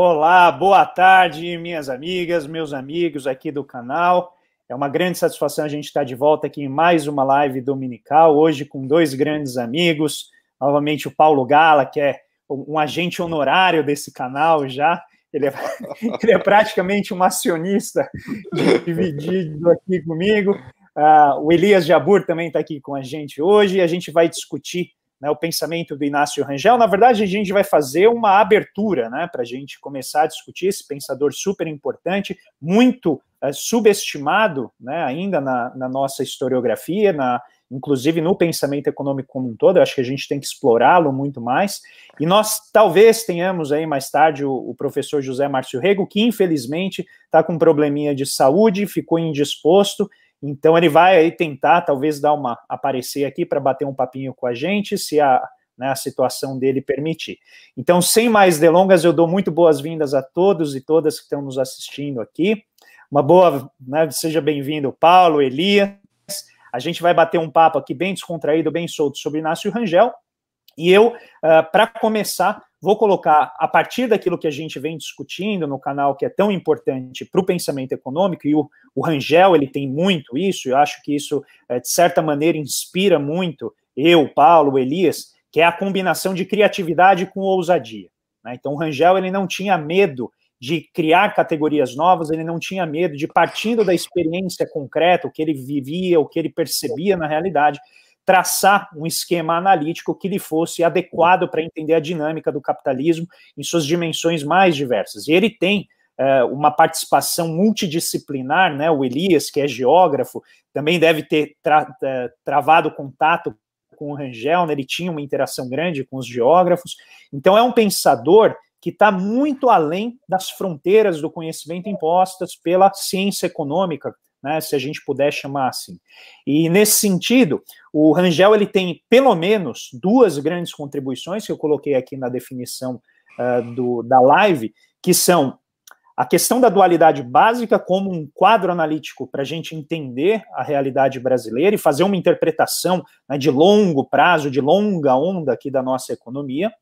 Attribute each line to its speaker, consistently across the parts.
Speaker 1: Olá, boa tarde, minhas amigas, meus amigos aqui do canal. É uma grande satisfação a gente estar de volta aqui em mais uma live dominical, hoje com dois grandes amigos. Novamente o Paulo Gala, que é um agente honorário desse canal já. Ele é, ele é praticamente um acionista dividido aqui comigo. Uh, o Elias Jabur também está aqui com a gente hoje e a gente vai discutir né, o pensamento do Inácio Rangel. Na verdade, a gente vai fazer uma abertura né, para a gente começar a discutir esse pensador super importante, muito é, subestimado né, ainda na, na, nossa historiografia, na, inclusive no pensamento econômico como um todo. Eu acho que a gente tem que explorá-lo muito mais. E nós talvez tenhamos aí mais tarde o, o professor José Márcio Rego, que infelizmente está com um probleminha de saúde, ficou indisposto então ele vai aí tentar, talvez, dar uma aparecer aqui para bater um papinho com a gente, se a, né, a situação dele permitir. Então, sem mais delongas, eu dou muito boas-vindas a todos e todas que estão nos assistindo aqui. Uma boa, né, seja bem-vindo, Paulo, Elias. A gente vai bater um papo aqui bem descontraído, bem solto sobre Inácio Rangel. E eu, uh, para começar, vou colocar, a partir daquilo que a gente vem discutindo no canal, que é tão importante para o pensamento econômico, e o, o, Rangel ele tem muito isso, eu acho que isso, é, de certa maneira, inspira muito eu, Paulo, Elias, que é a combinação de criatividade com ousadia. Né? Então, o Rangel ele não tinha medo de criar categorias novas, ele não tinha medo de, partindo da experiência concreta, o que ele vivia, o que ele percebia na realidade, traçar um esquema analítico que lhe fosse adequado para entender a dinâmica do capitalismo em suas dimensões mais diversas. E ele tem é, uma participação multidisciplinar, né? O Elias, que é geógrafo, também deve ter tra é, travado contato com o Rangel, né? ele tinha uma interação grande com os geógrafos. Então, é um pensador que está muito além das fronteiras do conhecimento impostas pela ciência econômica, né, se a gente puder chamar assim. E nesse sentido, o Rangel ele tem pelo menos duas grandes contribuições que eu coloquei aqui na definição uh, do, da live, que são a questão da dualidade básica como um quadro analítico para a gente entender a realidade brasileira e fazer uma interpretação né, de longo prazo, de longa onda aqui da nossa economia,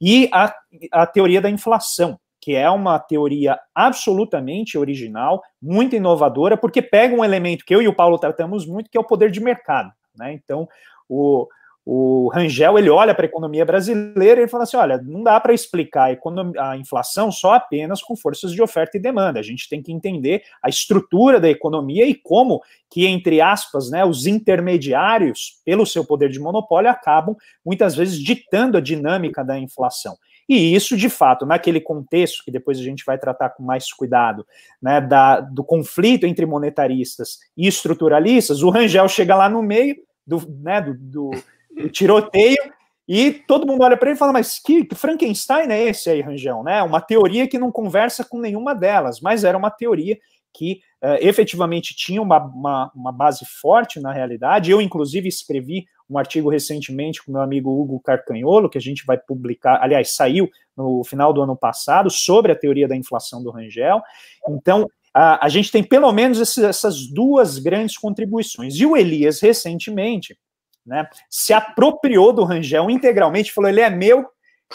Speaker 1: e a, a teoria da inflação, que é uma teoria absolutamente original, muito inovadora, porque pega um elemento que eu e o Paulo tratamos muito, que é o poder de mercado. Né? Então, o, o Rangel ele olha para a economia brasileira e fala assim: olha, não dá para explicar a, economia, a, inflação só apenas com forças de oferta e demanda. A gente tem que entender a estrutura da economia e como que, entre aspas, né, os intermediários, pelo seu poder de monopólio, acabam muitas vezes ditando a dinâmica da inflação. E isso, de fato, naquele contexto que depois a gente vai tratar com mais cuidado, né, da, do conflito entre monetaristas e estruturalistas, o Rangel chega lá no meio do, né, do, do, do tiroteio e todo mundo olha para ele e fala: Mas que, que, Frankenstein é esse aí, Rangel? Né? Uma teoria que não conversa com nenhuma delas, mas era uma teoria que uh, efetivamente tinha uma, uma, uma, base forte na realidade. Eu, inclusive, escrevi um artigo recentemente com meu amigo Hugo Carcanholo, que a gente vai publicar, aliás, saiu no final do ano passado, sobre a teoria da inflação do Rangel. Então, a, a gente tem pelo menos essas duas grandes contribuições. E o Elias, recentemente, né, se apropriou do Rangel integralmente, falou: ele é meu,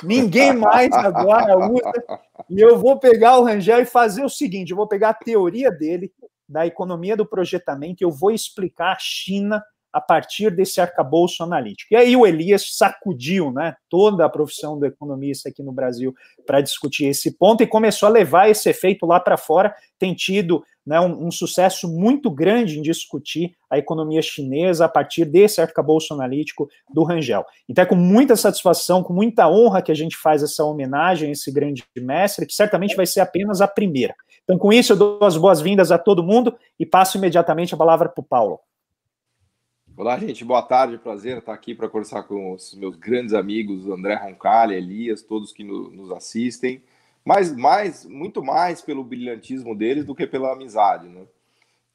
Speaker 1: ninguém mais agora usa, e eu vou pegar o Rangel e fazer o seguinte: eu vou pegar a teoria dele, da economia do projetamento, eu vou explicar a China a partir desse arcabouço analítico. E aí o Elias sacudiu né, toda a profissão do economista aqui no Brasil para discutir esse ponto e começou a levar esse efeito lá para fora, tem tido né, um, um, sucesso muito grande em discutir a economia chinesa a partir desse arcabouço analítico do Rangel. Então é com muita satisfação, com muita honra que a gente faz essa homenagem a esse grande mestre, que certamente vai ser apenas a primeira. Então com isso eu dou as boas-vindas a todo mundo e passo imediatamente a palavra para o Paulo.
Speaker 2: Olá, gente, boa tarde, prazer estar aqui para conversar com os meus grandes amigos André Roncalli, Elias, todos que no, nos assistem, mas mais, muito mais pelo brilhantismo deles do que pela amizade, né?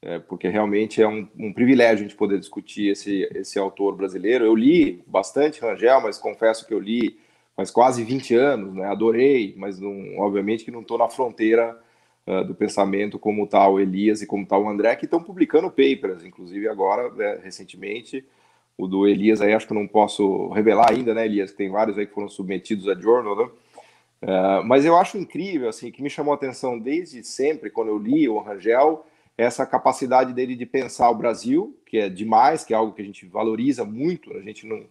Speaker 2: É, porque realmente é um, um, privilégio a gente poder discutir esse, esse autor brasileiro. Eu li bastante Rangel, mas confesso que eu li faz quase 20 anos, né? Adorei, mas não, obviamente que não estou na fronteira uh, do pensamento como tal Elias e como tal o André, que estão publicando papers, inclusive agora, né, recentemente, o do Elias aí acho que eu não posso revelar ainda, né, Elias, tem vários aí que foram submetidos a journal, né? Uh, mas eu acho incrível, assim, que me chamou a atenção desde sempre, quando eu li o Rangel, essa capacidade dele de pensar o Brasil, que é demais, que é algo que a gente valoriza muito, a gente não,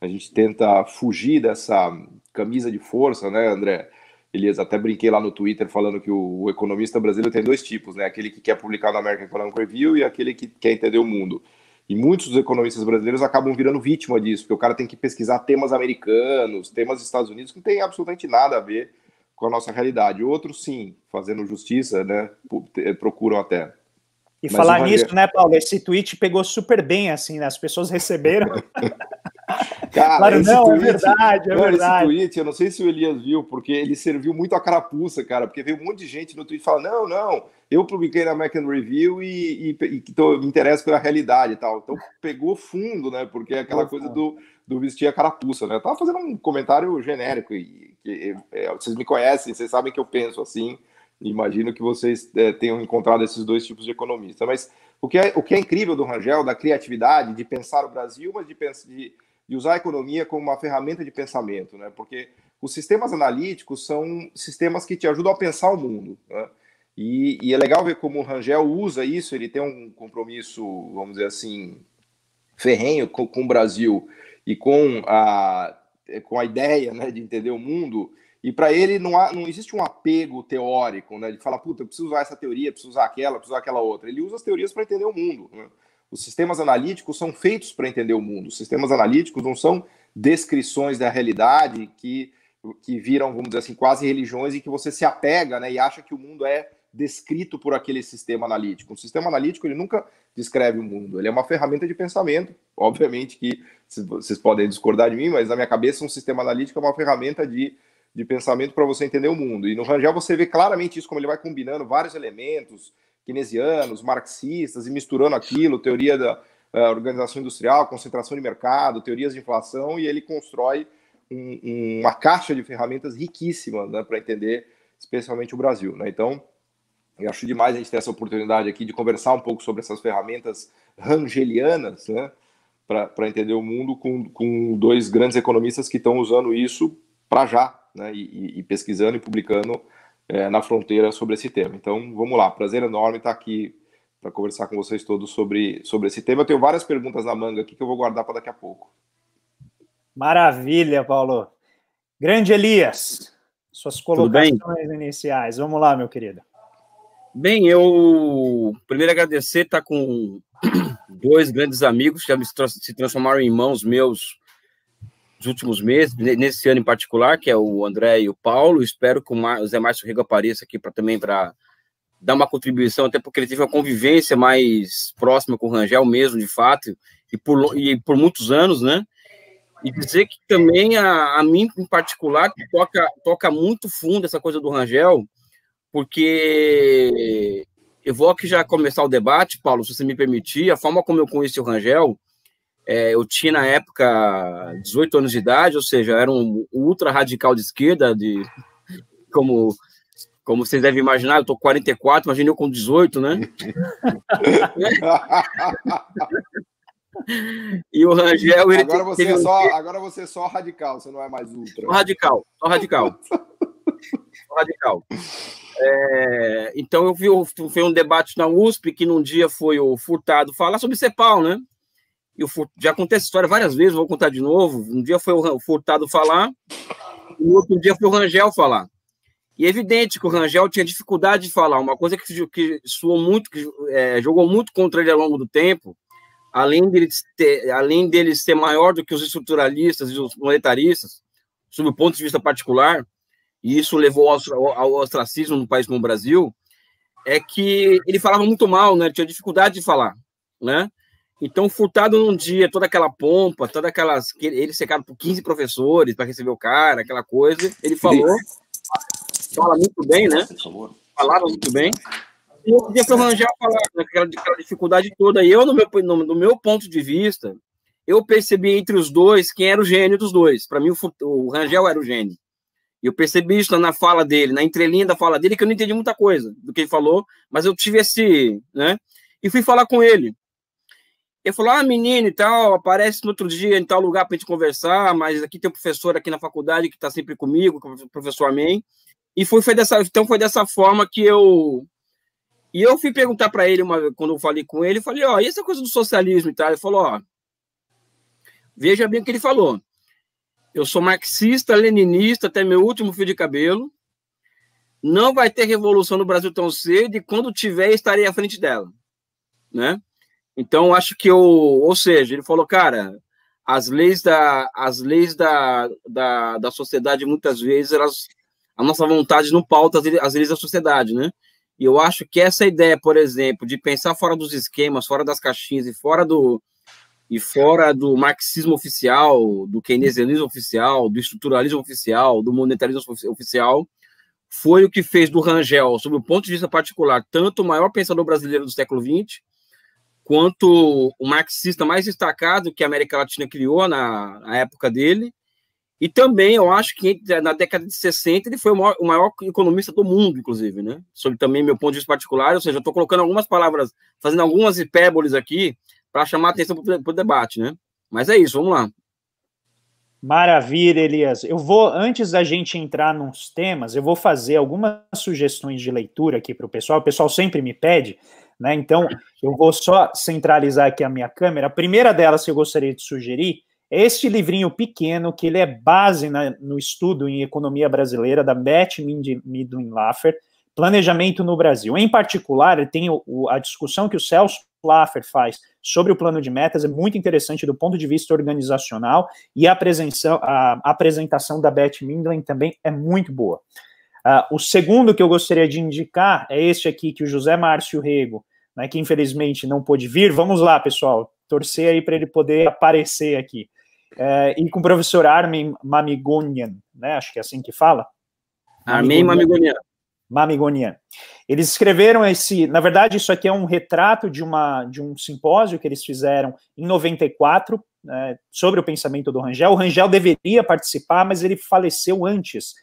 Speaker 2: a gente tenta fugir dessa camisa de força, né, André? Elias, até brinquei lá no Twitter falando que o, economista brasileiro tem dois tipos, né? Aquele que quer publicar no American Economic Review e aquele que quer entender o mundo. E muitos dos economistas brasileiros acabam virando vítima disso, porque o cara tem que pesquisar temas americanos, temas dos Estados Unidos, que não tem absolutamente nada a ver com a nossa realidade. Outros, sim, fazendo justiça, né, procuram até.
Speaker 1: E Mas falar nisso, né, Paulo, esse tweet pegou super bem, assim, né? As pessoas receberam.
Speaker 2: Cara, claro, não, é tweet, é verdade, é não, verdade. Esse tweet, eu não sei se o Elias viu, porque ele serviu muito a carapuça, cara, porque veio um monte de gente no tweet falando, não, não, eu publiquei na American Review e, e, e tô, me interesso pela realidade e tal. Então pegou fundo, né, porque é aquela coisa do, do vestir a carapuça, né? Eu tava fazendo um comentário genérico, e, e é, vocês me conhecem, vocês sabem que eu penso assim, imagino que vocês é, tenham encontrado esses dois tipos de economista, mas o que, é, o que é incrível do Rangel, da criatividade, de pensar o Brasil, mas de, de de usar a economia como uma ferramenta de pensamento, né? Porque os sistemas analíticos são sistemas que te ajudam a pensar o mundo, né? E, e, é legal ver como o Rangel usa isso, ele tem um compromisso, vamos dizer assim, ferrenho com, com o Brasil e com a, com a ideia né, de entender o mundo, e para ele não, há, não existe um apego teórico, né, de falar, puta, eu preciso usar essa teoria, preciso usar aquela, preciso usar aquela outra. Ele usa as teorias para entender o mundo. Né? Os sistemas analíticos são feitos para entender o mundo. Os sistemas analíticos não são descrições da realidade que, que viram, vamos dizer assim, quase religiões e que você se apega né, e acha que o mundo é descrito por aquele sistema analítico. O sistema analítico ele nunca descreve o mundo, ele é uma ferramenta de pensamento. Obviamente que vocês podem discordar de mim, mas na minha cabeça um sistema analítico é uma ferramenta de, de pensamento para você entender o mundo. E no Rangel você vê claramente isso, como ele vai combinando vários elementos, keynesianos, marxistas, e misturando aquilo, teoria da uh, organização industrial, concentração de mercado, teorias de inflação, e ele constrói um, um, uma caixa de ferramentas riquíssima né, para entender especialmente o Brasil. Né? Então, eu acho demais a gente ter essa oportunidade aqui de conversar um pouco sobre essas ferramentas rangelianas, né, para entender o mundo com, com dois grandes economistas que estão usando isso para já, né, e, e pesquisando e publicando é, na fronteira sobre esse tema. Então, vamos lá, prazer enorme estar aqui para conversar com vocês todos sobre, sobre esse tema. Eu tenho várias perguntas na manga aqui que eu vou guardar para daqui a pouco.
Speaker 1: Maravilha, Paulo. Grande Elias, suas colocações iniciais. Vamos lá, meu querido.
Speaker 3: Bem, eu primeiro agradecer estar com dois grandes amigos que já se transformaram em irmãos meus nos últimos meses, nesse ano em particular, que é o André e o Paulo. Espero que o Zé Márcio Rigo apareça aqui para também para dar uma contribuição, até porque ele teve uma convivência mais próxima com o Rangel mesmo, de fato, e por, e por muitos anos, né? E dizer que também a, a mim, em particular, toca, toca muito fundo essa coisa do Rangel, porque eu vou aqui já começar o debate, Paulo, se você me permitir, a forma como eu conheci o Rangel, é, eu tinha na época 18 anos de idade, ou seja, era um ultra radical de esquerda, de como como vocês devem imaginar, eu tô 44, imagine eu com 18, né? e o Rangel.
Speaker 2: Ele agora, você é só, agora você é só radical, você não é mais ultra.
Speaker 3: Só radical, só radical. só radical. É, então eu vi foi um debate na USP que num dia foi o Furtado falar sobre CEPAL, né? E já contei essa história várias vezes, vou contar de novo. Um dia foi o Furtado falar, e outro dia foi o Rangel falar. E é evidente que o Rangel tinha dificuldade de falar, uma coisa que, que suou muito, que é, jogou muito contra ele ao longo do tempo, além dele, ter, além dele ser maior do que os estruturalistas e os monetaristas, sob o ponto de vista particular, e isso levou ao, ao ostracismo no país como o Brasil, é que ele falava muito mal, né? Tinha dificuldade de falar, né? Então, Furtado num dia, toda aquela pompa, toda aquelas. Ele secado por 15 professores para receber o cara, aquela coisa. Ele falou, fala muito bem, né? Falava muito bem. E outro dia foi o Rangel falar aquela, aquela dificuldade toda. E eu, no meu, no, no, meu ponto de vista, eu percebi entre os dois quem era o gênio dos dois. Para mim, o, o Rangel era o gênio. E eu percebi isso na fala dele, na entrelinha da fala dele, que eu não entendi muita coisa do que ele falou, mas eu tive esse, né? E fui falar com ele. Ele falou: Ah, menino e tal, aparece no outro dia em tal lugar para a gente conversar, mas aqui tem um professor aqui na faculdade que está sempre comigo, o professor Amém. E foi, foi dessa, então foi dessa forma que eu. E eu fui perguntar para ele, uma, quando eu falei com ele, falei: Ó, e essa coisa do socialismo e tal? Ele falou: Ó, veja bem o que ele falou. Eu sou marxista, leninista, até meu último fio de cabelo. Não vai ter revolução no Brasil tão cedo e quando tiver, estarei à frente dela. Né? Então, acho que eu, ou seja, ele falou, cara, as leis da, as leis da, da, da sociedade, muitas vezes, elas, a nossa vontade não pauta as leis da sociedade, né? E eu acho que essa ideia, por exemplo, de pensar fora dos esquemas, fora das caixinhas e fora do, e fora do marxismo oficial, do keynesianismo oficial, do estruturalismo oficial, do monetarismo oficial, foi o que fez do Rangel, sob o ponto de vista particular, tanto o maior pensador brasileiro do século XX, quanto o marxista mais destacado que a América Latina criou na, na, época dele. E também eu acho que na década de 60 ele foi o maior, o maior economista do mundo, inclusive, né? Sobre também meu ponto de vista particular, ou seja, estou colocando algumas palavras, fazendo algumas hipérboles aqui para chamar a atenção para o debate, né? Mas é isso, vamos lá.
Speaker 1: Maravilha, Elias. Eu vou, antes da gente entrar nos temas, eu vou fazer algumas sugestões de leitura aqui para o pessoal. O pessoal sempre me pede, né? Então, eu vou só centralizar aqui a minha câmera. A primeira delas que eu gostaria de sugerir é este livrinho pequeno, que ele é base na, no estudo em economia brasileira, da Beth Midwin-Laffer, Planejamento no Brasil. Em particular, ele tem o, a discussão que o Celso Laffer faz sobre o plano de metas, é muito interessante do ponto de vista organizacional, e a a apresentação da Beth Mindlin também é muito boa. Uh, o segundo que eu gostaria de indicar é este aqui, que o José Márcio Rego, né, que infelizmente não pôde vir. Vamos lá, pessoal, torcer aí para ele poder aparecer aqui. Uh, e com o professor Armin Mamigonian, né, acho que é assim que fala.
Speaker 3: Armin Mamigonian.
Speaker 1: Mamigonian. Eles escreveram esse, na verdade, isso aqui é um retrato de, uma, de um simpósio que eles fizeram em 94 né, sobre o pensamento do Rangel. O Rangel deveria participar, mas ele faleceu antes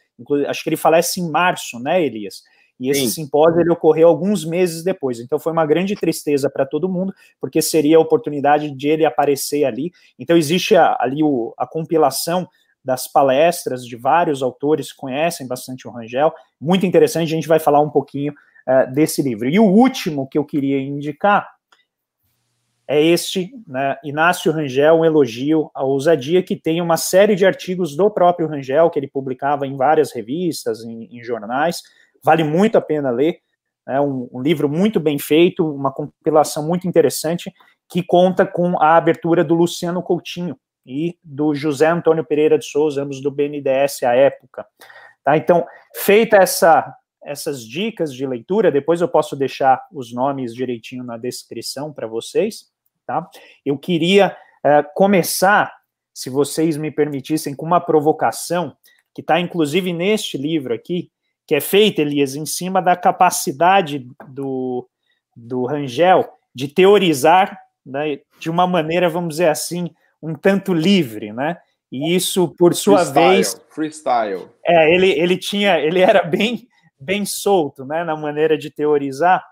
Speaker 1: acho que ele falece em março, né, Elias? E esse Sim. simpósio ele ocorreu alguns meses depois. Então foi uma grande tristeza para todo mundo, porque seria a oportunidade de ele aparecer ali. Então existe a, ali o, a compilação das palestras de vários autores que conhecem bastante o Rangel. Muito interessante, a gente vai falar um pouquinho uh, desse livro. E o último que eu queria indicar é este, né, Inácio Rangel, um elogio à ousadia, que tem uma série de artigos do próprio Rangel, que ele publicava em várias revistas, em, em jornais, vale muito a pena ler, é um, um, livro muito bem feito, uma compilação muito interessante, que conta com a abertura do Luciano Coutinho e do José Antônio Pereira de Souza, ambos do BNDES à época. Tá? Então, feita essa, essas dicas de leitura, depois eu posso deixar os nomes direitinho na descrição para vocês, Tá? Eu queria é, começar, se vocês me permitissem, com uma provocação que está inclusive neste livro aqui, que é feita, Elias, em cima da capacidade do, do Rangel de teorizar né, de uma maneira, vamos dizer assim, um tanto livre, né? E isso, por sua freestyle, vez,
Speaker 2: freestyle.
Speaker 1: É, ele, ele tinha, ele era bem, bem solto, né, na maneira de teorizar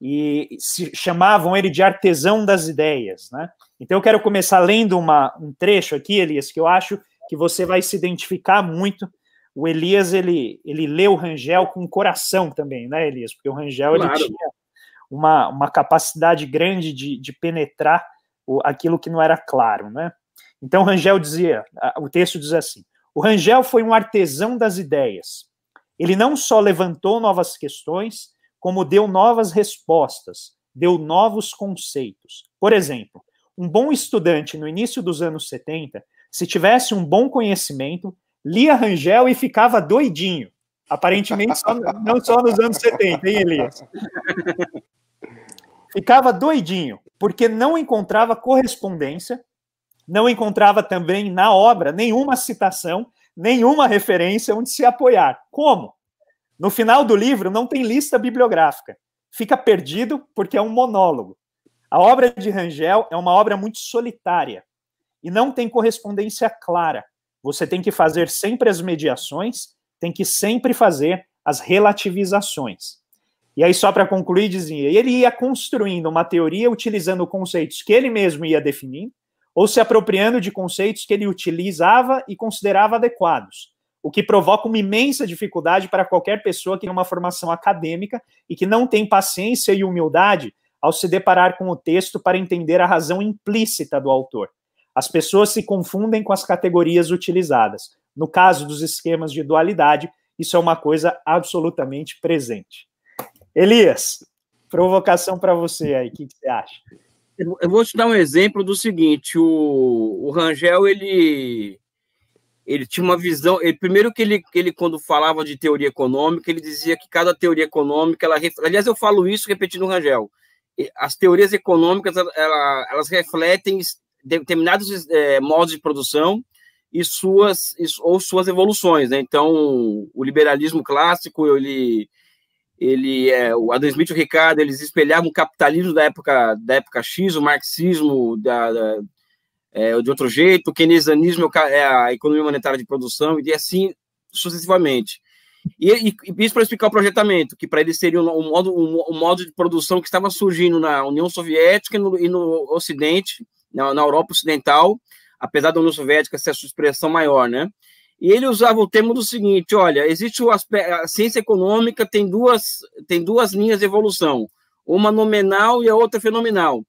Speaker 1: e se chamavam ele de artesão das ideias, né? Então eu quero começar lendo uma, um trecho aqui, Elias, que eu acho que você vai se identificar muito. O Elias ele ele leu Rangel com coração também, né, Elias? Porque o Rangel claro. ele tinha uma, uma capacidade grande de, de penetrar o, aquilo que não era claro, né? Então Rangel dizia, o texto diz assim: o Rangel foi um artesão das ideias. Ele não só levantou novas questões, como deu novas respostas, deu novos conceitos. Por exemplo, um bom estudante no início dos anos 70, se tivesse um bom conhecimento, lia Rangel e ficava doidinho. Aparentemente, só, não só nos anos 70, hein, Elias? Ficava doidinho, porque não encontrava correspondência, não encontrava também na obra nenhuma citação, nenhuma referência onde se apoiar. Como? No final do livro não tem lista bibliográfica. Fica perdido porque é um monólogo. A obra de Rangel é uma obra muito solitária e não tem correspondência clara. Você tem que fazer sempre as mediações, tem que sempre fazer as relativizações. E aí, só para concluir, dizia, ele ia construindo uma teoria utilizando conceitos que ele mesmo ia definindo, ou se apropriando de conceitos que ele utilizava e considerava adequados, o que provoca uma imensa dificuldade para qualquer pessoa que tem uma formação acadêmica e que não tem paciência e humildade ao se deparar com o texto para entender a razão implícita do autor. As pessoas se confundem com as categorias utilizadas. No caso dos esquemas de dualidade, isso é uma coisa absolutamente presente. Elias, provocação para você aí, o que, que, você acha?
Speaker 3: Eu vou te dar um exemplo do seguinte: o, o Rangel ele ele tinha uma visão. Ele, primeiro que ele, ele, quando falava de teoria econômica, ele dizia que cada teoria econômica, ela, aliás, eu falo isso repetindo o Rangel. As teorias econômicas ela, elas refletem determinados é, modos de produção e suas ou suas evoluções. Né? Então, o liberalismo clássico ele ele é, o Adam Smith e o Ricardo, eles espelhavam o capitalismo da época da época X, o marxismo da, da é, de outro jeito, o keynesianismo é a economia monetária de produção e assim sucessivamente. E, e, e isso para explicar o projetamento, que para eles seria um, um modo, um, um, modo de produção que estava surgindo na União Soviética e no, e no Ocidente, na, na, Europa Ocidental, apesar da União Soviética ser a sua expressão maior, né? E ele usava o termo do seguinte: olha, existe o aspecto, a ciência econômica tem duas, tem duas linhas de evolução, uma nominal e a outra fenomenal.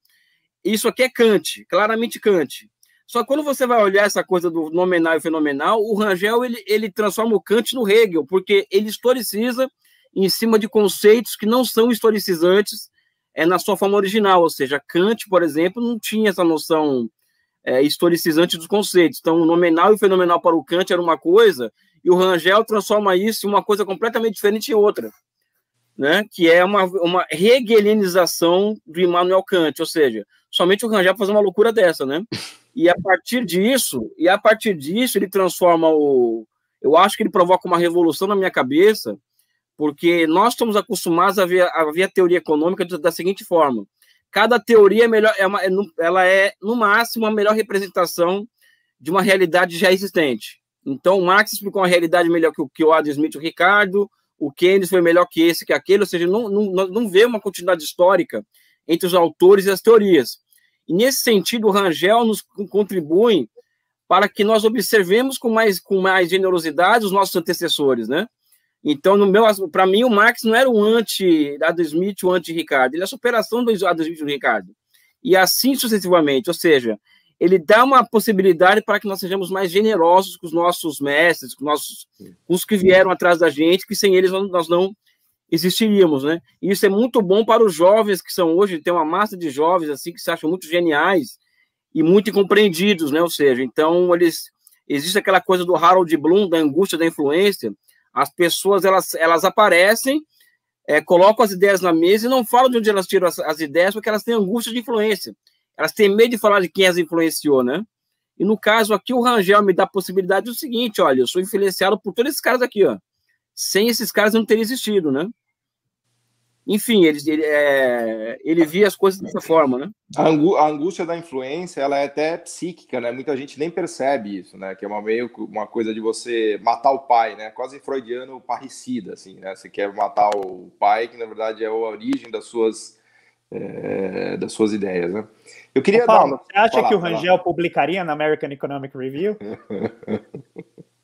Speaker 3: Isso aqui é Kant, claramente Kant. Só que quando você vai olhar essa coisa do nominal e fenomenal, o Rangel ele, ele transforma o Kant no Hegel, porque ele historiciza em cima de conceitos que não são historicizantes é, na sua forma original. Ou seja, Kant, por exemplo, não tinha essa noção é, historicizante dos conceitos. Então, o nominal e o fenomenal para o Kant era uma coisa, e o Rangel transforma isso em uma coisa completamente diferente em outra, né? que é uma, uma hegelianização do Immanuel Kant, ou seja, somente o Rangel faz uma loucura dessa, né? E a partir disso, e a partir disso ele transforma o eu acho que ele provoca uma revolução na minha cabeça, porque nós estamos acostumados a ver a, ver a teoria econômica da seguinte forma: cada teoria é melhor, é uma, é, ela é, no máximo, a melhor representação de uma realidade já existente. Então, o Marx explicou uma realidade melhor que o, que o Adam Smith o Ricardo, o Keynes foi melhor que esse, que aquele, ou seja, não, não, não vê uma continuidade histórica entre os autores e as teorias. E, nesse sentido, o Rangel nos contribui para que nós observemos com mais, com mais generosidade os nossos antecessores, né? Então, no meu, para mim, o Marx não era o anti Adam Smith, o anti Ricardo, ele é a superação do Adam Smith e do Ricardo. E assim sucessivamente, ou seja, ele dá uma possibilidade para que nós sejamos mais generosos com os nossos mestres, com, nossos, com os que vieram atrás da gente, que sem eles nós não existiríamos, né? E isso é muito bom para os jovens que são hoje, tem uma massa de jovens assim que se acham muito geniais e muito incompreendidos, né? Ou seja, então eles existe aquela coisa do Harold Bloom, da angústia da influência, as pessoas elas, elas aparecem, é, colocam as ideias na mesa e não falam de onde elas tiram as, as, ideias, porque elas têm angústia de influência. Elas têm medo de falar de quem as influenciou, né? E no caso aqui, o Rangel me dá a possibilidade do seguinte: olha, eu sou influenciado por todos esses caras aqui, ó. Sem esses caras não teria existido, né? enfim, ele, ele, é, ele via as coisas dessa forma, né?
Speaker 2: A, angústia da influência, ela é até psíquica, né? Muita gente nem percebe isso, né? Que é uma meio uma coisa de você matar o pai, né? Quase freudiano parricida, assim, né? Você quer matar o pai, que na verdade é a origem das suas é, das suas ideias, né?
Speaker 1: Eu queria Ô, Paulo, dar uma... Você acha falar, que o Rangel publicaria na American Economic Review?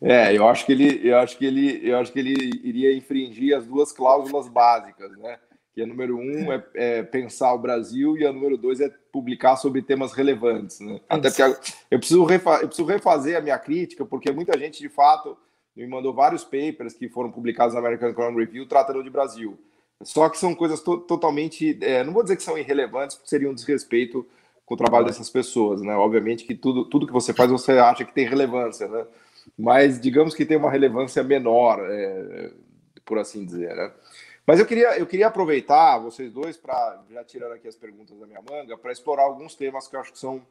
Speaker 2: É, eu acho que ele, eu acho que ele, eu acho que ele iria infringir as duas cláusulas básicas, né? Que a número um é, é pensar o Brasil e a número dois é publicar sobre temas relevantes, né? Até porque eu preciso, refa eu preciso refazer a minha crítica, porque muita gente de fato me mandou vários papers que foram publicados na American Economic Review tratando de Brasil. Só que são coisas to totalmente, é, não vou dizer que são irrelevantes, porque seria um desrespeito com o trabalho dessas pessoas, né? Obviamente que tudo, tudo que você faz você acha que tem relevância, né? Mas digamos que tem uma relevância menor, é, por assim dizer, né? Mas eu queria, eu queria aproveitar vocês dois para, já tirando aqui as perguntas da minha manga, para explorar alguns temas que eu acho que são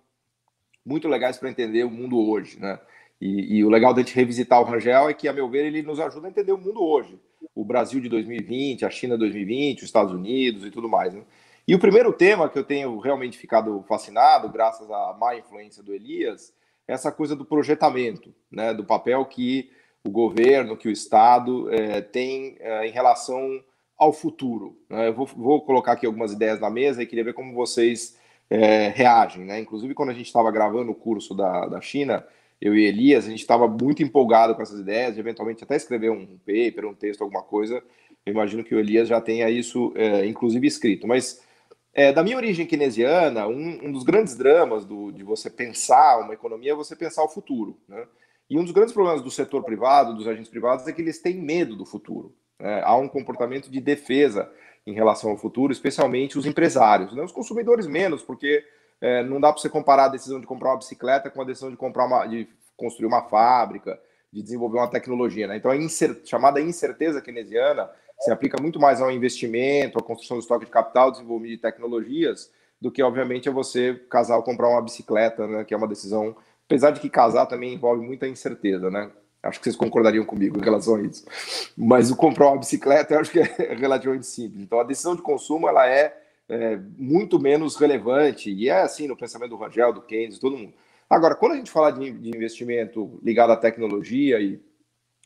Speaker 2: muito legais para entender o mundo hoje, né? E, e, o legal da gente revisitar o Rangel é que, a meu ver, ele nos ajuda a entender o mundo hoje. O Brasil de 2020, a China 2020, os Estados Unidos e tudo mais, né? E o primeiro tema que eu tenho realmente ficado fascinado, graças à má influência do Elias, essa coisa do projetamento, né, do papel que o governo, que o Estado é, tem é, em relação ao futuro? Né? Eu vou, vou, colocar aqui algumas ideias na mesa e queria ver como vocês é, reagem. Né? Inclusive, quando a gente estava gravando o curso da, da China, eu e Elias, a gente estava muito empolgado com essas ideias, de eventualmente até escrever um paper, um texto, alguma coisa. Eu imagino que o Elias já tenha isso, inclusive, escrito. Mas, é, da minha origem keynesiana, um, um dos grandes dramas do, de você pensar uma economia é você pensar o futuro. Né? E um dos grandes problemas do setor privado, dos agentes privados, é que eles têm medo do futuro. Né? Há um comportamento de defesa em relação ao futuro, especialmente os empresários. Né? Os consumidores menos, porque é, não dá para você comparar a decisão de comprar uma bicicleta com a decisão de comprar uma, de construir uma fábrica, de desenvolver uma tecnologia. Né? Então a chamada incerteza keynesiana se aplica muito mais ao investimento, à construção do estoque de capital, desenvolvimento de tecnologias, do que, obviamente, a você casar ou comprar uma bicicleta, né? que é uma decisão Apesar de que casar também envolve muita incerteza, né? Acho que vocês concordariam comigo em relação a isso. Mas o comprar uma bicicleta eu acho que é relativamente simples. Então a decisão de consumo ela é, é muito menos relevante e é assim no pensamento do Rangel, do Keynes, todo mundo. Agora, quando a gente fala de, de investimento ligado à tecnologia e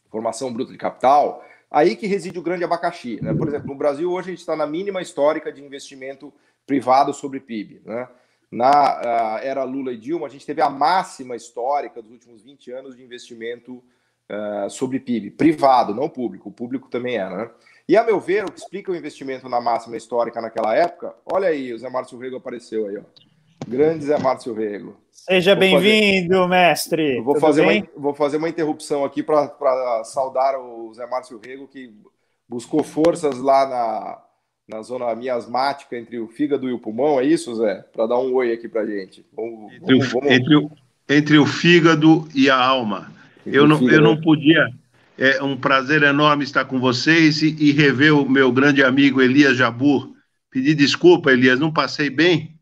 Speaker 2: formação bruta de capital, aí que reside o grande abacaxi. Né? Por exemplo, no Brasil hoje a gente está na mínima histórica de investimento privado sobre PIB. Né? Na era Lula e Dilma, a gente teve a máxima histórica dos últimos 20 anos de investimento uh, sobre PIB, privado, não público. O público também era, né? E, a meu ver, o que explica o investimento na máxima histórica naquela época, olha aí, o Zé Márcio Rego apareceu aí, ó. Grande Zé Márcio Rego.
Speaker 1: Seja bem-vindo, mestre.
Speaker 2: Vou fazer, uma, vou fazer uma interrupção aqui para saudar o Zé Márcio Rego, que buscou forças lá na, na zona miasmática entre o fígado e o pulmão, é isso, Zé? Para dar um oi aqui para gente.
Speaker 4: Vamos, entre, vamos, vamos... Entre, o, entre, o, fígado e a alma. eu não, eu não podia. É um prazer enorme estar com vocês e, e rever o meu grande amigo Elias Jabur. Pedir desculpa, Elias, não passei bem.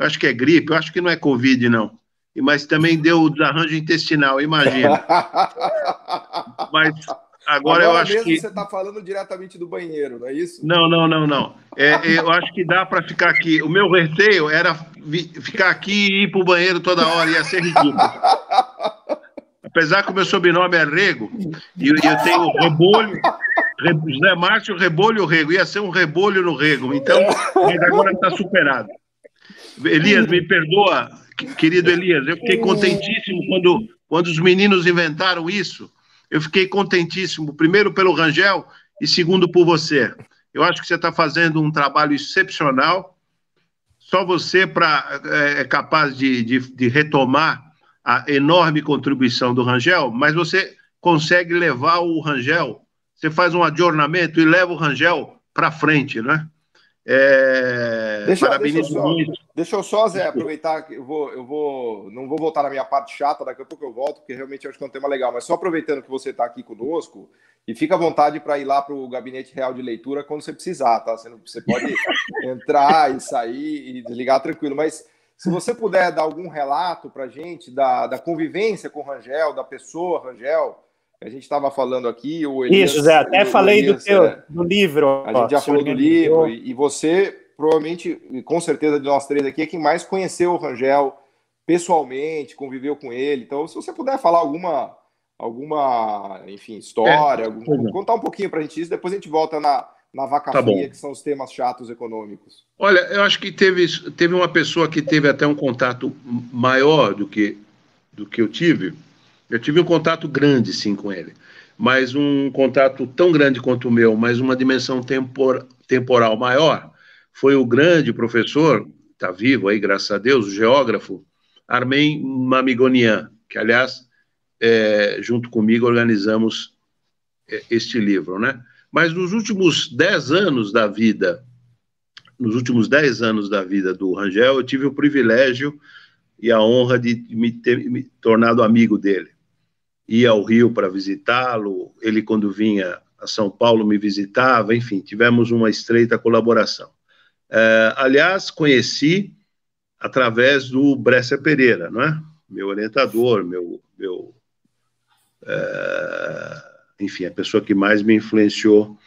Speaker 4: Eu acho que é gripe, eu acho que não é Covid, não. Mas também deu o desarranjo intestinal, imagina. Mas Agora, Agora eu acho que
Speaker 2: você está falando diretamente do banheiro, não é isso?
Speaker 4: Não, não, não, não. É, eu acho que dá para ficar aqui. O meu receio era ficar aqui e ir para o banheiro toda hora, ia ser ridículo. Apesar que o meu sobrenome é Rego, e eu, eu tenho rebolho, José Márcio Rebolho Rego, ia ser um rebolho no Rego, então, mas agora está superado. Elias, me perdoa, querido Elias, eu fiquei contentíssimo quando, quando os meninos inventaram isso eu fiquei contentíssimo, primeiro pelo Rangel e segundo por você. Eu acho que você está fazendo um trabalho excepcional. Só você pra, é, é capaz de, de, de retomar a enorme contribuição do Rangel, mas você consegue levar o Rangel, você faz um adornamento e leva o Rangel para frente, né?
Speaker 2: É... Deixa, deixa, eu só, deixa eu só, Zé, aproveitar que eu vou, eu vou, não vou voltar na minha parte chata, daqui a pouco eu volto, porque realmente acho que é um tema legal, mas só aproveitando que você está aqui conosco, e fica à vontade para ir lá para o gabinete real de leitura quando você precisar, tá? Você, não, você pode entrar e sair e desligar tranquilo, mas se você puder dar algum relato para gente da, da convivência com o Rangel, da pessoa Rangel, a gente estava falando aqui. O
Speaker 1: Elias, Isso, Zé, até falei Elias, do, teu, é, do livro.
Speaker 2: A gente já falou do livro, e, e, você, provavelmente, com certeza, de nós três aqui, é quem mais conheceu o Rangel pessoalmente, conviveu com ele. Então, se você puder falar alguma, alguma enfim, história, é, algum, contar um pouquinho para a gente isso, depois a gente volta na, na vaca tá fria, bom. que são os temas chatos econômicos.
Speaker 4: Olha, eu acho que teve, teve uma pessoa que teve até um contato maior do que, do que eu tive, eu tive um contato grande, sim, com ele, mas um contato tão grande quanto o meu, mas uma dimensão tempor, temporal maior, foi o grande professor, está vivo aí, graças a Deus, o geógrafo, Armen Mamigonian, que, aliás, é, junto comigo, organizamos é, este livro, né? Mas nos últimos dez anos da vida, nos últimos dez anos da vida do Rangel, eu tive o privilégio e a honra de me ter me tornado amigo dele ia ao Rio para visitá-lo, ele, quando vinha a São Paulo, me visitava, enfim, tivemos uma estreita colaboração. É, aliás, conheci através do Bresser Pereira, não é? Meu orientador, meu, meu é, enfim, a pessoa que mais me influenciou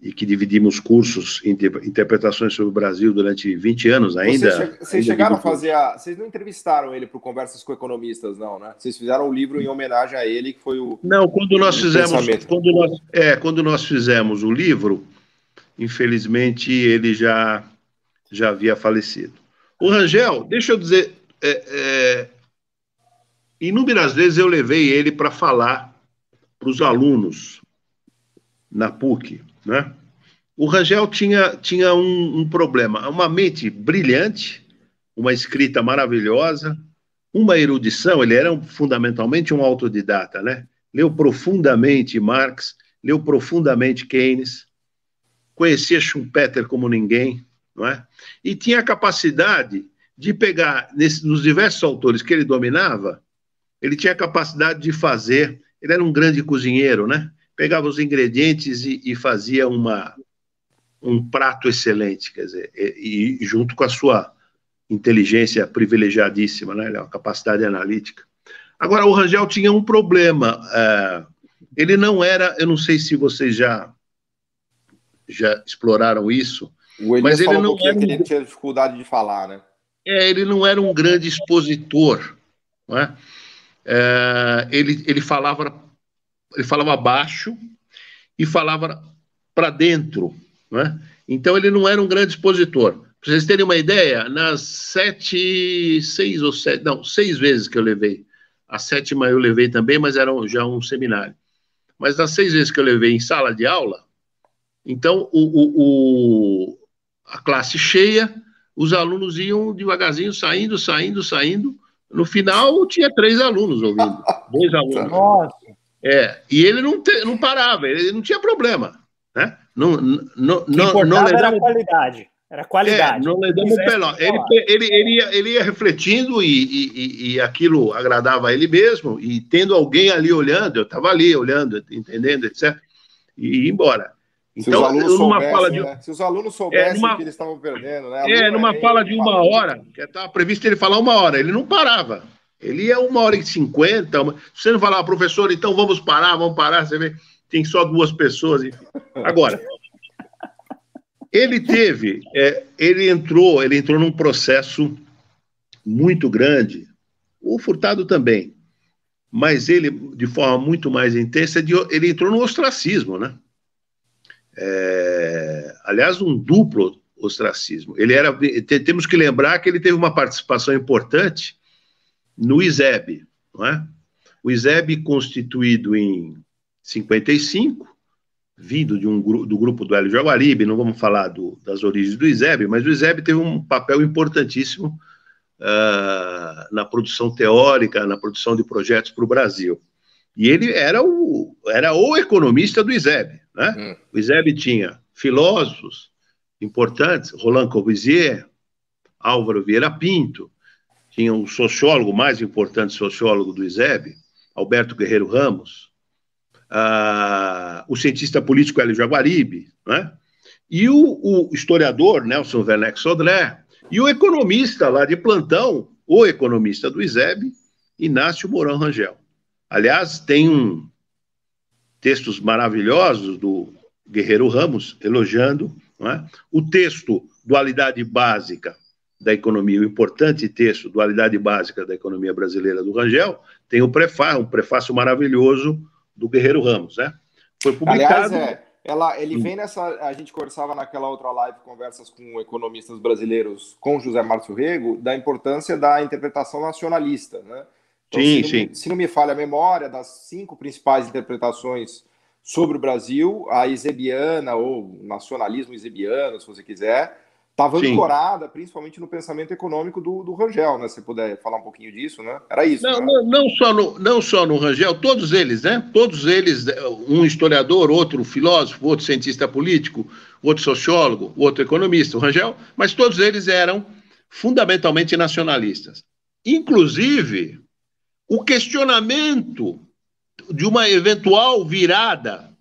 Speaker 4: e que dividimos cursos, interpretações sobre o Brasil durante 20 anos ainda.
Speaker 2: Vocês, chegaram a fazer a. Vocês não entrevistaram ele para Conversas com Economistas, não, né? Vocês fizeram um livro em homenagem a ele, que foi o.
Speaker 4: Não, quando nós fizemos. Quando nós, é, quando nós fizemos o livro, infelizmente ele já, já havia falecido. O Rangel, deixa eu dizer, é, é, inúmeras vezes eu levei ele para falar para os alunos na PUC, né? O Rangel tinha, tinha um, um problema, uma mente brilhante, uma escrita maravilhosa, uma erudição, ele era um, fundamentalmente um autodidata, né? Leu profundamente Marx, leu profundamente Keynes, conhecia Schumpeter como ninguém, não é? E tinha a capacidade de pegar, nesse, nos diversos autores que ele dominava, ele tinha a capacidade de fazer, ele era um grande cozinheiro, né? Pegava os ingredientes e, e fazia uma, um prato excelente, quer dizer, e, e, junto com a sua inteligência privilegiadíssima, né? Uma capacidade analítica. Agora, o Rangel tinha um problema. É, ele não era, eu não sei se vocês já já exploraram isso, mas ele não
Speaker 2: um era um... ele tinha dificuldade de falar, né?
Speaker 4: É, ele não era um grande expositor, não é? é ele, ele falava ele falava baixo e falava para dentro, né? Então ele não era um grande expositor. Para vocês terem uma ideia, nas sete, seis ou sete, não, seis vezes que eu levei, a sétima eu levei também, mas era já um seminário. Mas nas seis vezes que eu levei em sala de aula, então o, o, o a classe cheia, os alunos iam devagarzinho, saindo, saindo, saindo. No final tinha três alunos ouvindo, dois alunos. Nossa. É, e ele não, te, não parava, ele não tinha problema, né? Não, não,
Speaker 1: não, não era a qualidade. Era qualidade.
Speaker 4: É, não lhe damos pelão. Ele, ele, ele, ia, ele ia refletindo e, e, e, aquilo agradava a ele mesmo, e tendo alguém ali olhando, eu estava ali olhando, entendendo, etc. E ia embora.
Speaker 2: Então, numa fala de... Né? Se os alunos soubessem é, numa... que eles estavam perdendo, né?
Speaker 4: É, numa fala de uma hora, que estava previsto ele falar uma hora, ele não parava. Ele ia uma hora e cinquenta. Uma... Você não falar, professor, então vamos parar, vamos parar, você vê tem só duas pessoas. Agora, ele teve, é, ele entrou, ele entrou num processo muito grande. O Furtado também, mas ele de forma muito mais intensa, ele entrou no ostracismo, né? É, aliás, um duplo ostracismo. Ele era, temos que lembrar que ele teve uma participação importante no ISEB, não é? O ISEB constituído em 55, vindo de um, do grupo do Hélio Jaguaribe, não vamos falar do, das origens do ISEB, mas o ISEB teve um papel importantíssimo uh, na produção teórica, na produção de projetos para o Brasil. E ele era o, era o economista do ISEB. Né? Hum. O ISEB tinha filósofos importantes, Roland Corbusier, Álvaro Vieira Pinto, tinha o sociólogo, mais importante sociólogo do ISEB, Alberto Guerreiro Ramos, o cientista político Hélio Jaguaribe, né? e o, o, historiador Nelson Werneck Sodré, e o economista lá de plantão, o economista do ISEB, Inácio Mourão Rangel. Aliás, tem um, textos maravilhosos do Guerreiro Ramos elogiando é? o texto Dualidade Básica da Economia, o importante texto Dualidade Básica da Economia Brasileira do Rangel, tem o prefácio, um prefácio maravilhoso do Guerreiro Ramos, né?
Speaker 2: Foi publicado. Aliás, é, ela, ele vem nessa. A gente conversava naquela outra live, conversas com economistas brasileiros, com José Márcio Rego, da importância da interpretação nacionalista, né?
Speaker 4: Então, sim, se, sim.
Speaker 2: Não, se não me falha a memória, das cinco principais interpretações sobre o Brasil, a isebiana, ou nacionalismo isebiano, se você quiser, estava ancorada principalmente no pensamento econômico do, do Rangel, né? Se puder falar um pouquinho disso, né? Era isso.
Speaker 4: Não,
Speaker 2: né?
Speaker 4: não, não, só no, não só no Rangel, todos eles, né? Todos eles, um historiador, outro filósofo, outro cientista político, outro sociólogo, outro economista, o Rangel, mas todos eles eram fundamentalmente nacionalistas. Inclusive, o questionamento de uma eventual virada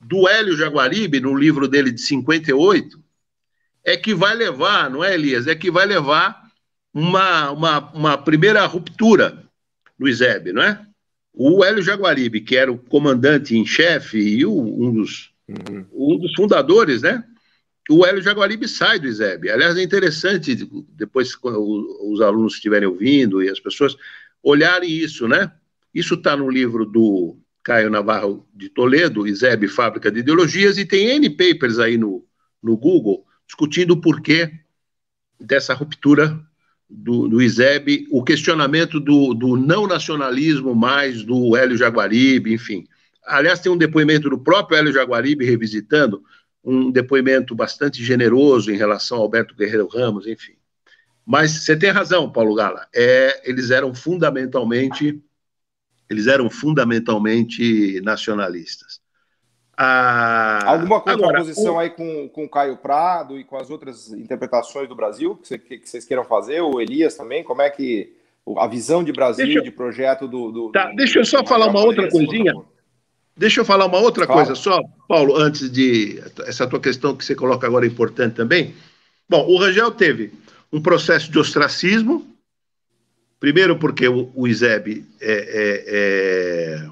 Speaker 4: do Hélio Jaguaribe, no livro dele de 58, é que vai levar, não é, Elias? É que vai levar uma, uma, uma primeira ruptura no ISEB, não é? O Hélio Jaguaribe, que era o comandante em chefe e o, um, dos, uhum. um dos fundadores, né? O Hélio Jaguaribe sai do ISEB. Aliás, é interessante, depois os alunos estiverem ouvindo e as pessoas olharem isso, né? Isso está no livro do Caio Navarro de Toledo, ISEB, Fábrica de Ideologias, e tem N papers aí no, no Google discutindo o porquê dessa ruptura do, do ISEB, o questionamento do, do não nacionalismo mais do Hélio Jaguaribe, enfim. Aliás, tem um depoimento do próprio Hélio Jaguaribe revisitando, um depoimento bastante generoso em relação ao Alberto Guerreiro Ramos, enfim. Mas você tem razão, Paulo Gala. É, eles eram fundamentalmente, eles eram fundamentalmente nacionalistas.
Speaker 2: Ah, Alguma contraposição o... aí com, com o Caio Prado e com as outras interpretações do Brasil que, você, que vocês queiram fazer? O Elias também? Como é que a visão de Brasil, deixa, de projeto do. do
Speaker 4: tá,
Speaker 2: do,
Speaker 4: deixa eu só falar uma outra coisinha. Deixa eu falar uma outra claro. coisa só, Paulo, antes de. Essa tua questão que você coloca agora é importante também. Bom, o Rangel teve um processo de ostracismo, primeiro porque o, o ISEB é, é, é,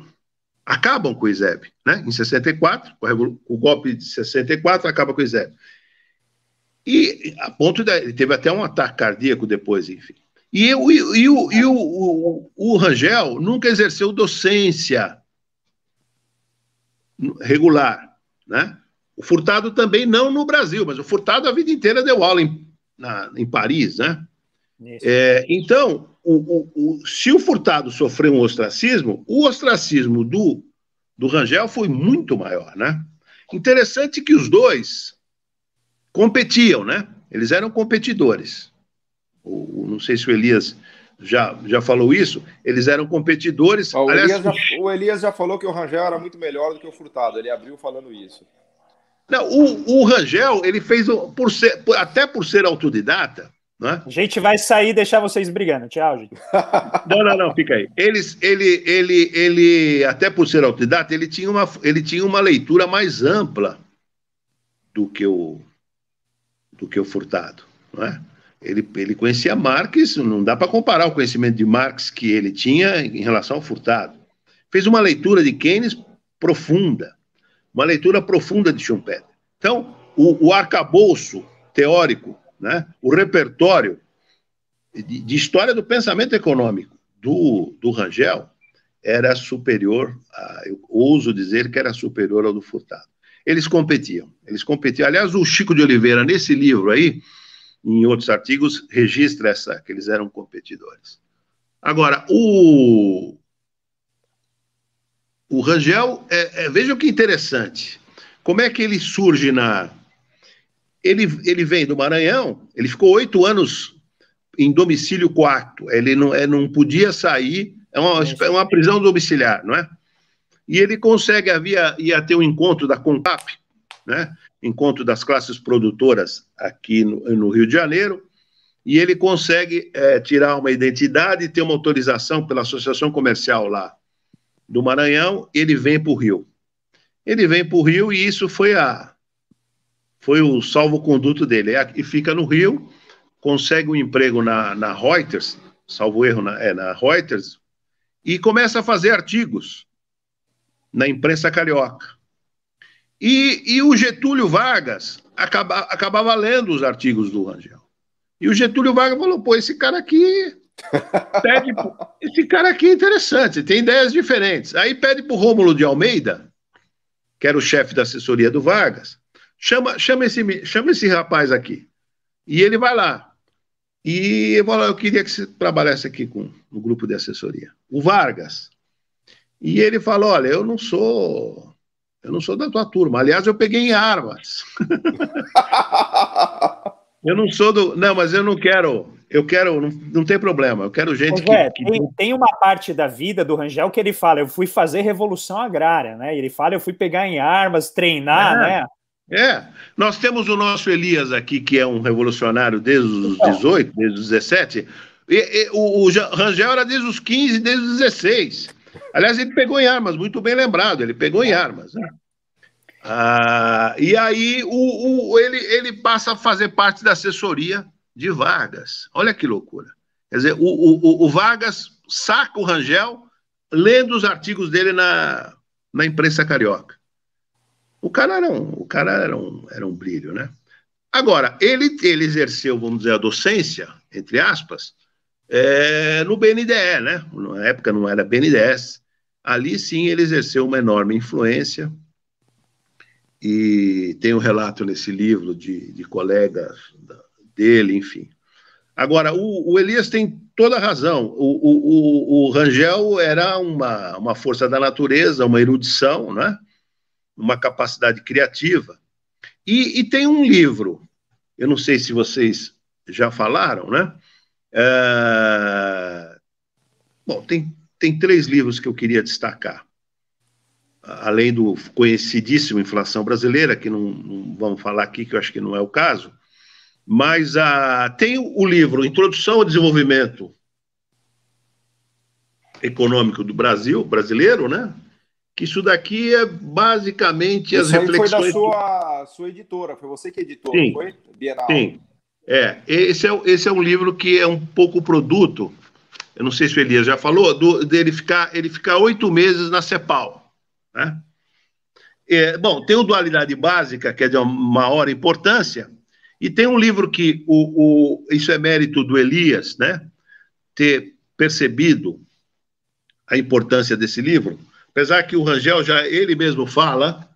Speaker 4: acabam com o ISEB, né? Em 64, o, o golpe de 64 acaba com o ISEB. E a ponto de ele teve até um ataque cardíaco depois, enfim. E, o, e, o, e o, o, o Rangel nunca exerceu docência regular, né? O Furtado também não no Brasil, mas o Furtado a vida inteira deu aula em, na, em Paris, né? É, então, o, o, o, se o Furtado sofreu um ostracismo, o ostracismo do, do Rangel foi muito maior, né? Interessante que os dois competiam, né? Eles eram competidores. O, não sei se o Elias já, já falou isso, eles eram competidores.
Speaker 2: O, Aliás, Elias já, o Elias já falou que o Rangel era muito melhor do que o Furtado, ele abriu falando isso.
Speaker 4: Não, o, o Rangel, ele fez, por ser, até por ser autodidata,
Speaker 1: né? A gente vai sair e deixar vocês brigando. Tchau, gente.
Speaker 4: não, não, não, fica aí. Eles, ele, ele, ele, até por ser autodidata, ele tinha uma, ele tinha uma leitura mais ampla do que o, do que o Furtado, não é? Ele, ele conhecia Marx, não dá para comparar o conhecimento de Marx que ele tinha em relação ao Furtado. Fez uma leitura de Keynes profunda, uma leitura profunda de Schumpeter. Então, o, o arcabouço teórico, né, o repertório de, de, história do pensamento econômico do, do Rangel era superior, a, eu ouso dizer que era superior ao do Furtado. Eles competiam, eles competiam. Aliás, o Chico de Oliveira, nesse livro aí, em outros artigos, registra essa, que eles eram competidores. Agora, o, o Rangel, é, é, vejam que interessante. Como é que ele surge na. Ele, ele vem do Maranhão, ele ficou oito anos em domicílio quarto, ele não, é, não podia sair, é uma, é uma prisão domiciliar, não é? E ele consegue, havia, ia ter um encontro da CONCAP, né? encontro das classes produtoras aqui no, no Rio de Janeiro, e ele consegue é, tirar uma identidade e ter uma autorização pela Associação Comercial lá do Maranhão, ele vem para o Rio. Ele vem para o Rio e isso foi a foi o salvo-conduto dele. E fica no Rio, consegue um emprego na, na Reuters, salvo erro, na, é, na Reuters, e começa a fazer artigos na imprensa carioca. E, e o Getúlio Vargas acaba, acabava lendo os artigos do Rangel. E o Getúlio Vargas falou: pô, esse cara aqui. Pede, esse cara aqui é interessante, tem ideias diferentes. Aí pede para o Rômulo de Almeida, que era o chefe da assessoria do Vargas, chama, chama, esse, chama esse rapaz aqui. E ele vai lá. E eu, falo, eu queria que você trabalhasse aqui com o grupo de assessoria. O Vargas. E ele falou: olha, eu não sou eu não sou da tua turma. Aliás, eu peguei em armas. eu não sou do. Não, mas eu não quero. Eu quero. Não, não tem problema. Eu quero gente que,
Speaker 1: é, que. Tem, tem, uma parte da vida do Rangel que ele fala: eu fui fazer revolução agrária, né? Ele fala: eu fui pegar em armas, treinar, é. né?
Speaker 4: É, nós temos o nosso Elias aqui, que é um revolucionário desde os 18, desde os 17. E, e, o, o Rangel era desde os 15, desde os 16. Aliás, ele pegou em armas, muito bem lembrado, ele pegou em armas. Né? Ah, e aí o, o, ele, ele passa a fazer parte da assessoria de Vargas. Olha que loucura. Quer dizer, o, o, o Vargas saca o Rangel lendo os artigos dele na, na imprensa carioca. O cara era um, o cara era um, era um brilho, né? Agora, ele, ele exerceu, vamos dizer, a docência, entre aspas, é, no BNDE, né? Na época não era BNDES. Ali sim ele exerceu uma enorme influência. e tem um relato nesse livro de, de colegas dele, enfim. Agora, o, o, Elias tem toda a razão. O, o, o, Rangel era uma, uma força da natureza, uma erudição, né? Uma capacidade criativa. E, e tem um livro, eu não sei se vocês já falaram, né? É... Bom, tem, tem três livros que eu queria destacar. Além do conhecidíssimo Inflação Brasileira, que não, não vamos falar aqui, que eu acho que não é o caso, mas ah, tem o livro Introdução ao Desenvolvimento Econômico do Brasil, brasileiro, né? Que isso daqui é basicamente as reflexões.
Speaker 2: Foi da sua, sua editora, foi você que editou, sim, foi?
Speaker 4: Bienal. Sim. É, esse é, esse é um livro que é um pouco produto, eu não sei se o Elias já falou, do, dele ficar, ele ficar oito meses na CEPAL. Né? É, bom, tem o Dualidade Básica, que é de uma maior importância, e tem um livro que o, o, isso é mérito do Elias, né? Ter percebido a importância desse livro, apesar que o Rangel já ele mesmo fala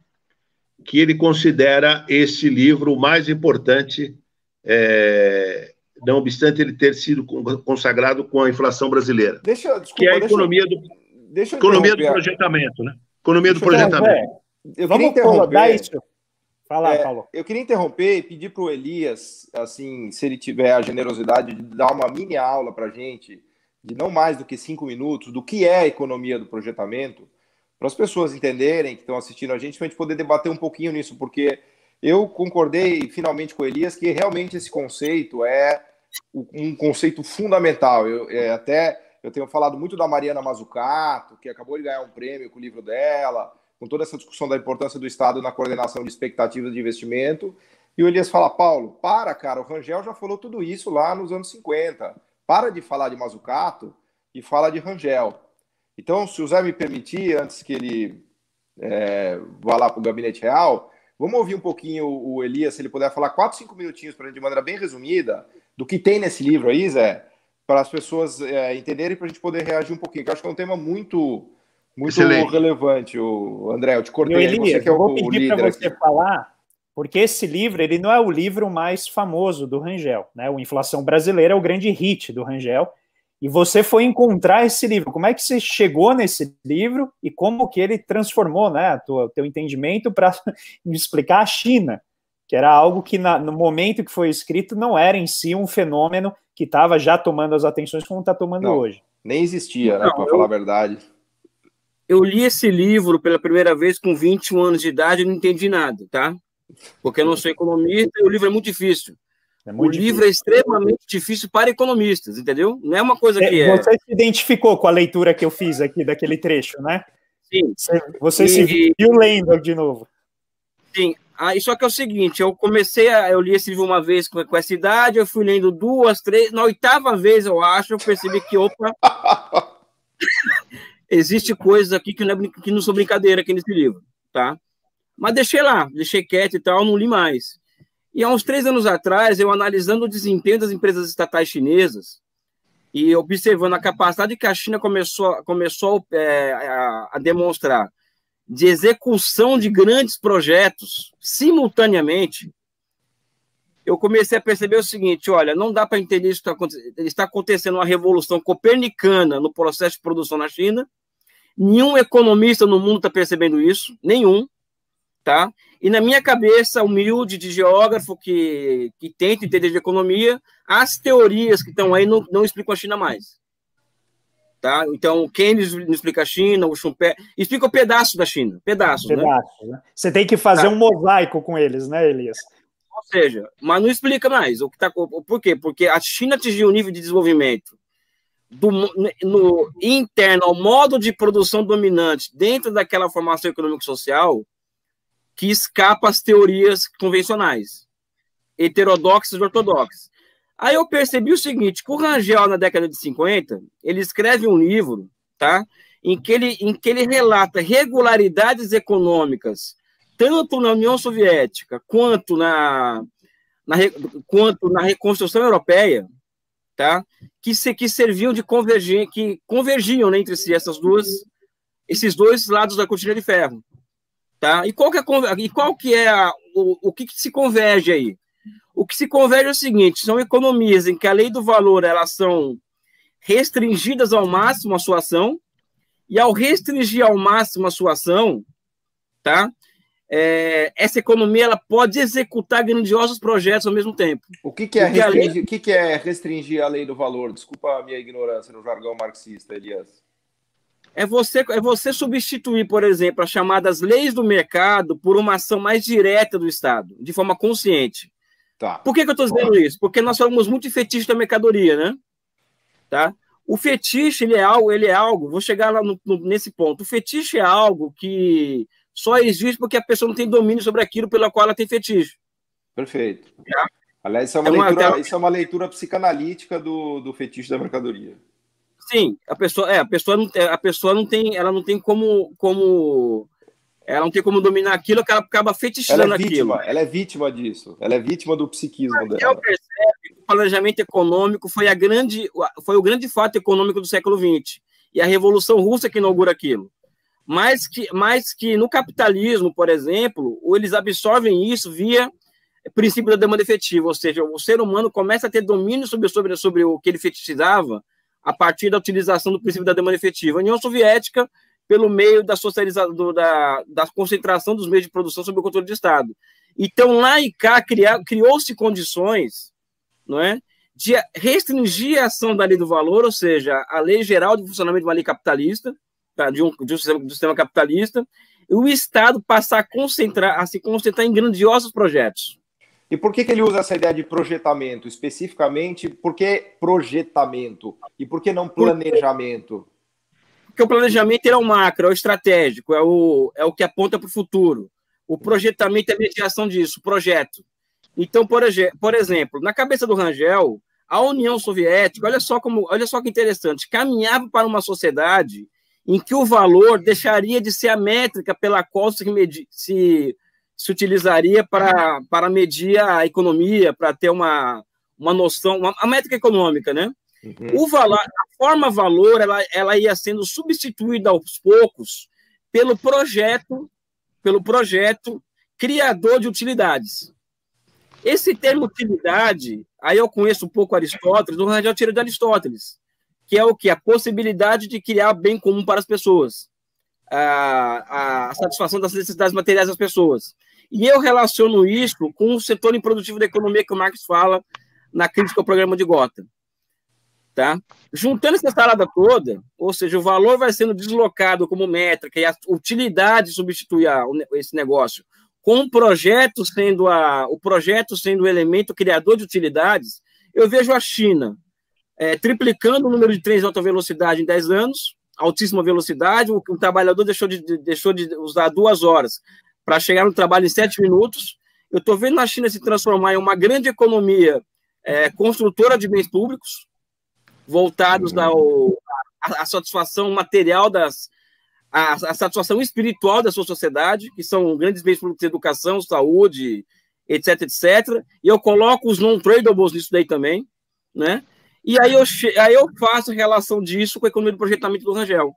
Speaker 4: que ele considera esse livro o mais importante, é, não obstante ele ter sido consagrado com a inflação brasileira,
Speaker 2: deixa, desculpa,
Speaker 4: que é a economia do deixa economia do projetamento, né? Economia do projetamento.
Speaker 1: Eu Vamos dar isso Fala, é, Paulo.
Speaker 2: Eu queria interromper e pedir para o Elias, assim, se ele tiver a generosidade de dar uma mini aula para a gente, de não mais do que cinco minutos, do que é a economia do projetamento, para as pessoas entenderem que estão assistindo a gente, para a gente poder debater um pouquinho nisso, porque eu concordei finalmente com o Elias que realmente esse conceito é um conceito fundamental. Eu é, até eu tenho falado muito da Mariana Mazzucato, que acabou de ganhar um prêmio com o livro dela com toda essa discussão da importância do Estado na coordenação de expectativas de investimento. E o Elias fala, Paulo, para, cara, o Rangel já falou tudo isso lá nos anos 50. Para de falar de Mazucato e fala de Rangel. Então, se o Zé me permitir, antes que ele é, vá lá para o gabinete real, vamos ouvir um pouquinho o Elias, se ele puder falar quatro, cinco minutinhos para a gente, de maneira bem resumida, do que tem nesse livro aí, Zé, para as pessoas é, entenderem, para a gente poder reagir um pouquinho, que eu acho que é um tema muito muito Excelente. relevante, o André. Eu te cortei.
Speaker 1: Eu, você que é o, vou pedir para você aqui. falar, porque esse livro ele não é o livro mais famoso do Rangel, né? O Inflação Brasileira é o grande hit do Rangel. E você foi encontrar esse livro. Como é que você chegou nesse livro e como que ele transformou, né, o teu entendimento para me explicar a China, que era algo que na, no momento que foi escrito não era em si um fenômeno que estava já tomando as atenções como está tomando não, hoje.
Speaker 2: Nem existia, né, para falar a verdade.
Speaker 3: Eu li esse livro pela primeira vez com 21 anos de idade e não entendi nada, tá? Porque eu não sou economista e o livro é muito difícil. É o difícil. livro é extremamente difícil para economistas, entendeu? Não é uma coisa que é.
Speaker 1: Você se identificou com a leitura que eu fiz aqui daquele trecho, né?
Speaker 3: Sim.
Speaker 1: Você, você e, se viu lendo de novo.
Speaker 3: Sim. Ah, só que é o seguinte, eu comecei a. Eu li esse livro uma vez com, com essa idade, eu fui lendo duas, três. Na oitava vez, eu acho, eu percebi que, opa. existe coisas aqui que não, é, que não são brincadeira aqui nesse livro, tá? Mas deixei lá, deixei quieto e tal, não li mais. E há uns três anos atrás, eu analisando o desempenho das empresas estatais chinesas e observando a capacidade que a China começou, começou é, a, demonstrar de execução de grandes projetos simultaneamente, eu comecei a perceber o seguinte: olha, não dá para entender isso. Está, está acontecendo uma revolução copernicana no processo de produção na China, Nenhum economista no mundo está percebendo isso, nenhum, tá? E na minha cabeça, humilde de geógrafo que, que tenta entender de economia, as teorias que estão aí não, não explicam a China mais. Tá? Então, Keynes não explica a China, o Schumpeter explica o pedaço da China, pedaço,
Speaker 1: né? pedaço né? né? Você tem que fazer tá. um mosaico com eles, né, Elias?
Speaker 3: Ou seja, mas não explica mais o que tá. Por quê? Porque a China atingiu um nível de desenvolvimento do, no interno ao modo de produção dominante dentro daquela formação econômico-social que escapa às teorias convencionais, heterodoxas e ortodoxas. Aí eu percebi o seguinte, que o Rangel, na década de 50, ele escreve um livro, tá? Em que ele, em que ele relata regularidades econômicas, tanto na União Soviética quanto na, na, quanto na reconstrução europeia, tá? Que, se, que serviam de convergir, que convergiam né, entre si essas duas, esses dois lados da cortina de ferro, Tá? E qual que é, e qual que é a, o, o que, que se converge aí? O que se converge é o seguinte: são economias em que a lei do valor elas são restringidas ao máximo a sua ação, e ao restringir ao máximo a sua ação, tá? É, essa economia ela pode executar grandiosos projetos ao mesmo tempo.
Speaker 2: O que, que é, restringir, lei... o que, que é restringir a lei do valor? Desculpa a minha ignorância no jargão marxista, Elias.
Speaker 3: É você, é você substituir, por exemplo, as chamadas leis do mercado por uma ação mais direta do Estado, de forma consciente. Tá. Por que, que eu estou dizendo isso? Porque nós falamos muito de fetiche da mercadoria, né? Tá? O fetiche, ele é algo, ele é algo, vou chegar lá no, no, nesse ponto. O fetiche é algo que só existe porque a pessoa não tem domínio sobre aquilo pelo qual ela tem fetiche.
Speaker 2: Perfeito. Tá? Aliás, isso é, uma, é uma leitura, isso é uma leitura psicanalítica do, do fetiche da mercadoria.
Speaker 3: Sim, a pessoa, é, a pessoa não, a pessoa não tem, ela não tem como, como ela não tem como dominar aquilo, que ela acaba fetichizando ela é
Speaker 2: vítima,
Speaker 3: aquilo.
Speaker 2: Ela é vítima disso. Ela é vítima do psiquismo dela.
Speaker 3: percebe que o planejamento econômico foi, a grande, foi o grande fato econômico do século XX. E a Revolução Russa que inaugura aquilo. Mas que, mas que no capitalismo, por exemplo, eles absorvem isso via princípio da demanda efetiva, ou seja, o ser humano começa a ter domínio sobre, sobre, sobre o que ele fetichizava a partir da utilização do princípio da demanda efetiva. A União Soviética pelo meio da socialização, da, da concentração dos meios de produção sob o controle do Estado. Então, lá e cá, criou-se condições não é, de restringir a ação da lei do valor, ou seja, a lei geral de funcionamento de uma lei capitalista, tá, de, um, de um sistema, de um sistema capitalista, e o Estado passar a, concentrar, a se concentrar em grandiosos projetos.
Speaker 2: E por que, que ele usa essa ideia de projetamento? Especificamente, por que projetamento? E por que não planejamento?
Speaker 3: Porque o planejamento é o macro, é o estratégico, é o, é o que aponta para o futuro. O projetamento é a mediação disso, projeto. Então, por, por exemplo, na cabeça do Rangel, a União Soviética, olha só como, olha só que interessante, caminhava para uma sociedade em que o valor deixaria de ser a métrica pela qual se, se, se utilizaria para, para medir a economia, para ter uma, uma noção, uma, a métrica econômica, né? Uhum. O valor, a forma valor, ela, ela ia sendo substituída aos poucos pelo projeto, pelo projeto criador de utilidades. Esse termo utilidade, aí eu conheço um pouco Aristóteles, o Rangel tira de Aristóteles, que é o que? A possibilidade de criar bem comum para as pessoas. A, a, satisfação das necessidades materiais das pessoas. E eu relaciono isso com o setor improdutivo da economia que o Marx fala na crítica ao programa de Gotha. Tá? Juntando essa salada toda, ou seja, o valor vai sendo deslocado como métrica e a utilidade substitui a, esse negócio, com o projeto sendo a, o projeto sendo o elemento criador de utilidades, eu vejo a China é, triplicando o número de trens de alta velocidade em 10 anos, altíssima velocidade, o, o trabalhador deixou de, deixou de usar duas horas para chegar no trabalho em sete minutos. Eu estou vendo a China se transformar em uma grande economia é, construtora de bens públicos, voltados ao, à, satisfação material das. A, satisfação espiritual da sua sociedade, que são grandes bens de educação, saúde, etc, etc. E eu coloco os non-tradables nisso daí também, né? E aí eu, aí eu faço relação disso com a economia do projetamento do Rangel.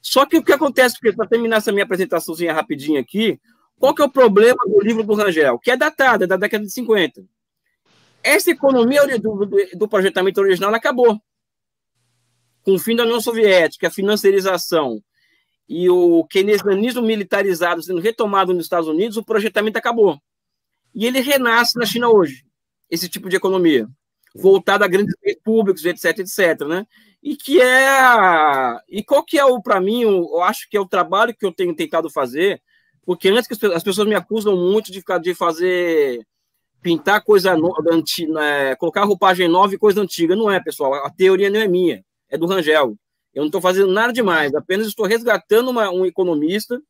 Speaker 3: Só que o que acontece, para terminar essa minha apresentaçãozinha rapidinho aqui, qual que é o problema do livro do Rangel? Que é datado, é da década de 50. Essa economia do, do, do projetamento original acabou. Com o fim da União Soviética, a financiarização e o keynesianismo militarizado sendo retomado nos Estados Unidos, o projetamento acabou. E ele renasce na China hoje, esse tipo de economia, voltada a grandes bens públicos, etc, etc, né? E que é... E qual que é, o para mim, eu acho que é o trabalho que eu tenho tentado fazer, porque antes que as pessoas me acusam muito de, ficar, de fazer pintar coisa antiga, né, colocar roupagem nova e coisa antiga. Não é, pessoal. A teoria não é minha, é do Rangel. Eu não estou fazendo nada demais, apenas estou resgatando uma, um economista,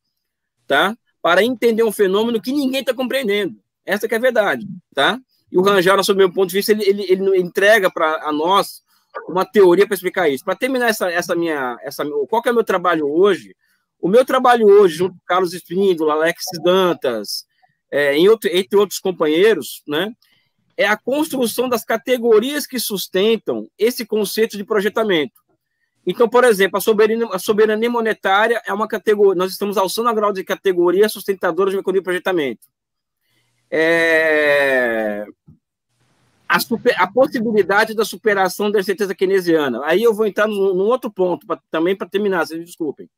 Speaker 3: tá? Para entender um fenômeno que ninguém está compreendendo. Essa que é a verdade, tá? E o Rangel, sob meu ponto de vista, ele, ele, ele entrega para nós uma teoria para explicar isso. Para terminar essa, essa minha, essa, qual é o meu trabalho hoje? O meu trabalho hoje, junto com Carlos Espíndola, Alex Dantas, é, outro, entre outros companheiros, né, é a construção das categorias que sustentam esse conceito de projetamento. Então, por exemplo, a soberania, a soberania monetária é uma categoria, nós estamos alçando a grau de categoria sustentadora de economia de projetamento. É, a, super, a, possibilidade da superação da certeza keynesiana. Aí eu vou entrar num, num outro ponto, pra, também para terminar, vocês desculpem.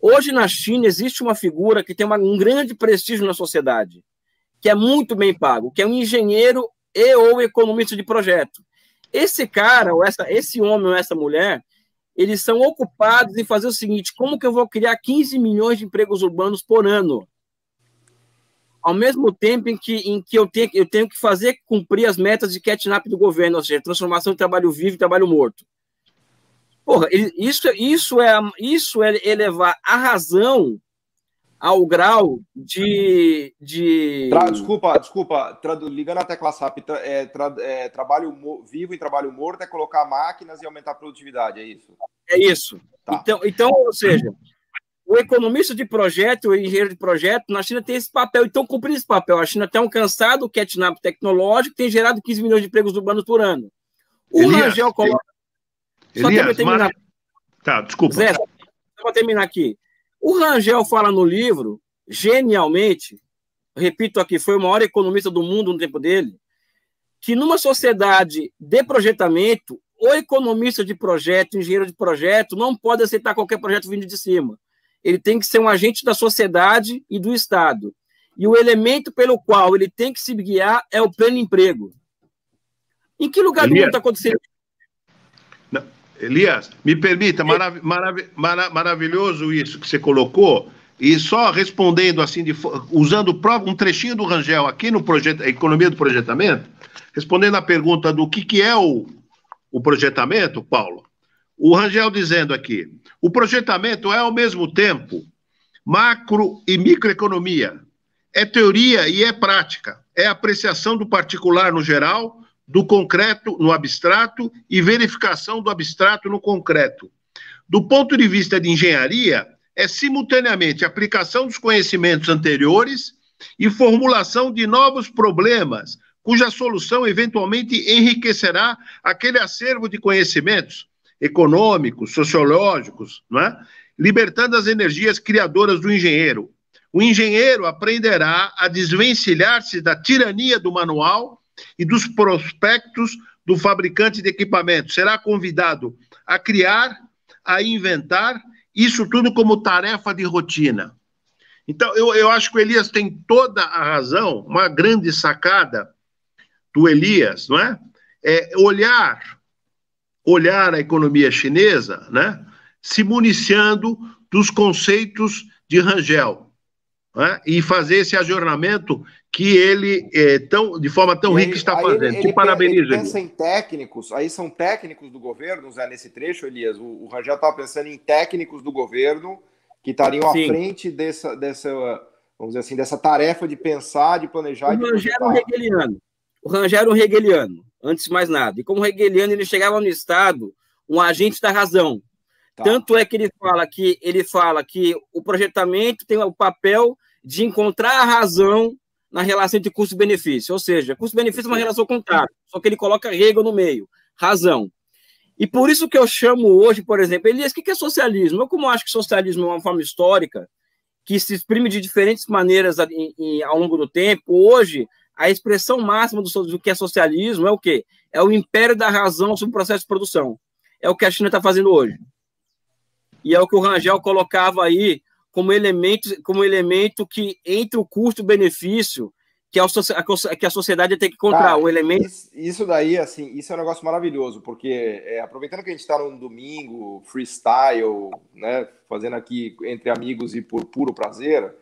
Speaker 3: Hoje, na China, existe uma figura que tem uma, um grande prestígio na sociedade, que é muito bem pago, que é um engenheiro e ou economista de projeto. Esse cara, ou essa, esse homem ou essa mulher, eles são ocupados em fazer o seguinte: como que eu vou criar 15 milhões de empregos urbanos por ano? Ao mesmo tempo em que, em que eu, tenho, eu tenho que fazer cumprir as metas de catnap do governo, ou seja, transformação de trabalho vivo em trabalho morto. Porra, isso, isso, é, isso é elevar a razão ao grau de. de...
Speaker 2: Tra, desculpa, desculpa, tra, ligando a tecla SAP, tra, é, é, trabalho vivo e trabalho morto é colocar máquinas e aumentar a produtividade, é isso?
Speaker 3: É isso. Tá. Então, então, ou seja, o economista de projeto, o engenheiro de projeto, na China tem esse papel, então cumprir esse papel. A China tem alcançado o catnap tecnológico, tem gerado 15 milhões de empregos urbanos por ano. O Elias, Rangel coloca.
Speaker 4: Elias, só terminar. Tá, desculpa.
Speaker 3: Zé, só para terminar aqui. O Rangel fala no livro, genialmente, repito aqui, foi o maior economista do mundo no tempo dele, que numa sociedade de projetamento, o economista de projeto, engenheiro de projeto, não pode aceitar qualquer projeto vindo de cima. Ele tem que ser um agente da sociedade e do Estado. E o elemento pelo qual ele tem que se guiar é o pleno emprego. Em que lugar Elias, do mundo está acontecendo
Speaker 4: Elias, me permita, marav marav marav maravilhoso isso que você colocou. E só respondendo assim, de, usando um trechinho do Rangel aqui no projeto, economia do projetamento, respondendo à pergunta do que, que é o, o projetamento, Paulo, o Rangel dizendo aqui: o projetamento é ao mesmo tempo macro e microeconomia, é teoria e é prática, é apreciação do particular no geral do concreto no abstrato e verificação do abstrato no concreto. Do ponto de vista de engenharia, é simultaneamente aplicação dos conhecimentos anteriores e formulação de novos problemas, cuja solução eventualmente enriquecerá aquele acervo de conhecimentos econômicos, sociológicos, não é? libertando as energias criadoras do engenheiro. O engenheiro aprenderá a desvencilhar-se da tirania do manual e dos prospectos do fabricante de equipamento. Será convidado a criar, a inventar, isso tudo como tarefa de rotina. Então, eu, eu acho que o Elias tem toda a razão, uma grande sacada do Elias, não é? É olhar, olhar a economia chinesa, né? Se municiando dos conceitos de Rangel, é? e fazer esse ajornamento que ele, é, tão, de forma tão rica, está fazendo. Ele,
Speaker 2: ele, parabenizo. Ele pensa em técnicos, aí são técnicos do governo, Zé, nesse trecho, Elias. O, o Rangel estava pensando em técnicos do governo que estariam Sim. à frente dessa, dessa, vamos dizer assim, dessa tarefa de pensar, de planejar.
Speaker 3: O Rangel era um hegeliano. O Rangel era um hegeliano, antes de mais nada. E como hegeliano, ele chegava no Estado um agente da razão. Tá. Tanto é que ele fala que ele fala que o projetamento tem o papel de encontrar a razão na relação entre custo-benefício. Ou seja, custo-benefício é uma relação contábil, só que ele coloca Hegel no meio, razão. E por isso que eu chamo hoje, por exemplo, Elias, o que é socialismo? Eu como acho que socialismo é uma forma histórica que se exprime de diferentes maneiras ao longo do tempo, hoje a expressão máxima do, do, que é socialismo é o quê? É o império da razão sobre o processo de produção. É o que a China está fazendo hoje. E é o que o Rangel colocava aí como elemento, como elemento que entre o custo-benefício que a, que a sociedade tem que encontrar, o elemento...
Speaker 2: Isso daí, assim, isso é um negócio maravilhoso, porque é, aproveitando que a gente está num domingo, freestyle, né, fazendo aqui entre amigos e por puro prazer,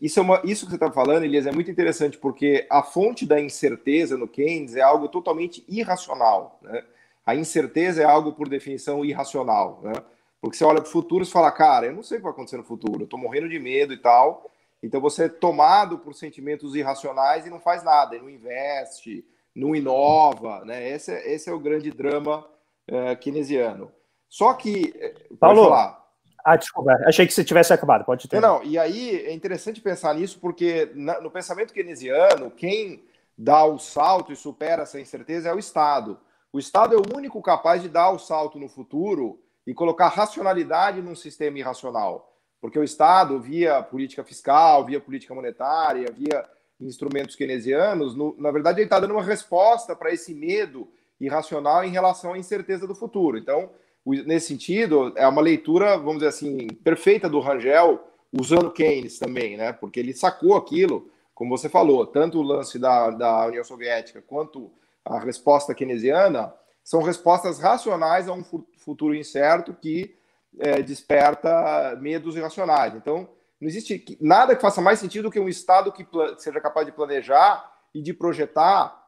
Speaker 2: isso, é uma, isso que você está falando, Elias, é muito interessante, porque a fonte da incerteza no Keynes é algo totalmente irracional, né? A incerteza é algo, por definição, irracional, né? Porque você olha para o futuro e fala, cara, eu não sei o que vai acontecer no futuro, eu estou morrendo de medo e tal. Então você é tomado por sentimentos irracionais e não faz nada, não investe, não inova, né? Esse é, esse é o grande drama é, keynesiano. Só que.
Speaker 1: Eh, Paulo, falar. Ah, desculpa, achei que você tivesse acabado, pode ter.
Speaker 2: Não, e aí é interessante pensar nisso, porque no pensamento keynesiano, quem dá o salto e supera essa incerteza é o Estado. O Estado é o único capaz de dar o salto no futuro e colocar racionalidade num sistema irracional. Porque o Estado, via política fiscal, via política monetária, via instrumentos keynesianos, no, na verdade, ele está dando uma resposta para esse medo irracional em relação à incerteza do futuro. Então, nesse sentido, é uma leitura, vamos dizer assim, perfeita do Rangel, usando Keynes também, né? Porque ele sacou aquilo, como você falou, tanto o lance da, da União Soviética quanto a resposta keynesiana são respostas racionais a um futuro incerto que é, desperta medos irracionais. Então, não existe nada que faça mais sentido do que um Estado que seja capaz de planejar e de projetar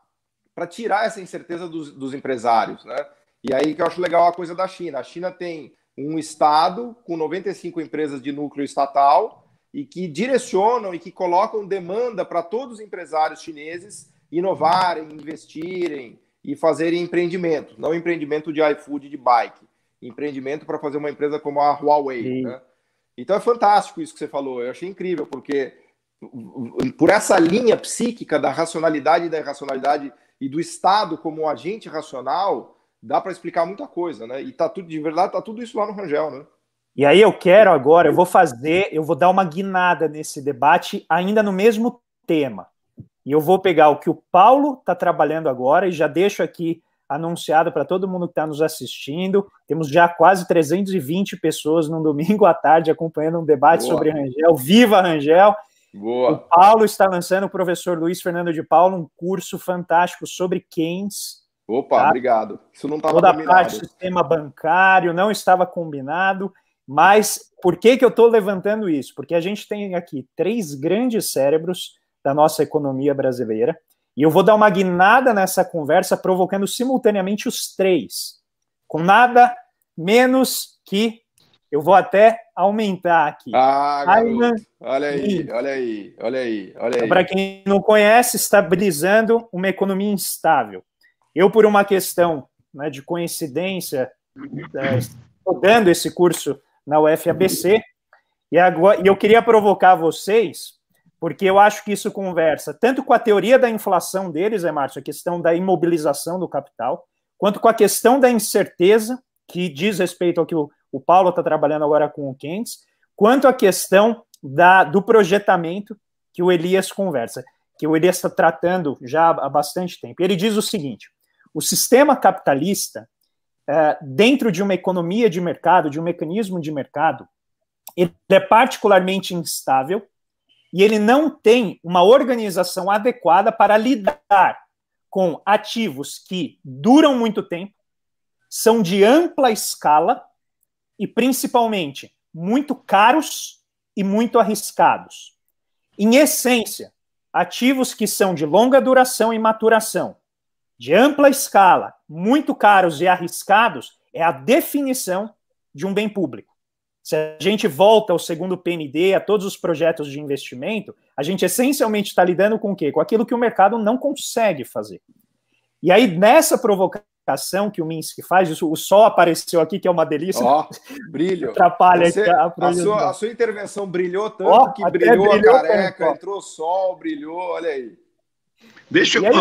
Speaker 2: para tirar essa incerteza dos, dos, empresários. Né? E aí que eu acho legal a coisa da China. A China tem um Estado com 95 empresas de núcleo estatal e que direcionam e que colocam demanda para todos os empresários chineses inovarem, investirem e fazerem empreendimento. Não empreendimento de iFood de bike, empreendimento para fazer uma empresa como a Huawei. Né? Então é fantástico isso que você falou. Eu achei incrível, porque por essa linha psíquica da racionalidade e da irracionalidade e do Estado como um agente racional, dá para explicar muita coisa, né? E tá tudo, de verdade, tá tudo isso lá no Rangel, né?
Speaker 1: E aí eu quero agora, eu vou fazer, eu vou dar uma guinada nesse debate ainda no mesmo tema. E eu vou pegar o que o Paulo está trabalhando agora e já deixo aqui anunciado para todo mundo que está nos assistindo. Temos já quase 320 pessoas no domingo à tarde acompanhando um debate Boa. sobre Rangel. Viva Rangel! Boa. O Paulo está lançando, o professor Luiz Fernando de Paulo, um curso fantástico sobre Keynes.
Speaker 2: Opa, tá? obrigado.
Speaker 1: Isso não estava Toda combinado. a parte do sistema bancário não estava combinado, mas por que, que eu estou levantando isso? Porque a gente tem aqui três grandes cérebros da nossa economia brasileira, e eu vou dar uma guinada nessa conversa, provocando simultaneamente os três, com nada menos que. Eu vou até aumentar aqui.
Speaker 2: Ah, Ayman olha aí, olha aí, olha aí, olha aí.
Speaker 1: Para quem não conhece, estabilizando uma economia instável. Eu, por uma questão né, de coincidência, estou é, dando esse curso na UFABC, e, agora, e eu queria provocar vocês porque eu acho que isso conversa tanto com a teoria da inflação deles, é Márcio, a questão da imobilização do capital, quanto com a questão da incerteza, que diz respeito ao que o, o Paulo está trabalhando agora com o Keynes, quanto a questão da, do projetamento que o Elias conversa, que o Elias está tratando já há bastante tempo. Ele diz o seguinte: o sistema capitalista, é, dentro de uma economia de mercado, de um mecanismo de mercado, ele é particularmente instável e ele não tem uma organização adequada para lidar com ativos que duram muito tempo, são de ampla escala e, principalmente, muito caros e muito arriscados. Em essência, ativos que são de longa duração e maturação, de ampla escala, muito caros e arriscados, é a definição de um bem público. Se a gente volta ao segundo PND, a todos os projetos de investimento, a gente essencialmente está lidando com o quê? Com aquilo que o mercado não consegue fazer. E aí, nessa provocação que o Minsk faz, o sol apareceu aqui, que é uma delícia.
Speaker 2: Ó, oh, brilho.
Speaker 1: Atrapalha
Speaker 2: Você, a, a, sua, a, sua, intervenção brilhou tanto oh, que brilhou, brilhou, a careca, tempo. entrou sol, brilhou, olha aí.
Speaker 4: Deixa eu.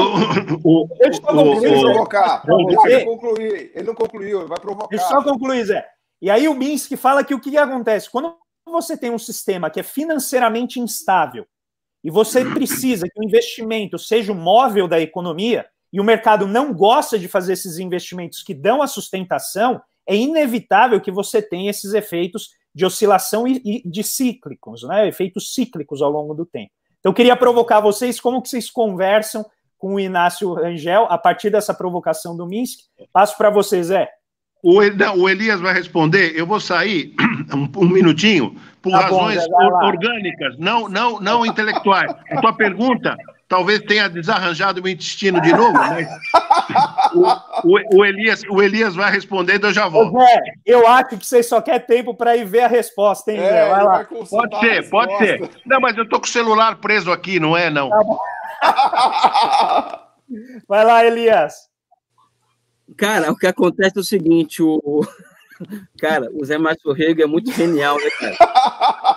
Speaker 4: O,
Speaker 2: deixa eu provocar. Deixa eu concluir. Ele não concluiu, ele vai provocar.
Speaker 1: Deixa eu só concluir, Zé. E aí o Minsky fala que o que acontece? Quando você tem um sistema que é financeiramente instável e você precisa que o investimento seja o móvel da economia e o mercado não gosta de fazer esses investimentos que dão a sustentação, é inevitável que você tenha esses efeitos de oscilação e, de cíclicos, né? efeitos cíclicos ao longo do tempo. Então, eu queria provocar vocês como que vocês conversam com o Inácio Rangel a partir dessa provocação do Minsk. Passo para vocês, Zé.
Speaker 4: O, o Elias vai responder. Eu vou sair um, um minutinho por tá razões bom, orgânicas, não, não, não intelectuais. A tua pergunta talvez tenha desarranjado meu intestino de novo, mas o, o, o, Elias, o Elias vai responder e eu já volto.
Speaker 1: Zé, eu acho que você só quer tempo para ir ver a resposta, hein, é, Zé? Vai lá.
Speaker 4: Pode ser, pode ser. Não, mas eu tô com o celular preso aqui, não é, não?
Speaker 1: Tá vai lá, Elias.
Speaker 3: Cara, o que acontece é o seguinte, o. Cara, o Zé Márcio Rego é muito genial, né, cara?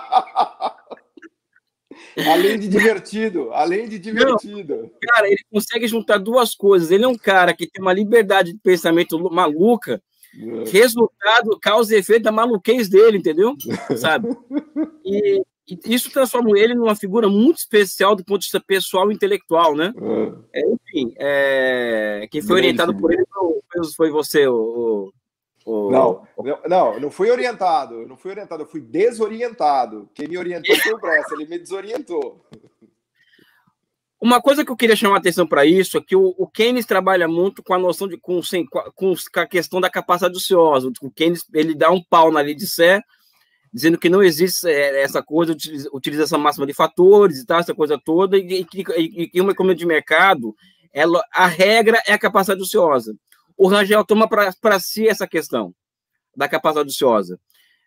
Speaker 2: além de divertido, além de divertido. Não,
Speaker 3: cara, ele consegue juntar duas coisas. Ele é um cara que tem uma liberdade de pensamento maluca, É. Resultado, causa e efeito da maluquez dele, entendeu? Sabe? E, e, isso transforma ele numa figura muito especial do ponto de vista pessoal e intelectual, né? É. é enfim, é, quem foi orientado por ele foi você, o,
Speaker 2: o... Não, não, não fui orientado, não fui orientado, eu fui desorientado. Quem me orientou foi o Bressa, ele me desorientou.
Speaker 3: Uma coisa que eu queria chamar a atenção para isso é que o, o, Keynes trabalha muito com a noção de com, sem, com, com a questão da capacidade ociosa. O Keynes ele dá um pau na lei de Sé, dizendo que não existe é, essa coisa, utiliza, utiliza essa máxima de fatores e tal, essa coisa toda, e que uma economia de mercado, ela, a regra é a capacidade ociosa. O Rangel toma para si essa questão da capacidade ociosa.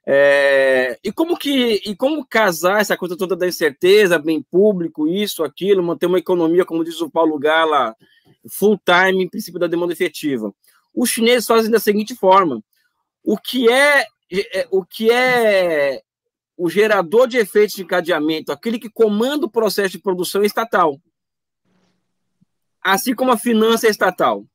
Speaker 3: É, e como que e como casar essa coisa toda da incerteza, bem público, isso, aquilo, manter uma economia, como diz o Paulo Gala, full time, em princípio da demanda efetiva. Os chineses fazem da seguinte forma: o que é, é o que é o gerador de efeitos de encadeamento, aquele que comanda o processo de produção é estatal, assim como a finança é estatal.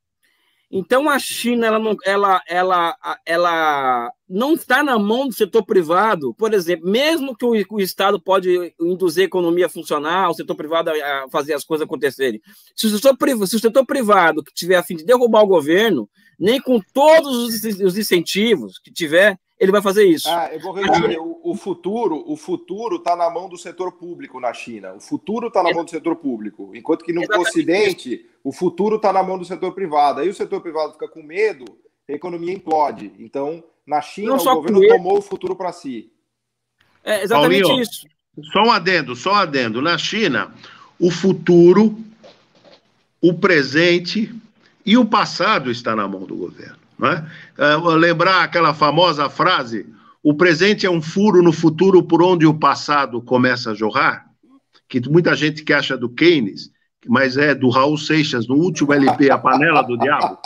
Speaker 3: Então a China ela não, ela, ela, ela não está na mão do setor privado, por exemplo, mesmo que o, o, Estado pode induzir a economia a funcionar, o setor privado a, a fazer as coisas acontecerem. Se o, setor, se o setor privado que tiver a fim de derrubar o governo, nem com todos os, os incentivos que tiver, ele vai fazer isso.
Speaker 2: Ah, eu vou repetir. O, o futuro, o futuro está na mão do setor público na China. O futuro está na mão do setor público, enquanto que no Exatamente Ocidente o futuro está na mão do setor privado. Aí o setor privado fica com medo, a economia implode. Então, na China, o governo tomou o futuro para si.
Speaker 3: É exatamente Paulinho, isso.
Speaker 4: Só um adendo, só um adendo. Na China, o futuro, o presente e o passado está na mão do governo. Né? Uh, lembrar aquela famosa frase: o presente é um furo no futuro por onde o passado começa a jorrar, que muita gente que acha do Keynes, mas é do Raul Seixas, no último LP, A Panela do Diabo.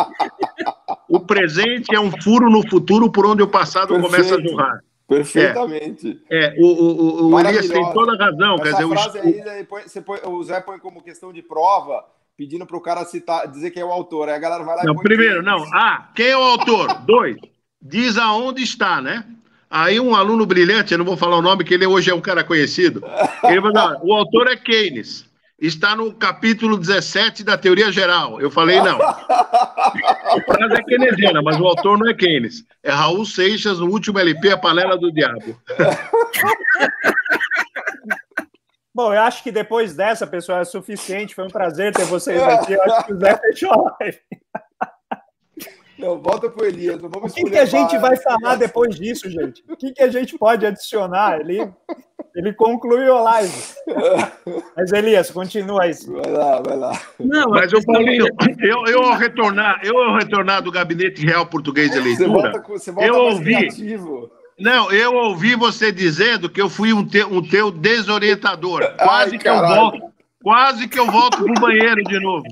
Speaker 4: O presente é um furo no futuro por onde o passado Perfeito. começa a jorrar.
Speaker 2: Perfeitamente.
Speaker 4: É, é o, o, o Elias tem toda a razão.
Speaker 2: Essa
Speaker 4: quer dizer,
Speaker 2: frase o... aí, você põe, o Zé põe como questão de prova pedindo para o cara citar, dizer quem é o autor. Aí a galera vai lá
Speaker 4: não, Primeiro, quem... não. Ah, quem é o autor? Dois. Diz aonde está, né? Aí um aluno brilhante, eu não vou falar o nome, que ele hoje é um cara conhecido. Ele vai dar, o autor é Keynes. Está no capítulo 17 da teoria geral. Eu falei, não. A frase é keynesiana, mas o autor não é Keynes. É Raul Seixas, no último LP, A Panela do Diabo.
Speaker 1: Bom, eu acho que depois dessa, pessoal, é suficiente. Foi um prazer ter vocês aqui. Eu acho que o Zé fechou a live.
Speaker 2: Não, volta pro Elias.
Speaker 1: o que, que a gente vai falar depois disso, gente? O que, que a gente pode adicionar? Ele, ele concluiu a live. Mas, Elias, continua aí.
Speaker 2: Vai lá, vai lá.
Speaker 4: Não, mas, eu, Paulinho, eu, eu ao retornar, eu ao retornar do Gabinete Real Português de Leitura, você volta, você volta eu ouvi. Criativo. Não, eu ouvi você dizendo que eu fui um, te, um teu desorientador. Quase Ai, que caralho. eu volto. Quase que eu volto pro banheiro de novo.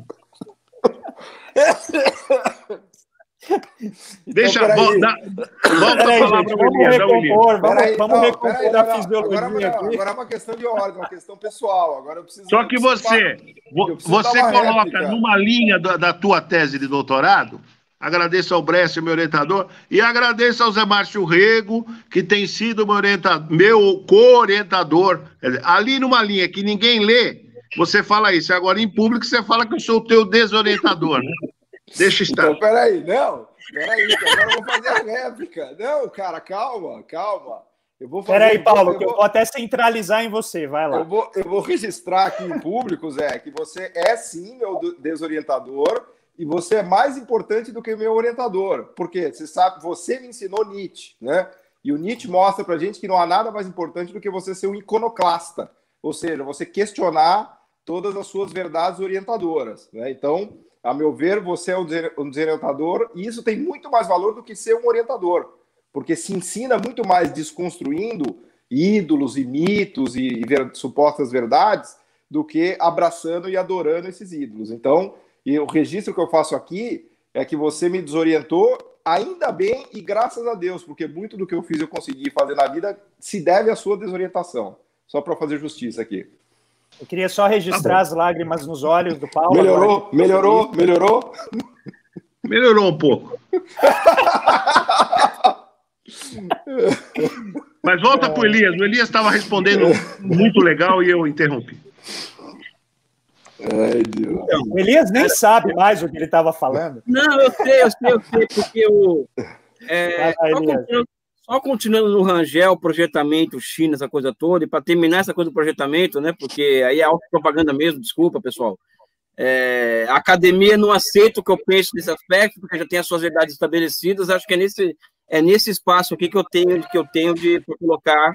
Speaker 4: Deixa, então, volta, volta a falar para
Speaker 1: Vamos recompor, vamos, vamos não, recompor aí,
Speaker 2: a fisiologia agora, aqui. Agora é uma questão de ordem, uma questão pessoal. Agora eu preciso.
Speaker 4: Só que você, você coloca réplica. numa linha da, da tua tese de doutorado agradeço ao Brescio, meu orientador, e agradeço ao Zé Márcio Rego, que tem sido meu, meu co-orientador. Ali numa linha que ninguém lê, você fala isso. Agora, em público, você fala que eu sou o teu desorientador, né? Deixa estar. Então,
Speaker 2: peraí, não, peraí, agora eu vou fazer a réplica. Não, cara, calma, calma.
Speaker 1: Eu vou fazer, Peraí, Paulo, eu que eu vou até centralizar em você, vai lá.
Speaker 2: Eu vou, eu vou registrar aqui em público, Zé, que você é sim meu desorientador e você é mais importante do que meu orientador. Porque você sabe, você me ensinou Nietzsche, né? E o Nietzsche mostra pra gente que não há nada mais importante do que você ser um iconoclasta, ou seja, você questionar todas as suas verdades orientadoras, né? Então, a meu ver, você é um desorientador e isso tem muito mais valor do que ser um orientador, porque se ensina muito mais desconstruindo ídolos e mitos e, e ver, supostas verdades do que abraçando e adorando esses ídolos. Então, e o registro que eu faço aqui é que você me desorientou, ainda bem e graças a Deus, porque muito do que eu fiz eu consegui fazer na vida se deve à sua desorientação. Só para fazer justiça aqui.
Speaker 1: Eu queria só registrar tá as lágrimas nos olhos do Paulo.
Speaker 2: Melhorou, agora. melhorou, melhorou.
Speaker 4: Melhorou um pouco. Mas volta é... para o Elias. O Elias estava respondendo muito legal e eu interrompi.
Speaker 1: Ai, Deus. Então, o Elias nem sabe mais o que ele estava falando.
Speaker 3: Não, eu sei, eu sei, eu sei, porque o. É, só, continuando, só, continuando, no Rangel, projetamento, China, essa coisa toda, e para terminar essa coisa do projetamento, né? Porque aí é propaganda mesmo, desculpa, pessoal. É, a academia não aceita o que eu penso nesse aspecto, porque já tem as suas verdades estabelecidas. Acho que é nesse, é nesse espaço aqui que eu tenho, que eu tenho de colocar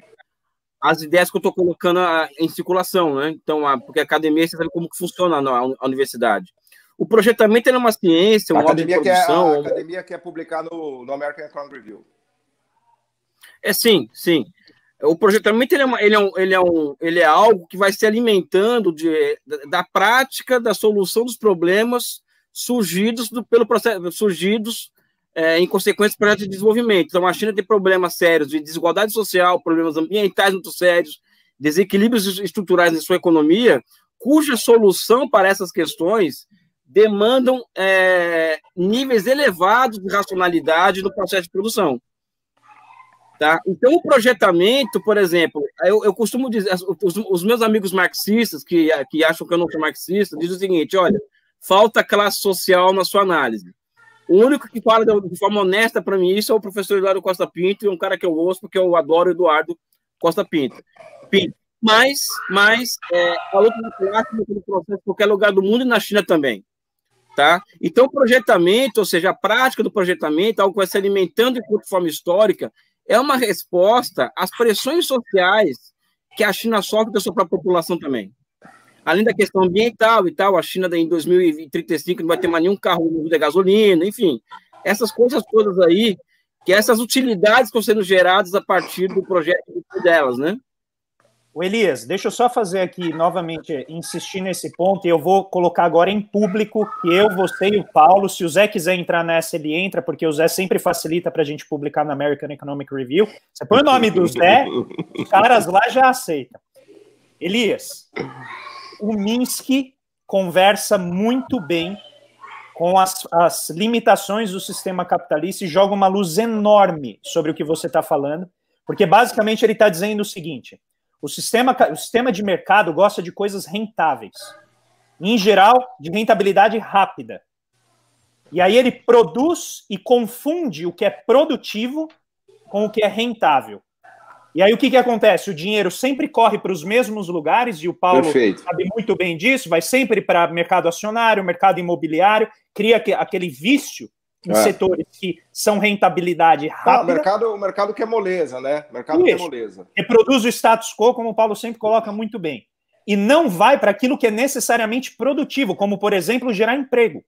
Speaker 3: as ideias que eu estou colocando em circulação, né? Então, a, porque a academia, você sabe como que funciona a, a universidade. O projetamento é uma ciência, um modo de produção.
Speaker 2: Quer, a academia quer publicar no, no American Economic Review.
Speaker 3: É sim, sim. O projetamento ele é, uma, ele, é um, ele, é um, ele é algo que vai se alimentando de, da, prática da solução dos problemas surgidos do, pelo processo, surgidos é, em consequência do projeto de desenvolvimento. Então, a China tem problemas sérios de desigualdade social, problemas ambientais muito sérios, desequilíbrios estruturais em sua economia, cuja solução para essas questões demandam é, níveis elevados de racionalidade no processo de produção. Tá? Então, o projetamento, por exemplo, eu, eu costumo dizer, os, os, meus amigos marxistas, que, que acham que eu não sou marxista, dizem o seguinte: olha, falta classe social na sua análise. O único que fala de forma honesta para mim isso é o professor Eduardo Costa Pinto, e um cara que eu ouço porque eu adoro Eduardo Costa Pinto. Pinto. Mas, mas é, a luta classe no processo em qualquer lugar do mundo e na China também. Tá? Então, o projetamento, ou seja, a prática do projetamento, algo que vai se alimentando de forma histórica, é uma resposta às pressões sociais que a China sofre da sua própria população também. Além da questão ambiental e tal, a China em 2035 não vai ter mais nenhum carro de gasolina, enfim, essas coisas todas aí, que essas utilidades estão sendo geradas a partir do projeto delas, né?
Speaker 1: O Elias, deixa eu só fazer aqui novamente, insistir nesse ponto, e eu vou colocar agora em público que eu, você e o Paulo, se o Zé quiser entrar nessa, ele entra, porque o Zé sempre facilita para a gente publicar na American Economic Review. Você põe o nome do Zé, os caras lá já aceitam. Elias, o Minsky conversa muito bem com as, as limitações do sistema capitalista e joga uma luz enorme sobre o que você está falando, porque basicamente ele está dizendo o seguinte o sistema, o sistema de mercado gosta de coisas rentáveis. Em geral, de rentabilidade rápida. E aí ele produz e confunde o que é produtivo com o que é rentável. E aí o que, que acontece? O dinheiro sempre corre para os mesmos lugares, e o Paulo Perfeito. sabe muito bem disso, vai sempre para mercado acionário, mercado imobiliário, cria aquele vício em é. setores que são rentabilidade rápida. Ah, o,
Speaker 2: mercado, o mercado quer moleza, né? O mercado Isso. quer moleza.
Speaker 1: Reproduz o status quo, como o Paulo sempre coloca muito bem. E não vai para aquilo que é necessariamente produtivo, como, por exemplo, gerar emprego.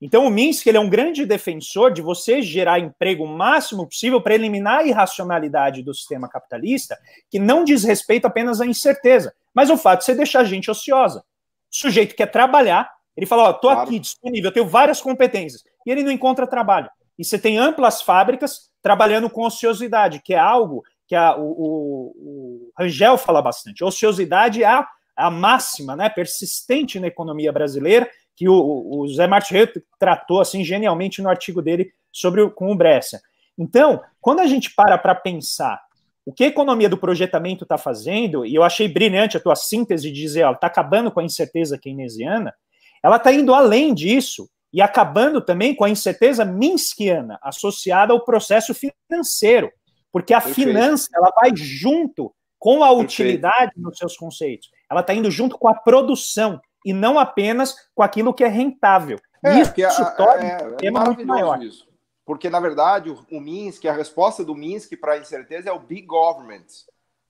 Speaker 1: Então, o Minsk ele é um grande defensor de você gerar emprego o máximo possível para eliminar a irracionalidade do sistema capitalista, que não diz respeito apenas à incerteza, mas o fato de você deixar a gente ociosa. O sujeito quer trabalhar, ele fala: Ó, tô claro. aqui disponível, eu tenho várias competências e ele não encontra trabalho. E você tem amplas fábricas trabalhando com ociosidade, que é algo que a, o, o, o Rangel fala bastante. Ociosidade é a, a máxima, né, persistente na economia brasileira, que o, o Zé Martins tratou assim genialmente no artigo dele sobre o, com o Brescia. Então, quando a gente para para pensar o que a economia do projetamento está fazendo, e eu achei brilhante a tua síntese de dizer, está acabando com a incerteza keynesiana, ela está indo além disso e acabando também com a incerteza minskiana associada ao processo financeiro, porque a Perfeito. finança ela vai junto com a utilidade Perfeito. nos seus conceitos. Ela está indo junto com a produção e não apenas com aquilo que é rentável.
Speaker 2: É, isso a, torna é, é, muito maior. Isso. Porque, na verdade, o, o Minsk, a resposta do Minsk para a incerteza é o big government.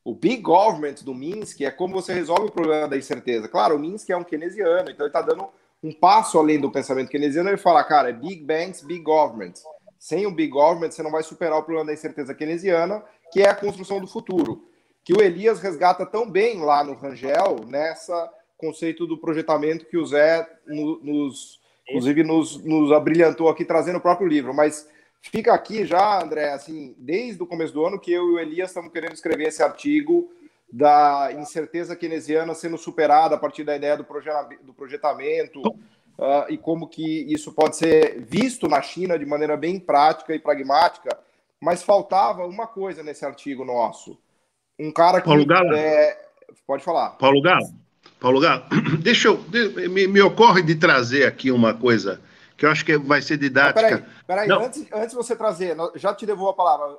Speaker 2: O big government do Minsk é como você resolve o problema da incerteza. Claro, o Minsk é um keynesiano, então ele está dando um passo além do pensamento keynesiano, ele fala, cara, é big banks, big governments. Sem o big government, você não vai superar o problema da incerteza keynesiana, que é a construção do futuro. Que o Elias resgata tão bem lá no Rangel, nessa conceito do projetamento que o Zé nos, inclusive, nos, nos abrilhantou aqui, trazendo o próprio livro. Mas fica aqui já, André, assim, desde o começo do ano que eu e o Elias estamos querendo escrever esse artigo da incerteza keynesiana sendo superada a partir da ideia do, do projetamento uh, e como que isso pode ser visto na China de maneira bem prática e pragmática, mas faltava uma coisa nesse artigo nosso. um cara que.
Speaker 4: Paulo Gala?
Speaker 2: É, pode falar.
Speaker 4: Paulo Gala? Paulo Gala, deixa eu. Me, me, ocorre de trazer aqui uma coisa que eu acho que vai ser didática.
Speaker 2: Ah, peraí, peraí antes, antes de você trazer, já te devolvo a palavra.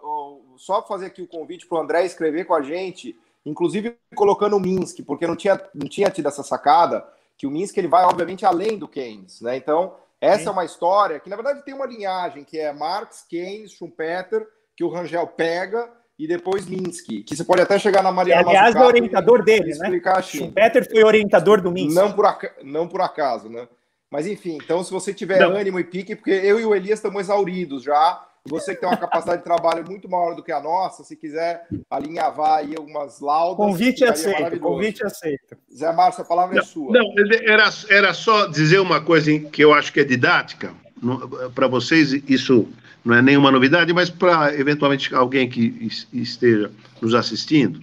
Speaker 2: Só fazer aqui o convite para o André escrever com a gente, inclusive colocando o Minsk, porque não tinha, não tinha tido essa sacada, que o Minsk ele vai, obviamente, além do Keynes. Né? Então, essa Sim. é uma história que, na verdade, tem uma linhagem que é Marx, Keynes, Schumpeter, que o Rangel pega e depois Minsky, que você pode até chegar na Mariana
Speaker 1: que, Aliás, é orientador dele, né? Assim. Schumpeter foi orientador do Minsky.
Speaker 2: Não por, ac... não por acaso, né? Mas enfim, então se você tiver não. ânimo e pique, porque eu e o Elias estamos exauridos já, você que tem uma capacidade de trabalho muito maior do que a nossa, se quiser alinhavar aí algumas laudas.
Speaker 1: Convite aceito, convite aceito.
Speaker 2: Zé Márcio, a palavra
Speaker 4: não,
Speaker 2: é sua.
Speaker 4: Não, era, era só dizer uma coisa que eu acho que é didática, para vocês, isso não é nenhuma novidade, mas para eventualmente alguém que esteja nos assistindo,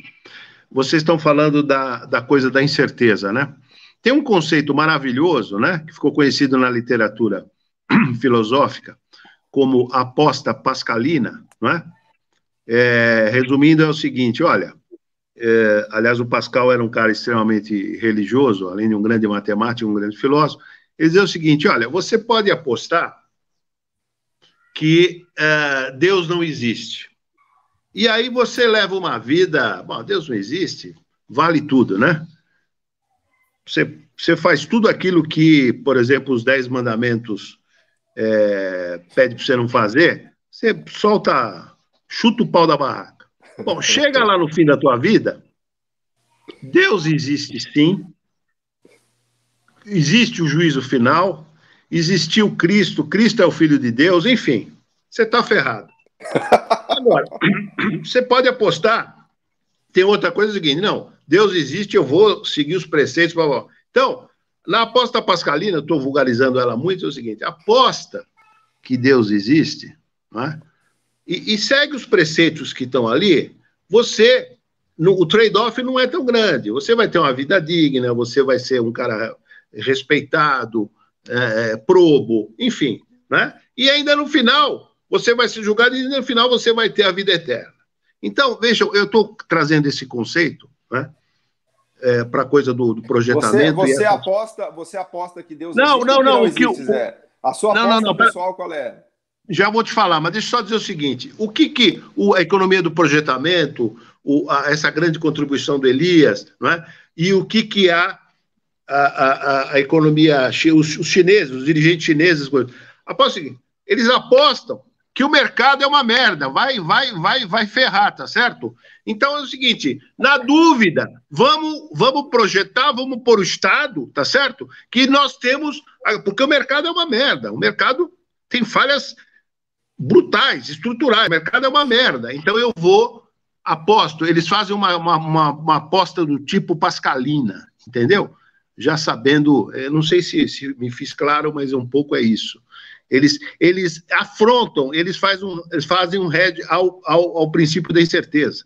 Speaker 4: vocês estão falando da, da coisa da incerteza, né? Tem um conceito maravilhoso, né, que ficou conhecido na literatura filosófica como aposta pascalina, não é? é resumindo, é o seguinte: olha, é, aliás, o Pascal era um cara extremamente religioso, além de um grande matemático, um grande filósofo. Ele dizia o seguinte: olha, você pode apostar que uh, Deus não existe. E aí você leva uma vida, bom, Deus não existe, vale tudo, né? Você, você faz tudo aquilo que, por exemplo, os Dez Mandamentos é, pede para você não fazer, você solta, chuta o pau da barraca. Bom, chega lá no fim da tua vida, Deus existe sim, existe o juízo final, existiu Cristo, Cristo é o Filho de Deus, enfim, você está ferrado. Agora, você pode apostar. Tem outra coisa é seguinte: não, Deus existe, eu vou seguir os preceitos. Blá, blá. Então, na aposta pascalina, estou vulgarizando ela muito, é o seguinte: aposta que Deus existe, né? e, e segue os preceitos que estão ali, você. No, o trade-off não é tão grande. Você vai ter uma vida digna, você vai ser um cara respeitado, é, é, probo, enfim. Né? E ainda no final, você vai ser julgado e no final você vai ter a vida eterna. Então, veja, eu estou trazendo esse conceito né, é, para a coisa do, do projetamento.
Speaker 2: Você, você aposta, você aposta que Deus
Speaker 4: não, não, não, não, existe, o que
Speaker 2: o, A sua aposta não, não, pessoal qual é?
Speaker 4: Já vou te falar, mas deixa eu só dizer o seguinte: o que, que o, a economia do projetamento, o, a, essa grande contribuição do Elias, não é? e o que, que há a, a, a economia, os, os, chineses, os dirigentes chineses, aposto o seguinte, eles apostam que o mercado é uma merda, vai, vai, vai, vai ferrar, tá certo? Então é o seguinte, na dúvida, vamos, vamos projetar, vamos pôr o Estado, tá certo? Que nós temos, porque o mercado é uma merda, o mercado tem falhas brutais, estruturais, o mercado é uma merda, então eu vou, aposto, eles fazem uma, uma, uma, uma aposta do tipo pascalina, entendeu? Já sabendo, não sei se, se me fiz claro, mas um pouco é isso. Eles, eles afrontam, eles fazem um, eles fazem um head ao, ao, ao princípio da incerteza.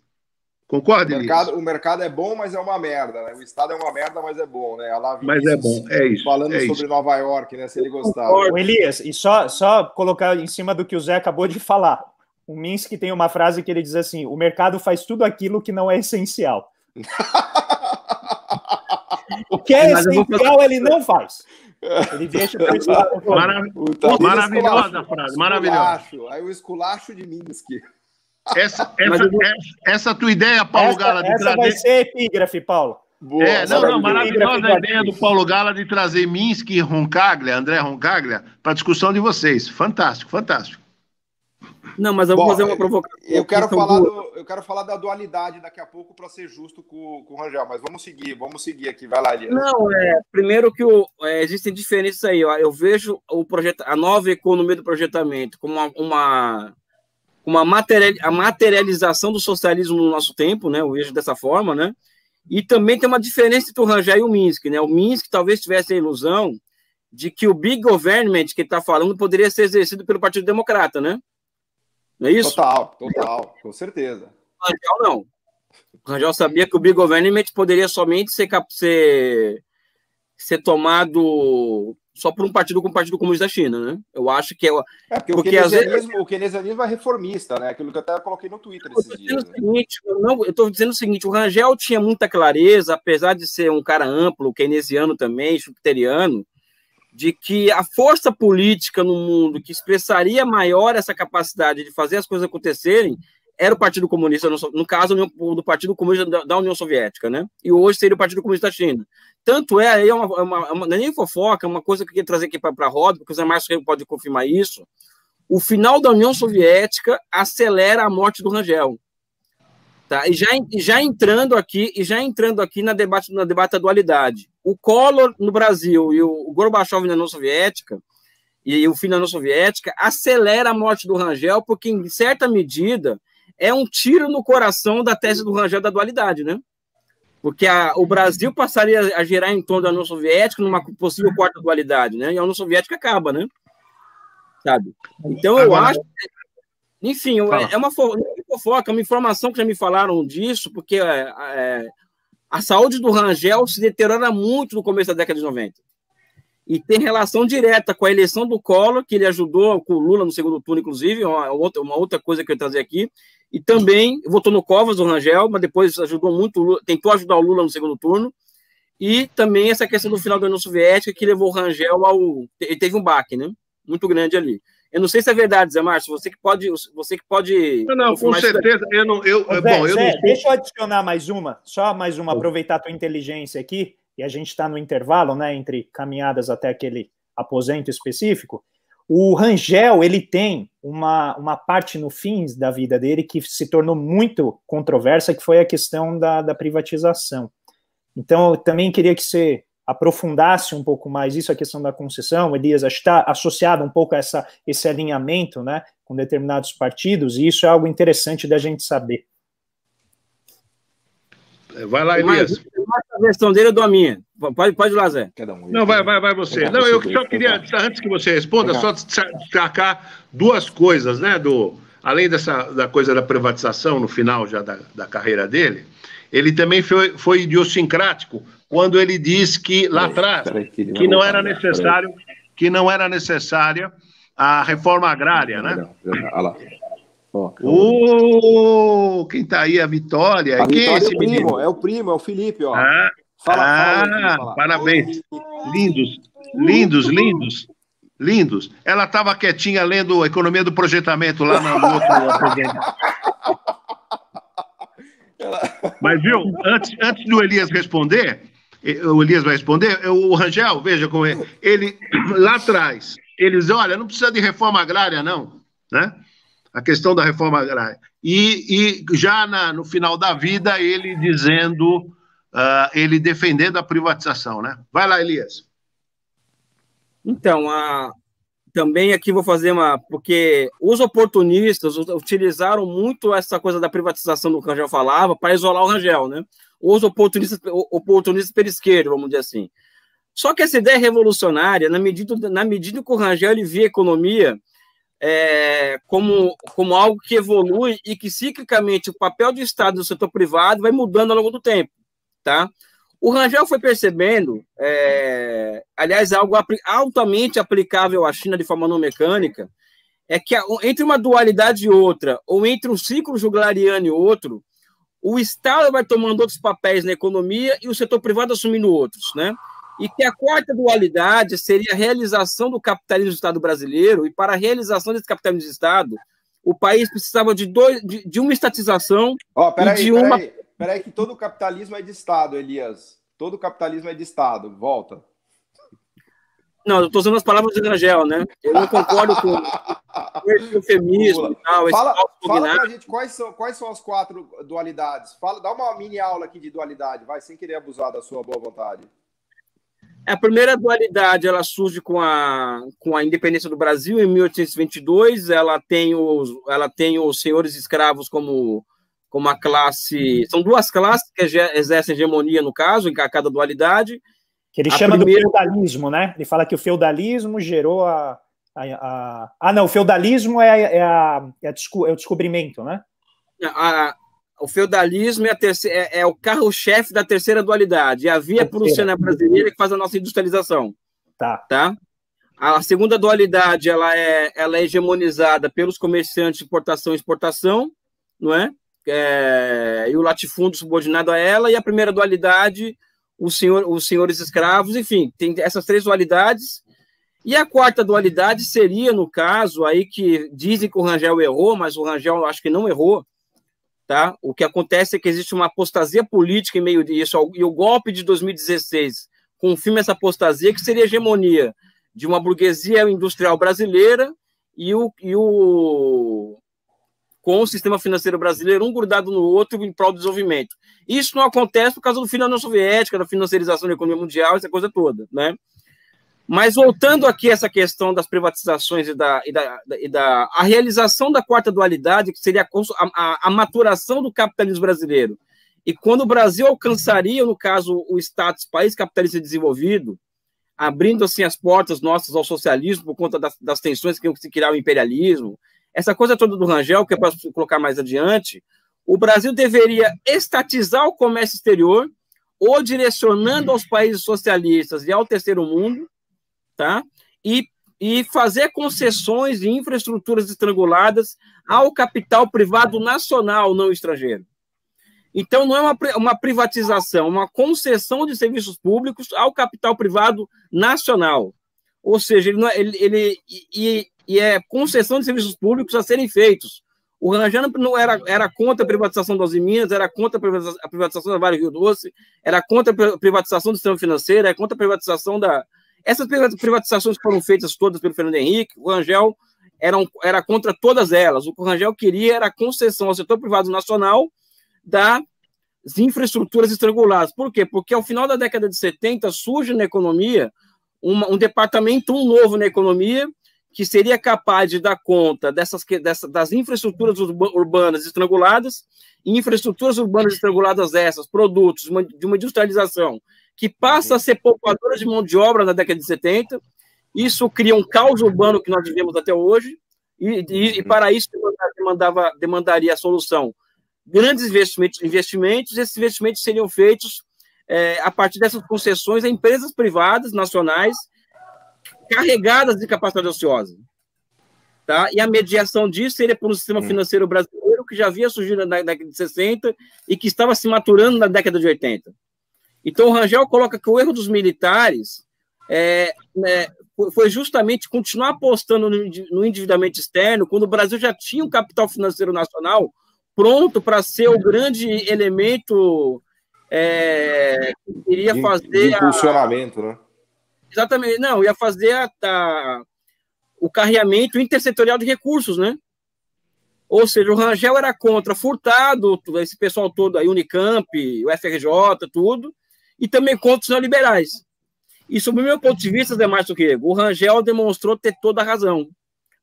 Speaker 4: Concorda,
Speaker 2: o mercado, o mercado é bom, mas é uma merda. Né? O Estado é uma merda, mas é bom, né?
Speaker 4: mas é bom, é isso.
Speaker 2: Falando
Speaker 4: é
Speaker 2: sobre
Speaker 4: isso.
Speaker 2: Nova York, né? Se ele gostava.
Speaker 1: O Elias, e só, só colocar em cima do que o Zé acabou de falar. O Minsk tem uma frase que ele diz assim: o mercado faz tudo aquilo que não é essencial. O que é essencial, ele não faz. Ele deixa o pessoal.
Speaker 4: Marav maravilhosa a frase, maravilhosa.
Speaker 2: Aí o esculacho de Minsk.
Speaker 4: Essa, essa, essa, essa tua ideia, Paulo
Speaker 1: essa,
Speaker 4: Gala,
Speaker 1: de essa trazer... vai ser epígrafe, Paulo.
Speaker 4: Boa, é, não, não, maravilhosa a ideia do Paulo Gala de trazer Minsk e Roncaglia, André Roncaglia, para a discussão de vocês. Fantástico, fantástico.
Speaker 3: Não, mas eu vou Bom, fazer uma provocação.
Speaker 2: Eu quero, falar do, eu quero falar da dualidade daqui a pouco para ser justo com, com o Rangel, mas vamos seguir, vamos seguir aqui. Vai lá, Elias.
Speaker 3: Não, é, primeiro que o, é, existem diferenças aí. Ó, eu vejo o projeto, a nova economia do projetamento como uma, uma, uma material, a materialização do socialismo no nosso tempo, né? Eu vejo dessa forma, né? E também tem uma diferença entre o Rangel e o Minsk, né? O Minsk talvez tivesse a ilusão de que o big government que ele está falando poderia ser exercido pelo Partido Democrata, né? Não é isso?
Speaker 2: Total, total, com certeza.
Speaker 3: O Rangel não. O Rangel sabia que o Big Government poderia somente ser, ser, ser tomado só por um partido como o Partido Comunista da China, né? Eu acho que é,
Speaker 2: é porque, porque o, keynesianismo, vezes... o keynesianismo é reformista, né? Aquilo que eu até coloquei no Twitter esses dias. Né?
Speaker 3: Seguinte, não, eu estou dizendo o seguinte: o Rangel tinha muita clareza, apesar de ser um cara amplo, keynesiano também, jupiteriano, de que a força política no mundo que expressaria maior essa capacidade de fazer as coisas acontecerem era o Partido Comunista, no caso do Partido Comunista da União Soviética, né? E hoje seria o Partido Comunista da China. Tanto é, aí é uma, é uma, é uma, não é nem fofoca, é uma coisa que eu queria trazer aqui para a roda, porque o Zé Márcio pode confirmar isso. O final da União Soviética acelera a morte do Rangel. Tá? E já, já entrando aqui, e já entrando aqui na debate, na debate da dualidade. O Collor no Brasil e o, Gorbachev na União Soviética, e o fim da União Soviética, acelera a morte do Rangel, porque, em certa medida, é um tiro no coração da tese do Rangel da dualidade, né? Porque a, o Brasil passaria a gerar em torno da União Soviética numa possível quarta dualidade, né? E a União Soviética acaba, né? Sabe? Então eu Agora, acho. Enfim, é uma fofoca, uma informação que já me falaram disso, porque é, é, a saúde do Rangel se deteriora muito no começo da década de 90. E tem relação direta com a eleição do Collor, que ele ajudou com o Lula no segundo turno, inclusive, uma outra, uma outra coisa que eu ia trazer aqui, e também votou no Covas, do Rangel, mas depois ajudou muito, tentou ajudar o Lula no segundo turno. E também essa questão do final da União Soviética que levou o Rangel ao. Ele teve um baque, né? Muito grande ali. Eu não sei se é verdade, Zé Márcio, você que pode. Você que pode
Speaker 4: não, não com certeza. Eu não, eu, Zé,
Speaker 1: bom, eu Zé, não... Deixa eu adicionar mais uma, só mais uma, aproveitar a tua inteligência aqui, e a gente está no intervalo, né, entre caminhadas até aquele aposento específico. O Rangel, ele tem uma, uma parte no fim da vida dele que se tornou muito controversa, que foi a questão da, da privatização. Então, eu também queria que você aprofundasse um pouco mais isso, a questão da concessão, Elias, acho que está associado um pouco a essa, esse alinhamento né, com determinados partidos, e isso é algo interessante da gente saber.
Speaker 4: Vai lá, Elias.
Speaker 3: A versão dele é do a minha. Pode, pode ir lá, Zé.
Speaker 4: Um, não, vai, vai, vai você. Não, eu só queria, antes que você responda, só destacar duas coisas, né? Do, além dessa da coisa da privatização no final já da, da carreira dele, ele também foi, foi idiosincrático quando ele diz que lá atrás que não era necessário que não era necessária a reforma agrária, né? Olha lá. Oh, quem tá aí? A Vitória.
Speaker 2: A
Speaker 4: quem
Speaker 2: Vitória é é o primo, menino? é o primo, é o Felipe, ó.
Speaker 4: Ah, fala, ah fala, parabéns. Lindos, lindos, lindos, lindos. Ela estava quietinha lendo Economia do Projetamento lá no outro Mas viu, antes, antes do Elias responder, o Elias vai responder, o Rangel, veja como é, ele lá atrás, eles, olha, não precisa de reforma agrária, não, né? a questão da reforma agrária. E, e já na, no final da vida, ele dizendo, uh, ele defendendo a privatização, né? Vai lá, Elias.
Speaker 3: Então, a, também aqui vou fazer uma. Porque os oportunistas utilizaram muito essa coisa da privatização do que o Rangel falava para isolar o Rangel, né? Os oportunistas, oportunistas pela esquerda, vamos dizer assim. Só que essa ideia revolucionária, na medida, na medida que o Rangel ele via a economia é, como, como algo que evolui e que ciclicamente o papel do Estado do setor privado vai mudando ao longo do tempo, tá? O Rangel foi percebendo, é, aliás, algo altamente aplicável à China de forma não mecânica, é que entre uma dualidade e outra, ou entre um ciclo juglariano e outro, o Estado vai tomando outros papéis na economia e o setor privado assumindo outros, né? e que a quarta dualidade seria a realização do capitalismo do Estado brasileiro, e para a realização desse capitalismo de Estado, o país precisava de, dois, de, de uma estatização
Speaker 2: oh, peraí, de uma... Peraí, peraí, que todo capitalismo é de Estado, Elias. Todo capitalismo é de Estado. Volta.
Speaker 3: Não, eu estou usando as palavras do Rangel, né? Eu não concordo com esse eufemismo e tal.
Speaker 2: Fala, fala pra gente quais são, quais são as quatro dualidades. Fala, dá uma mini aula aqui de dualidade, vai, sem querer abusar da sua boa vontade.
Speaker 3: A primeira dualidade ela surge com a, com a independência do Brasil em 1822. Ela tem os, ela tem os senhores escravos como, como a classe. São duas classes que exercem hegemonia, no caso, em cada dualidade.
Speaker 1: Que ele a chama primeira... do feudalismo, né? Ele fala que o feudalismo gerou a. a, a... Ah, não, o feudalismo é, é, a, é, é o descobrimento, né?
Speaker 3: A, o feudalismo é, terceira, é, é o carro-chefe da terceira dualidade. É a via prussiana brasileira que faz a nossa industrialização.
Speaker 1: Tá.
Speaker 3: tá? A segunda dualidade ela é, ela é hegemonizada pelos comerciantes de importação e exportação, não é? é? E o latifúndio subordinado a ela. E a primeira dualidade, os, senhor, os senhores escravos. Enfim, tem essas três dualidades. E a quarta dualidade seria, no caso, aí que dizem que o Rangel errou, mas o Rangel acho que não errou, tá? O que acontece é que existe uma apostasia política em meio disso, e o golpe de 2016 confirma essa apostasia, que seria a hegemonia de uma burguesia industrial brasileira e o, e o com o sistema financeiro brasileiro, um grudado no outro em prol do desenvolvimento. Isso não acontece por causa do fim da União Soviética, da financiarização da economia mundial, essa coisa toda, né? Mas voltando aqui a essa questão das privatizações e da, e da, e da a realização da quarta dualidade, que seria a, a, a maturação do capitalismo brasileiro, e quando o Brasil alcançaria, no caso, o status país capitalista desenvolvido, abrindo assim as portas nossas ao socialismo por conta das, das tensões que iam se criar o imperialismo, essa coisa toda do Rangel, que é para colocar mais adiante, o Brasil deveria estatizar o comércio exterior, ou direcionando aos países socialistas e ao terceiro mundo, tá? E, e fazer concessões de infraestruturas estranguladas ao capital privado nacional, não estrangeiro. Então, não é uma, uma privatização, uma concessão de serviços públicos ao capital privado nacional. Ou seja, ele, é, ele, ele e, e, é concessão de serviços públicos a serem feitos. O Ranjano não era, era contra a privatização das Minas, era contra a privatização da Vale Rio Doce, era contra a privatização do sistema financeiro, era contra a privatização da. Essas privatizações foram feitas todas pelo Fernando Henrique, o Rangel era, era contra todas elas. O que o Rangel queria era a concessão ao setor privado nacional das infraestruturas estranguladas. Por quê? Porque ao final da década de 70 surge na economia uma, um departamento novo na economia que seria capaz de dar conta dessas, das infraestruturas urbanas estranguladas, infraestruturas urbanas estranguladas essas, produtos de uma industrialização que passa a ser poupadora de mão de obra na década de 70. Isso cria um caos urbano que nós vivemos até hoje, e, e, e para isso demandava, demandaria a solução grandes investimentos, investimentos, esses investimentos seriam feitos é, a partir dessas concessões a empresas privadas nacionais carregadas de capacidade ociosa. Tá? E a mediação disso seria por um sistema hum. financeiro brasileiro que já havia surgido na década de 60 e que estava se maturando na década de 80. Então, o Rangel coloca que o erro dos militares é, é, foi justamente continuar apostando no endividamento externo, quando o Brasil já tinha um capital financeiro nacional pronto para ser o grande elemento é, que iria fazer. De
Speaker 2: impulsionamento, a... né?
Speaker 3: Exatamente, não, ia fazer a, a, o carreamento intersetorial de recursos, né? Ou seja, o Rangel era contra Furtado, esse pessoal todo aí, Unicamp, o FRJ, tudo, e também contra os neoliberais. E, sob o meu ponto de vista, Demais Rego, o Rangel demonstrou ter toda a razão.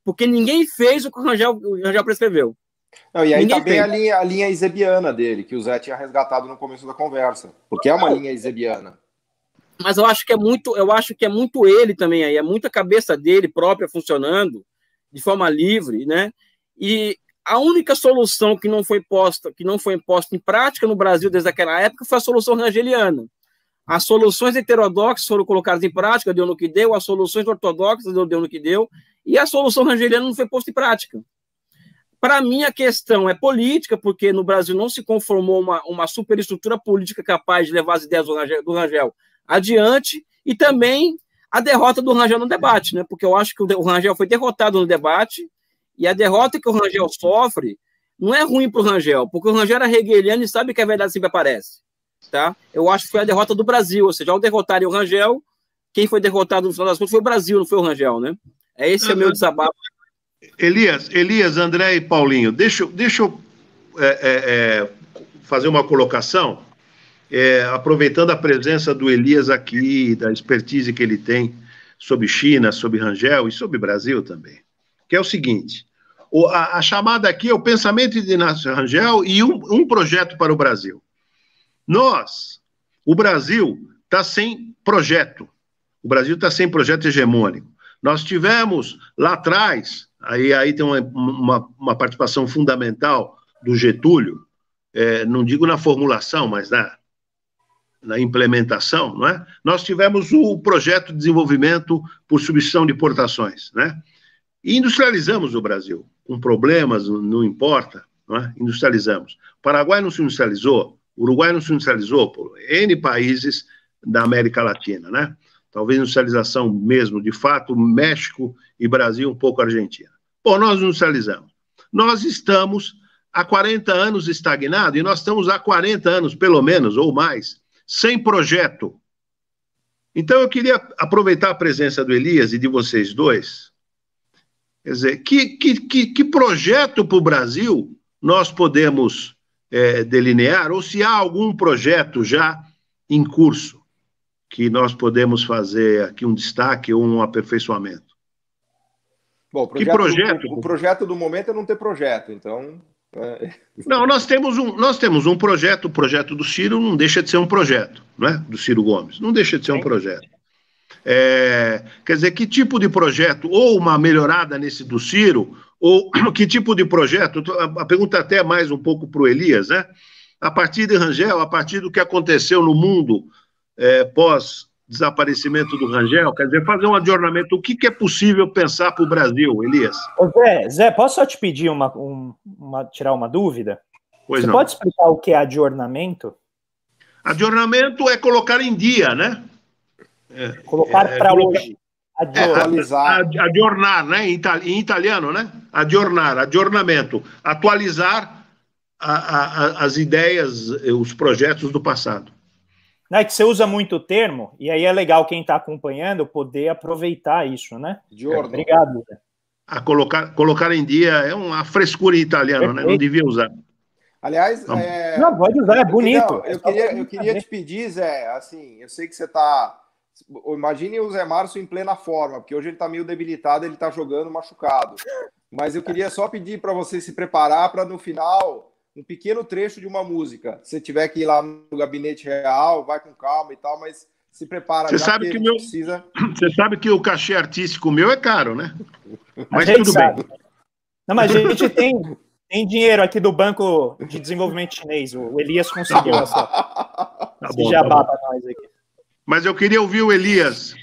Speaker 3: Porque ninguém fez o que o Rangel, o Rangel prescreveu.
Speaker 2: Não, e aí Ninguém também a linha, a linha esebiana dele, que o Zé tinha resgatado no começo da conversa, porque é uma linha esebiana.
Speaker 3: Mas eu acho que é muito, eu acho que é muito ele também aí, é muita cabeça dele própria funcionando de forma livre, né? E a única solução que não foi posta, que não foi imposta em prática no Brasil desde aquela época foi a solução rangeliana. As soluções heterodoxas foram colocadas em prática, deu no que deu, as soluções ortodoxas deu, no que deu, e a solução rangeliana não foi posta em prática. Para mim, a questão é política, porque no Brasil não se conformou uma, uma superestrutura política capaz de levar as ideias do Rangel, do Rangel adiante, e também a derrota do Rangel no debate, né? porque eu acho que o Rangel foi derrotado no debate, e a derrota que o Rangel sofre não é ruim para o Rangel, porque o Rangel era hegeliano e sabe que a verdade sempre aparece. Tá? Eu acho que foi a derrota do Brasil, ou seja, ao derrotarem o Rangel, quem foi derrotado no final das contas foi o Brasil, não foi o Rangel, né? É esse é o meu desabafo
Speaker 4: Elias, Elias, André e Paulinho, deixa, deixa eu é, é, é, fazer uma colocação, é, aproveitando a presença do Elias aqui, da expertise que ele tem sobre China, sobre Rangel e sobre Brasil também, que é o seguinte, o, a, a, chamada aqui é o pensamento de Inácio Rangel e um, um projeto para o Brasil. Nós, o Brasil, está sem projeto, o Brasil está sem projeto hegemônico. Nós tivemos lá atrás Aí, aí tem uma, uma, uma participação fundamental do Getúlio, é, não digo na formulação, mas na, na implementação, não é? Nós tivemos o projeto de desenvolvimento por substituição de importações, né? E industrializamos o Brasil, com problemas, não importa, não é? Industrializamos. O Paraguai não se industrializou, o Uruguai não se industrializou, por N países da América Latina, né? Talvez industrialização mesmo, de fato, México e Brasil, um pouco Argentina. Bom, nós industrializamos. Nós estamos há 40 anos estagnados, e nós estamos há 40 anos, pelo menos, ou mais, sem projeto. Então, eu queria aproveitar a presença do Elias e de vocês dois. Quer dizer, que, que, que, que projeto para o Brasil nós podemos é, delinear, ou se há algum projeto já em curso que nós podemos fazer aqui um destaque ou um aperfeiçoamento?
Speaker 2: Bom, projeto, que projeto? O, o projeto do momento é não ter projeto, então.
Speaker 4: Não, nós temos um, nós temos um projeto, o projeto do Ciro não deixa de ser um projeto, não é? Do Ciro Gomes, não deixa de ser um projeto. É, quer dizer, que tipo de projeto, ou uma melhorada nesse do Ciro, ou que tipo de projeto, a pergunta até é mais um pouco para o Elias, né? A partir de Rangel, a partir do que aconteceu no mundo é, pós desaparecimento do Rangel, quer dizer, fazer um adornamento, o que, que é possível pensar para o Brasil, Elias?
Speaker 1: Zé, Zé, posso só te pedir uma, um, uma tirar uma dúvida? Pois Você não. pode explicar o que é adornamento?
Speaker 4: Adornamento é colocar em dia, né?
Speaker 1: É, colocar é, para hoje.
Speaker 4: Atualizar. É, adornar, né? Em, italiano, né? Adornar, adornamento. Atualizar a, a, as ideias, os projetos do passado.
Speaker 1: Não, é que você usa muito o termo, e aí é legal quem está acompanhando poder aproveitar isso, né?
Speaker 4: Giorno. Obrigado. A colocar, colocar em dia é uma frescura em italiano, né? Não devia usar.
Speaker 2: Aliás, não, é...
Speaker 1: não pode usar, é bonito.
Speaker 2: Não, eu, queria, eu queria te pedir, Zé, assim, eu sei que você está. Imagine o Zé Márcio em plena forma, porque hoje ele está meio debilitado, ele está jogando machucado. Mas eu queria só pedir para você se preparar para no final um pequeno trecho de uma música. Se tiver que ir lá no gabinete real, vai com calma e tal, mas se prepara.
Speaker 4: Você sabe que, meu, precisa... você sabe que o cachê artístico meu é caro, né? Mas tudo
Speaker 1: sabe. bem. Não, mas a gente tem, tem dinheiro aqui do Banco de Desenvolvimento Chinês. O Elias conseguiu essa.
Speaker 4: Tá bom, tá bom. nós aqui. Mas eu queria ouvir o Elias.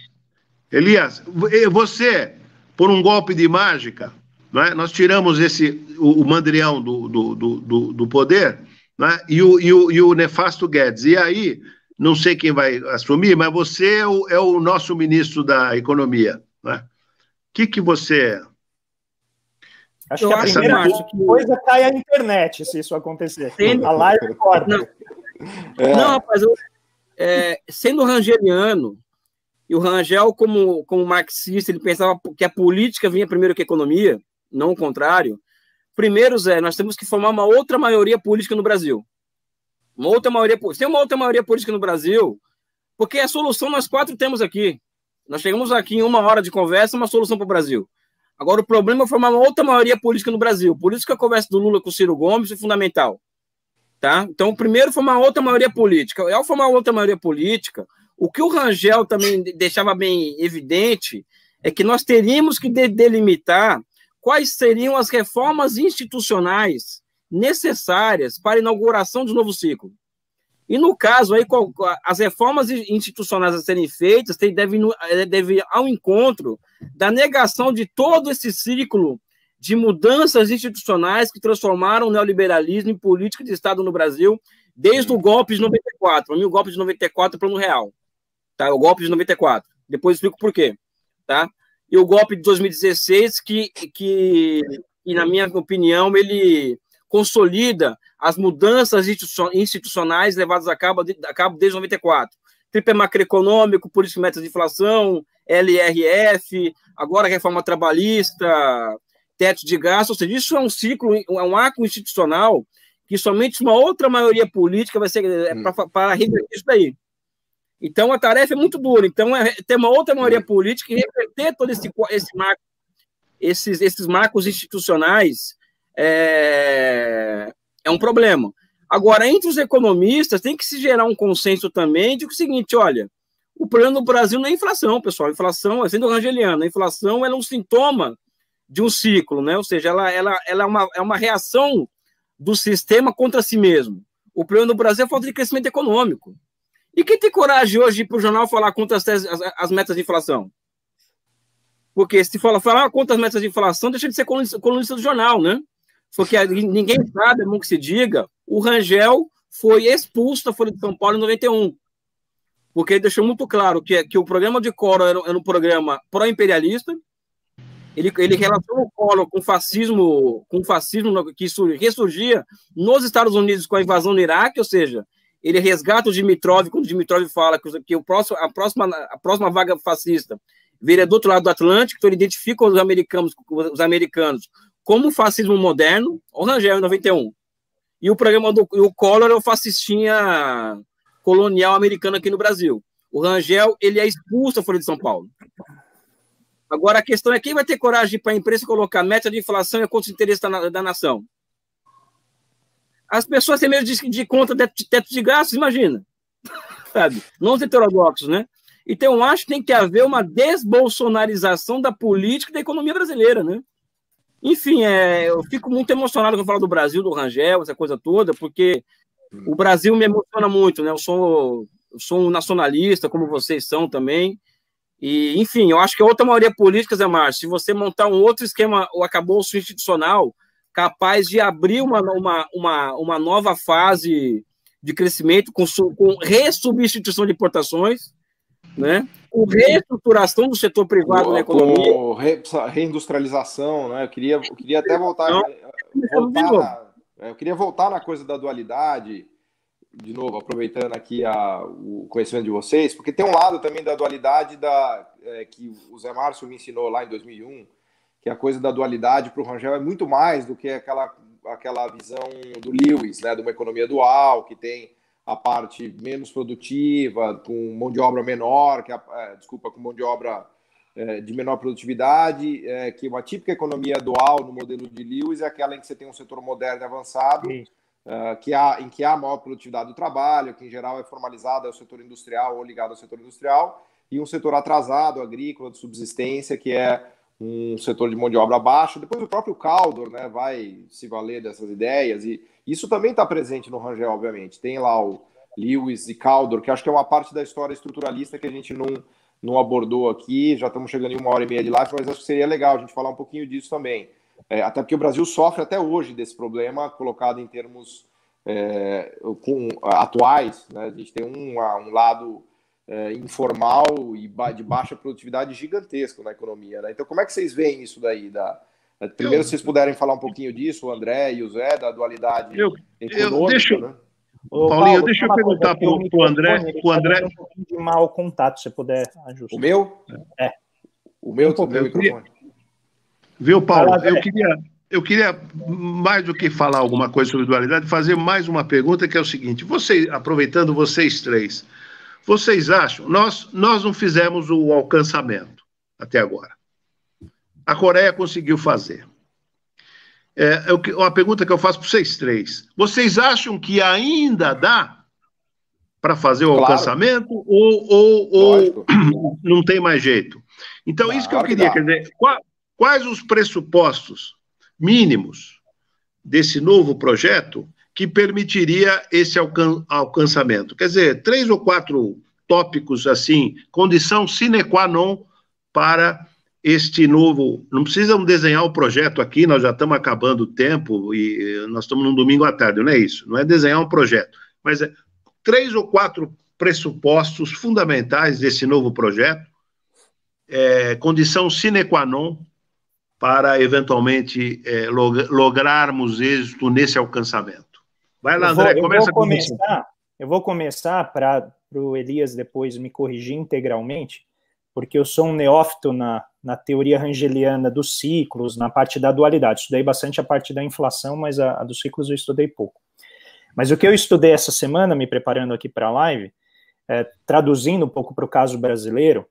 Speaker 4: Elias, você, por um golpe de mágica, é? Nós tiramos esse, o, o mandrião do, do, do, do poder é? e, o, e, o, e o nefasto Guedes. E aí, não sei quem vai assumir, mas você é o, é o nosso ministro da Economia. O é? que, que você.
Speaker 1: Acho que a primeira coisa cai a internet se isso acontecer. Sendo... A live corta.
Speaker 3: Não, é. não rapaz, eu, é, sendo rangeliano, e o Rangel, como, como marxista, ele pensava que a política vinha primeiro que a economia não o contrário. Primeiro, Zé, nós temos que formar uma outra maioria política no Brasil. Uma outra maioria, tem uma outra maioria política no Brasil, porque a solução nós quatro temos aqui. Nós chegamos aqui em uma hora de conversa, uma solução para o Brasil. Agora, o problema é formar uma outra maioria política no Brasil. Por isso que a conversa do Lula com o Ciro Gomes é fundamental. Tá? Então, primeiro, formar outra maioria política. Ao formar outra maioria política, o que o Rangel também deixava bem evidente é que nós teríamos que delimitar quais seriam as reformas institucionais necessárias para a inauguração de um novo ciclo. E no caso aí, as reformas institucionais a serem feitas devem, eh, deve ao encontro da negação de todo esse ciclo de mudanças institucionais que transformaram o neoliberalismo em política de Estado no Brasil desde o golpe de 94. Para mim, o golpe de 94 é plano real. Tá? O golpe de 94. Depois explico por quê. Tá? E o golpe de 2016, que, que, que na minha opinião, ele consolida as mudanças institucionais levadas a cabo, a cabo desde 94. Tripé macroeconômico, política de metas de inflação, LRF, agora reforma trabalhista, teto de gasto, ou seja, isso é um ciclo, é um arco institucional que somente uma outra maioria política vai ser é, hum. para reverter isso daí. Então, a tarefa é muito dura. Então, é ter uma outra maioria política e reverter todo esse, esse marco, esses, esses marcos institucionais é, é um problema. Agora, entre os economistas, tem que se gerar um consenso também de que o seguinte, olha, o problema do Brasil não é a inflação, pessoal. A inflação, sendo rangeliano, a inflação é um sintoma de um ciclo, né? Ou seja, ela, ela, ela é, uma, é uma reação do sistema contra si mesmo. O problema do Brasil é a falta de crescimento econômico. E quem tem coragem hoje para o jornal falar contra as, as, as, metas de inflação? Porque se fala, falar contra as metas de inflação, deixa de ser colunista, colunista do jornal, né? Porque ninguém sabe, é bom que se diga, o Rangel foi expulso da Folha de São Paulo em 91. Porque ele deixou muito claro que, que o programa de Collor era, era um programa pró-imperialista, ele, ele o Collor com fascismo, com fascismo que ressurgia nos Estados Unidos com a invasão no Iraque, ou seja, ele resgata o Dimitrov, quando o Dimitrov fala que, o próximo, a, próxima, a próxima vaga fascista viria do outro lado do Atlântico, então ele identifica os americanos, os americanos como fascismo moderno, o Rangel em 91. E o programa do o Collor é o fascistinha colonial americano aqui no Brasil. O Rangel, ele é expulso da Folha de São Paulo. Agora, a questão é quem vai ter coragem para a imprensa colocar meta de inflação e contra os interesses da, da nação? As pessoas têm medo de, de conta de teto de gastos, imagina. Sabe? Não os heterodoxos, né? Então, eu acho que tem que haver uma desbolsonarização da política e da economia brasileira, né? Enfim, é, eu fico muito emocionado quando eu falo do Brasil, do Rangel, essa coisa toda, porque o Brasil me emociona muito, né? Eu sou, eu sou um nacionalista, como vocês são também. E, enfim, eu acho que a outra maioria política, Zé Márcio, se você montar um outro esquema, o acabouço institucional, capaz de abrir uma, uma, uma, uma nova fase de crescimento com, com ressubstituição de importações, né? com reestruturação do setor privado com, na economia. Com
Speaker 2: re, reindustrialização, né? Eu queria, eu queria até voltar, Não, voltar na, eu queria voltar na coisa da dualidade, de novo, aproveitando aqui a, o conhecimento de vocês, porque tem um lado também da dualidade da, é, que o Zé Márcio me ensinou lá em 2001, que a coisa da dualidade para o Rangel é muito mais do que aquela, aquela visão do Lewis, né, de uma economia dual, que tem a parte menos produtiva, com mão de obra menor, que a, é, desculpa, com mão de obra é, de menor produtividade, é, que uma típica economia dual no modelo de Lewis é aquela em que você tem um setor moderno e avançado, é, que há, em que há maior produtividade do trabalho, que em geral é formalizado ao setor industrial ou ligado ao setor industrial, e um setor atrasado, agrícola, de subsistência, que é um setor de mão de obra baixo. Depois o próprio Caldor né, vai se valer dessas ideias, e isso também está presente no Rangel, obviamente. Tem lá o Lewis e Caldor, que acho que é uma parte da história estruturalista que a gente não, não abordou aqui. Já estamos chegando em uma hora e meia de live, mas acho que seria legal a gente falar um pouquinho disso também. É, até porque o Brasil sofre até hoje desse problema, colocado em termos é, com, atuais. Né? A gente tem um, um lado é, informal e de baixa produtividade gigantesco na economia. Né? Então, como é que vocês veem isso daí? Da, é, primeiro, se vocês puderem falar um pouquinho disso, o André e o Zé, da dualidade
Speaker 4: eu, econômica, eu, deixa, né? Ô, Paulinho, Paulo, deixa eu perguntar para o André. O André...
Speaker 1: Um pouquinho de mau contato, se puder ajustar.
Speaker 2: O meu?
Speaker 1: É.
Speaker 2: O meu, um meu microfone.
Speaker 4: Viu, Paulo? Eu queria, eu queria, mais do que falar alguma coisa sobre dualidade, fazer mais uma pergunta que é o seguinte: vocês, aproveitando vocês três, vocês acham? Nós, nós não fizemos o alcançamento até agora. A Coreia conseguiu fazer. É, é uma pergunta que eu faço para vocês três. Vocês acham que ainda dá para fazer o claro. alcançamento ou, ou, ou não tem mais jeito? Então, claro isso que eu queria, que quer dizer, quais os pressupostos mínimos desse novo projeto que permitiria esse alcan alcançamento. Quer dizer, três ou quatro tópicos assim, condição sine qua non para este novo. Não precisam desenhar o projeto aqui, nós já estamos acabando o tempo e nós estamos num domingo à tarde, não é isso? Não é desenhar um projeto, mas é três ou quatro pressupostos fundamentais desse novo projeto, é, condição sine qua non para eventualmente é, log lograrmos êxito nesse alcançamento.
Speaker 1: Vai lá, André, eu começa vou começar, Eu vou começar para o Elias depois me corrigir integralmente, porque eu sou um neófito na, na teoria rangeliana dos ciclos, na parte da dualidade. Estudei bastante a parte da inflação, mas a, a dos ciclos eu estudei pouco. Mas o que eu estudei essa semana, me preparando aqui para a live, é, traduzindo um pouco para o caso brasileiro,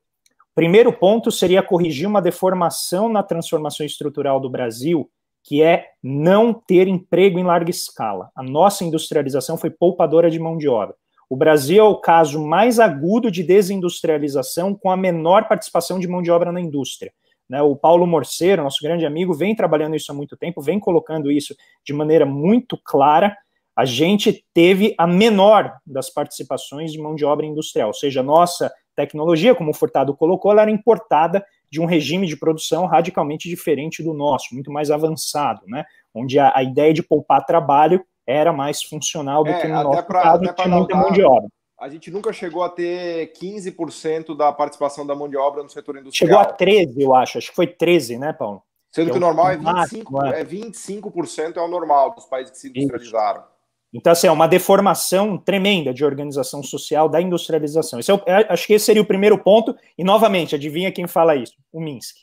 Speaker 1: Primeiro ponto seria corrigir uma deformação na transformação estrutural do Brasil, que é não ter emprego em larga escala. A nossa industrialização foi poupadora de mão de obra. O Brasil é o caso mais agudo de desindustrialização com a menor participação de mão de obra na indústria. Né? O Paulo Morceiro, nosso grande amigo, vem trabalhando isso há muito tempo, vem colocando isso de maneira muito clara. a gente teve a menor das participações de mão de obra industrial, ou seja, nossa tecnologia, como o Furtado colocou, ela era importada de um regime de produção radicalmente diferente do nosso, muito mais avançado, né? Onde a, a ideia de poupar trabalho era mais funcional do é, que no nosso pra, caso, que tinha muita mão de obra.
Speaker 2: A gente nunca chegou a ter 15% da participação da mão de obra no setor industrial.
Speaker 1: Chegou a 13, eu acho. Acho que foi 13, né, Paulo?
Speaker 2: Sendo que, que o normal é 25%, máximo, é. é 25% é o normal dos países que se industrializaram.
Speaker 1: Então, assim, é uma deformação tremenda de organização social da industrialização. Esse é o, é, acho que esse seria o primeiro ponto. E, novamente, adivinha quem fala isso? O Minsk.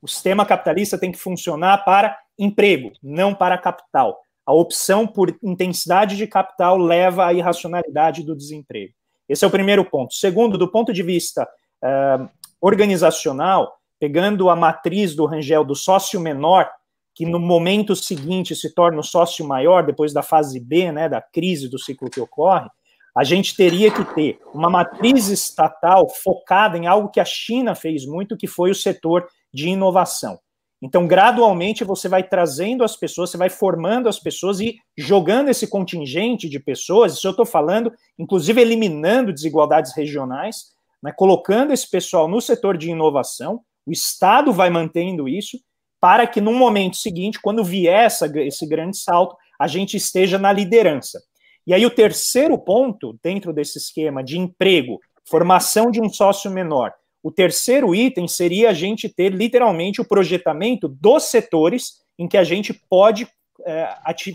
Speaker 1: O sistema capitalista tem que funcionar para emprego, não para capital. A opção por intensidade de capital leva à irracionalidade do desemprego. Esse é o primeiro ponto. Segundo, do ponto de vista uh, organizacional, pegando a matriz do Rangel do sócio menor, que no momento seguinte se torna o sócio maior, depois da fase B, né, da crise do ciclo que ocorre, a gente teria que ter uma matriz estatal focada em algo que a China fez muito, que foi o setor de inovação. Então, gradualmente, você vai trazendo as pessoas, você vai formando as pessoas e jogando esse contingente de pessoas, isso eu estou falando, inclusive eliminando desigualdades regionais, né, colocando esse pessoal no setor de inovação, o Estado vai mantendo isso, para que no momento seguinte, quando vier essa, esse grande salto, a gente esteja na liderança. E aí o terceiro ponto, dentro desse esquema de emprego, formação de um sócio menor, o terceiro item seria a gente ter literalmente o projetamento dos setores em que a gente pode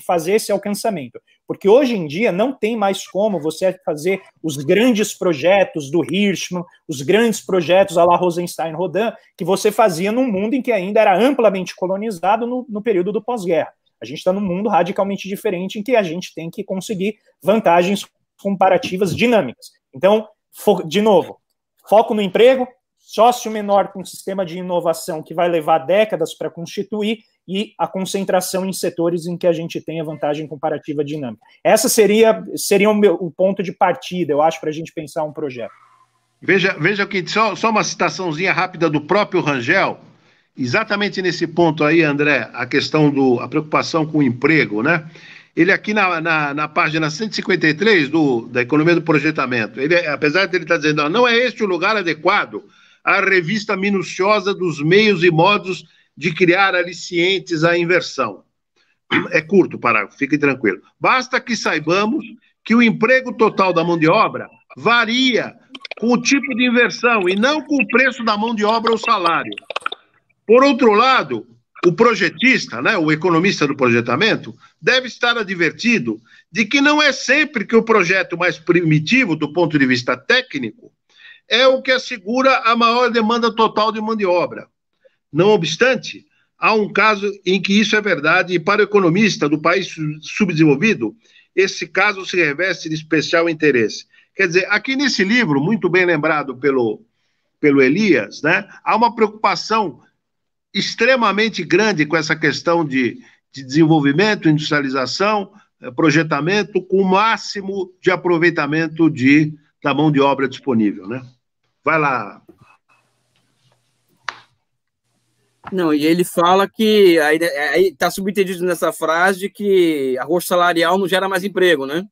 Speaker 1: fazer esse alcançamento. Porque hoje em dia não tem mais como você fazer os grandes projetos do Hirschman, os grandes projetos à la Rosenstein Rodin, que você fazia num mundo em que ainda era amplamente colonizado no, no período do pós-guerra. A gente está num mundo radicalmente diferente em que a gente tem que conseguir vantagens comparativas dinâmicas. Então, de novo, foco no emprego, sócio menor com um sistema de inovação que vai levar décadas para constituir e a concentração em setores em que a gente tem a vantagem comparativa dinâmica. Essa seria, seria o, meu, o ponto de partida, eu acho, para a gente pensar um projeto.
Speaker 4: Veja, veja que só, só uma citaçãozinha rápida do próprio Rangel, exatamente nesse ponto aí, André, a questão do a preocupação com o emprego, né? Ele aqui na, na, na página 153 do, da economia do projetamento, ele, apesar de ele estar dizendo, não é este o lugar adequado, a revista minuciosa dos meios e modos de criar alicientes à inversão. É curto o parágrafo, fique tranquilo. Basta que saibamos que o emprego total da mão de obra varia com o tipo de inversão e não com o preço da mão de obra ou salário. Por outro lado, o projetista, né, o economista do projetamento, deve estar advertido de que não é sempre que o projeto mais primitivo, do ponto de vista técnico, é o que assegura a maior demanda total de mão de obra. Não obstante, há um caso em que isso é verdade, e para o economista do país subdesenvolvido, esse caso se reveste de especial interesse. Quer dizer, aqui nesse livro, muito bem lembrado pelo, pelo Elias, né, há uma preocupação extremamente grande com essa questão de, de desenvolvimento, industrialização, eh, projetamento, com o máximo de aproveitamento de, da mão de obra disponível. Né? Vai lá,
Speaker 3: Não, e ele fala que aí está subentendido nessa frase que arroz salarial não gera mais emprego, né?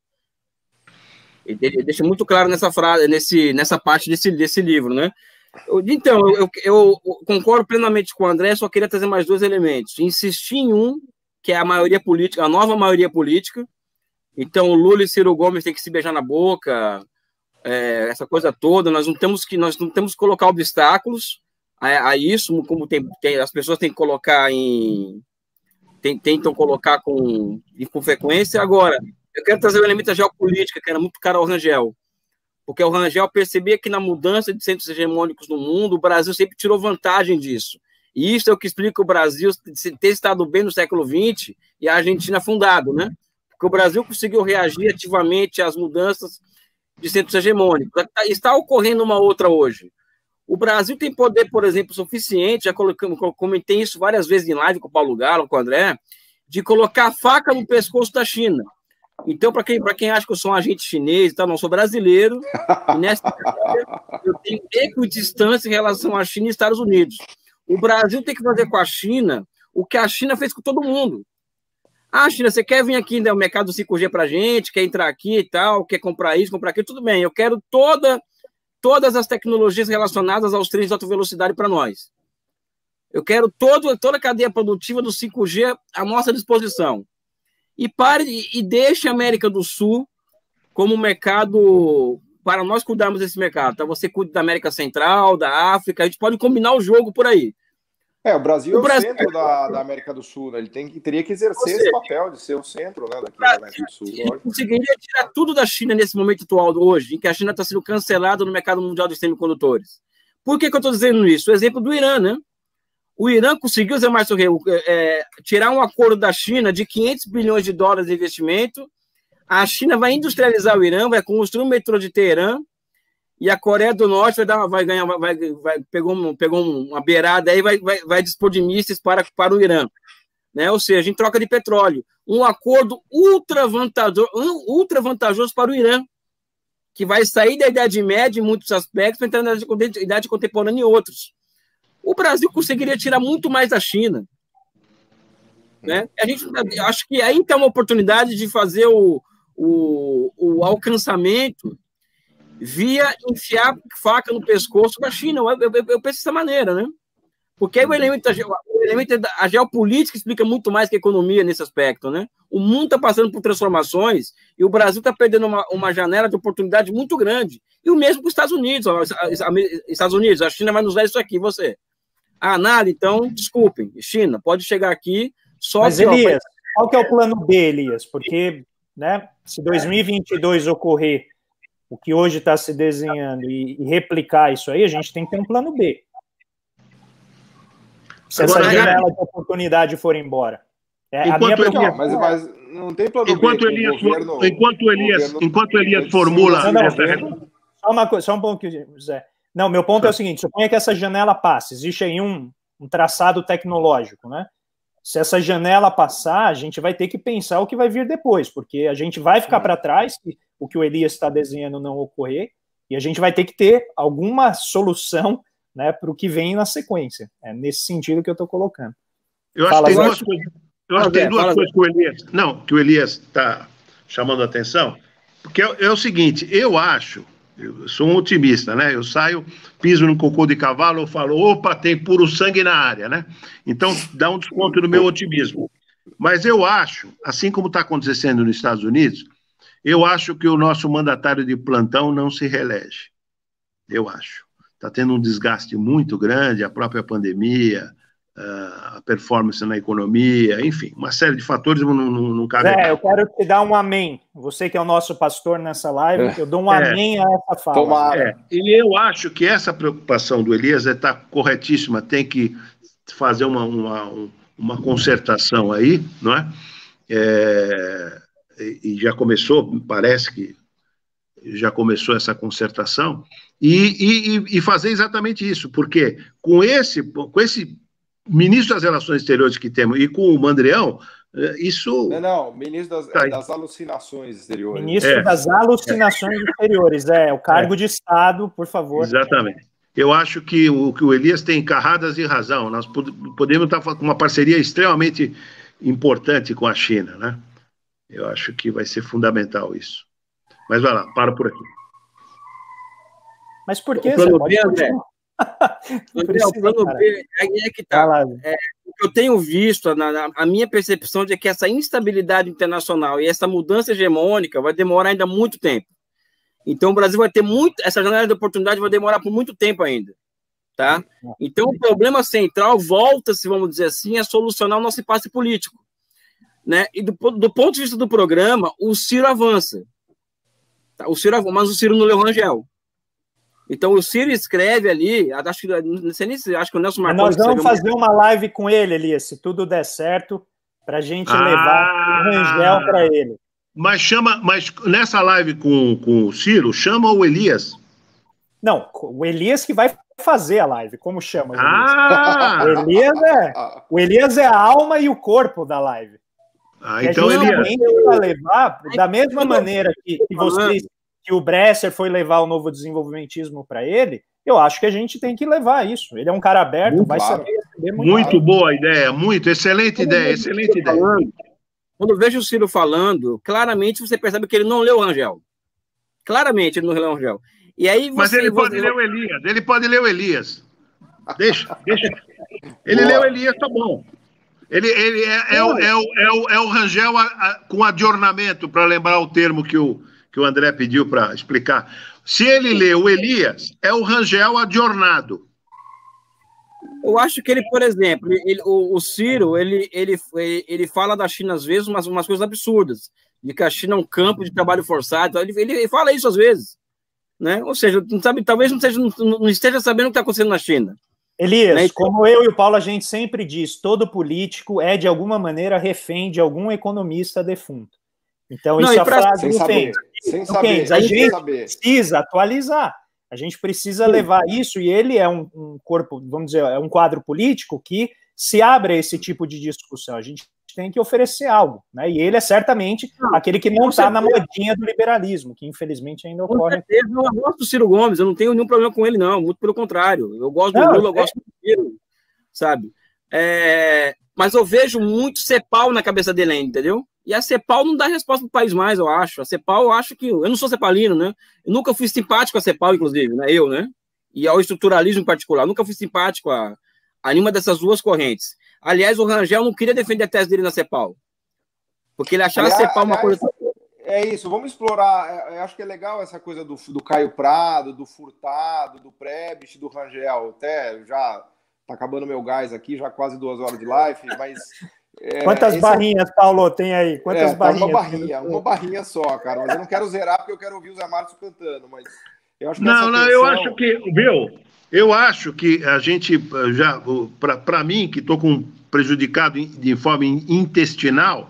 Speaker 3: Ele, deixa muito claro nessa frase, nesse, nessa parte desse, desse livro, né? Então, eu, eu, concordo plenamente com o André, só queria trazer mais dois elementos. Insistir em um, que é a maioria política, a nova maioria política. Então, Lula e Ciro Gomes têm que se beijar na boca, é, essa coisa toda. Nós não temos que nós não temos que colocar obstáculos a, a isso, como tem, tem, as pessoas têm que colocar em. Tem, tentam colocar com, com frequência. Agora, eu quero trazer o elemento da geopolítica, que era muito caro ao Rangel. Porque o Rangel percebia que na mudança de centros hegemônicos no mundo, o Brasil sempre tirou vantagem disso. E isso é o que explica o Brasil ter estado bem no século XX e a Argentina fundado, né? Porque o Brasil conseguiu reagir ativamente às mudanças de centros hegemônicos. Está ocorrendo uma outra hoje. O Brasil tem poder, por exemplo, suficiente, já comentei isso várias vezes em live com o Paulo Galo, com o André, de colocar a faca no pescoço da China. Então, para quem, quem acha que eu sou um agente chinês, tá, não sou brasileiro, e nessa eu tenho equidistância em relação à China e Estados Unidos. O Brasil tem que fazer com a China o que a China fez com todo mundo. Ah, China, você quer vir aqui no né, mercado do 5G para gente, quer entrar aqui e tal, quer comprar isso, comprar aquilo, tudo bem. Eu quero toda, todas as tecnologias relacionadas aos trens de alta velocidade para nós. Eu quero todo, toda a cadeia produtiva do 5G à nossa disposição. E pare e deixe a América do Sul como mercado para nós cuidarmos desse mercado. Então, você cuida da América Central, da África, a gente pode combinar o jogo por aí.
Speaker 2: É, o Brasil o é o Brasil... centro da, da, América do Sul, né? Ele tem, teria que exercer esse papel de ser o centro né, daqui da América do Sul. Ele
Speaker 3: conseguiria tirar tudo da China nesse momento atual, hoje, em que a China está sendo cancelada no mercado mundial de semicondutores. Por que, que eu estou dizendo isso? O exemplo do Irã, né? O Irã conseguiu, Zé Márcio Rei, é, tirar um acordo da China de 500 bilhões de dólares de investimento. A China vai industrializar o Irã, vai construir um metrô de Teherã, e a Coreia do Norte vai, dar, vai ganhar, vai, vai, pegou, pegou uma beirada aí vai, vai, vai dispor de mísseis para, para o Irã. Né? Ou seja, em troca de petróleo. Um acordo ultra vantajoso, para o Irã, que vai sair da Idade Média em muitos aspectos para entrar na Idade Contemporânea em outros. O Brasil conseguiria tirar muito mais da China. Né? A gente acho que aí tem uma oportunidade de fazer o, o, o alcançamento via enfiar faca no pescoço da China. Eu, eu, eu, penso dessa maneira, né? Porque aí o elemento, o elemento da a geopolítica explica muito mais que a economia nesse aspecto, né? O mundo está passando por transformações e o Brasil está perdendo uma, uma janela de oportunidade muito grande. E o mesmo com os Estados Unidos. Ó, Estados Unidos, a China vai nos dar isso aqui, você. Ah, nada, então, desculpem, China, pode chegar aqui só...
Speaker 1: Mas, Elias, qual que é o plano B, Elias? Porque, né, se 2022 ocorrer o que hoje está se desenhando e, e, replicar isso aí, a gente tem que ter um plano B. Se Agora, essa janela de oportunidade for embora.
Speaker 4: É, enquanto a minha Elias, mas, mas, não tem plano enquanto B. Elias, governo, enquanto Elias, enquanto Elias formula
Speaker 1: não, não, essa... Só uma coisa, só um pouco, José. Não, meu ponto é o seguinte: suponha que essa janela passe, existe aí um, um traçado tecnológico, né? Se essa janela passar, a gente vai ter que pensar o que vai vir depois, porque a gente vai ficar para trás o que o Elias está desenhando não ocorrer, e a gente vai ter que ter alguma solução né, para o que vem na sequência. É nesse sentido que eu estou colocando.
Speaker 4: Eu acho que tem duas coisas, eu acho que tem duas coisas que o Elias. Não, que o Elias está chamando a atenção, porque é, é, o seguinte, eu acho, eu sou um otimista, né? Eu saio, piso no cocô de cavalo, eu falo, opa, tem puro sangue na área, né? Então dá um desconto no meu otimismo. Mas eu acho, assim como está acontecendo nos Estados Unidos, eu acho que o nosso mandatário de plantão não se reelege. Eu acho. Está tendo um desgaste muito grande, a própria pandemia, a performance na economia, enfim, uma série de fatores não, não, não cabe.
Speaker 1: É, eu quero te dar um amém. Você que é o nosso pastor nessa live, é. eu dou um é. amém a essa fala.
Speaker 4: É. E eu acho que essa preocupação do Elias está corretíssima, tem que fazer uma, uma, uma concertação aí, não é? é e já começou, parece que já começou essa concertação, e, e, e, fazer exatamente isso, porque com esse, com esse ministro das Relações Exteriores que temos e com o Mandreão, eh, isso.
Speaker 2: Não, não, ministro das, tá. das alucinações exteriores.
Speaker 1: Ministro é. das alucinações é. exteriores, é, o cargo é. de Estado, por favor.
Speaker 4: Exatamente. Eu acho que o, que o Elias tem carradas de razão. Nós podemos estar com uma parceria extremamente importante com a China, né? Eu acho que vai ser fundamental isso. Mas vai lá, para por aqui.
Speaker 1: Mas por que? O plano B,
Speaker 3: André, André, o plano B é, é que tá. É, o que eu tenho visto, na, a minha percepção de que essa instabilidade internacional e essa mudança hegemônica vai demorar ainda muito tempo. Então o Brasil vai ter muito, essa janela de oportunidade vai demorar por muito tempo ainda, tá? Então o problema central volta-se, vamos dizer assim, a solucionar o nosso impasse político. Né? E do, do ponto de vista do programa, o Ciro avança. Tá? O Ciro avança, mas o Ciro não leu Rangel. Então o Ciro escreve ali, acho que não sei nem se acho que o Nelson
Speaker 1: Marcos. Nós vamos fazer uma live com ele, Elias, se tudo der certo, para a gente ah, levar o Rangel para ele.
Speaker 4: Mas chama, mas nessa live com, com o Ciro, chama o Elias.
Speaker 1: Não, o Elias que vai fazer a live, como chama? Ah! O Elias é, o Elias é a alma e o corpo da live.
Speaker 4: Ah, então ele
Speaker 1: vai levar da mesma maneira que, que vocês que o Bresser foi levar o novo desenvolvimentismo para ele, eu acho que a gente tem que levar isso. Ele é um cara aberto, muito vai claro.
Speaker 4: saber muito, muito boa ideia, muito excelente ideia, excelente ideia.
Speaker 3: quando eu vejo o Ciro falando, claramente você percebe que ele não leu o Rangel. Claramente ele não leu o Rangel. E aí você,
Speaker 4: Mas ele
Speaker 3: você...
Speaker 4: pode ler o Elias, ele pode ler o Elias. Deixa, deixa. Ele Boa. leu o Elias, tá bom. Ele, ele é, é, o, é, o, é, o, é o Rangel a, a, com adornamento, para lembrar o termo que o, que o André pediu para explicar. Se ele lê o Elias, é o Rangel adornado.
Speaker 3: Eu acho que ele, por exemplo, ele, o, o, Ciro, ele, ele, ele fala da China às vezes umas, umas coisas absurdas, de que a China é um campo de trabalho forçado. Ele, ele fala isso às vezes, né? Ou seja, não sabe, talvez não, seja, não, não esteja sabendo o que está acontecendo na China.
Speaker 1: Elias, né? como eu e o Paulo a gente sempre diz, todo político é de alguma maneira refém de algum economista defunto. Então não, isso é a frase
Speaker 2: sem saber, sem saber,
Speaker 1: a gente precisa atualizar. A gente precisa Sim. levar isso, e ele é um, um, corpo, vamos dizer, é um quadro político que se abre a esse tipo de discussão. A gente tem que oferecer algo, né? E ele é certamente não, aquele que não está na modinha do liberalismo, que infelizmente ainda ocorre. Certeza,
Speaker 3: eu gosto do Ciro Gomes, eu não tenho nenhum problema com ele, não, muito pelo contrário. Eu gosto do não, Lula, eu é... gosto do Ciro, sabe? É... Mas eu vejo muito cepal na cabeça dele ainda, entendeu? E a CEPAL não dá resposta para o país mais, eu acho. A CEPAL, eu acho que. Eu não sou cepalino, né? Eu nunca fui simpático a CEPAL, inclusive, né? Eu, né? E ao estruturalismo em particular. Eu nunca fui simpático a, a nenhuma dessas duas correntes. Aliás, o Rangel não queria defender a tese dele na CEPAL. Porque ele achava aliás, a CEPAL uma coisa.
Speaker 2: É isso, vamos explorar. É, eu acho que é legal essa coisa do, do Caio Prado, do Furtado, do Prebit, do Rangel. Até já tá acabando meu gás aqui, já quase duas horas de live, mas
Speaker 1: é, Quantas barrinhas, é... Paulo, tem aí? Quantas
Speaker 2: é,
Speaker 1: barrinhas?
Speaker 2: Tá uma barrinha, uma barrinha só, cara. Mas eu não quero zerar porque eu quero ouvir o Zé Marcos cantando. Mas eu acho que
Speaker 4: não, não, eu acho que, viu? Eu acho que a gente já, para mim, que estou com prejudicado de forma intestinal,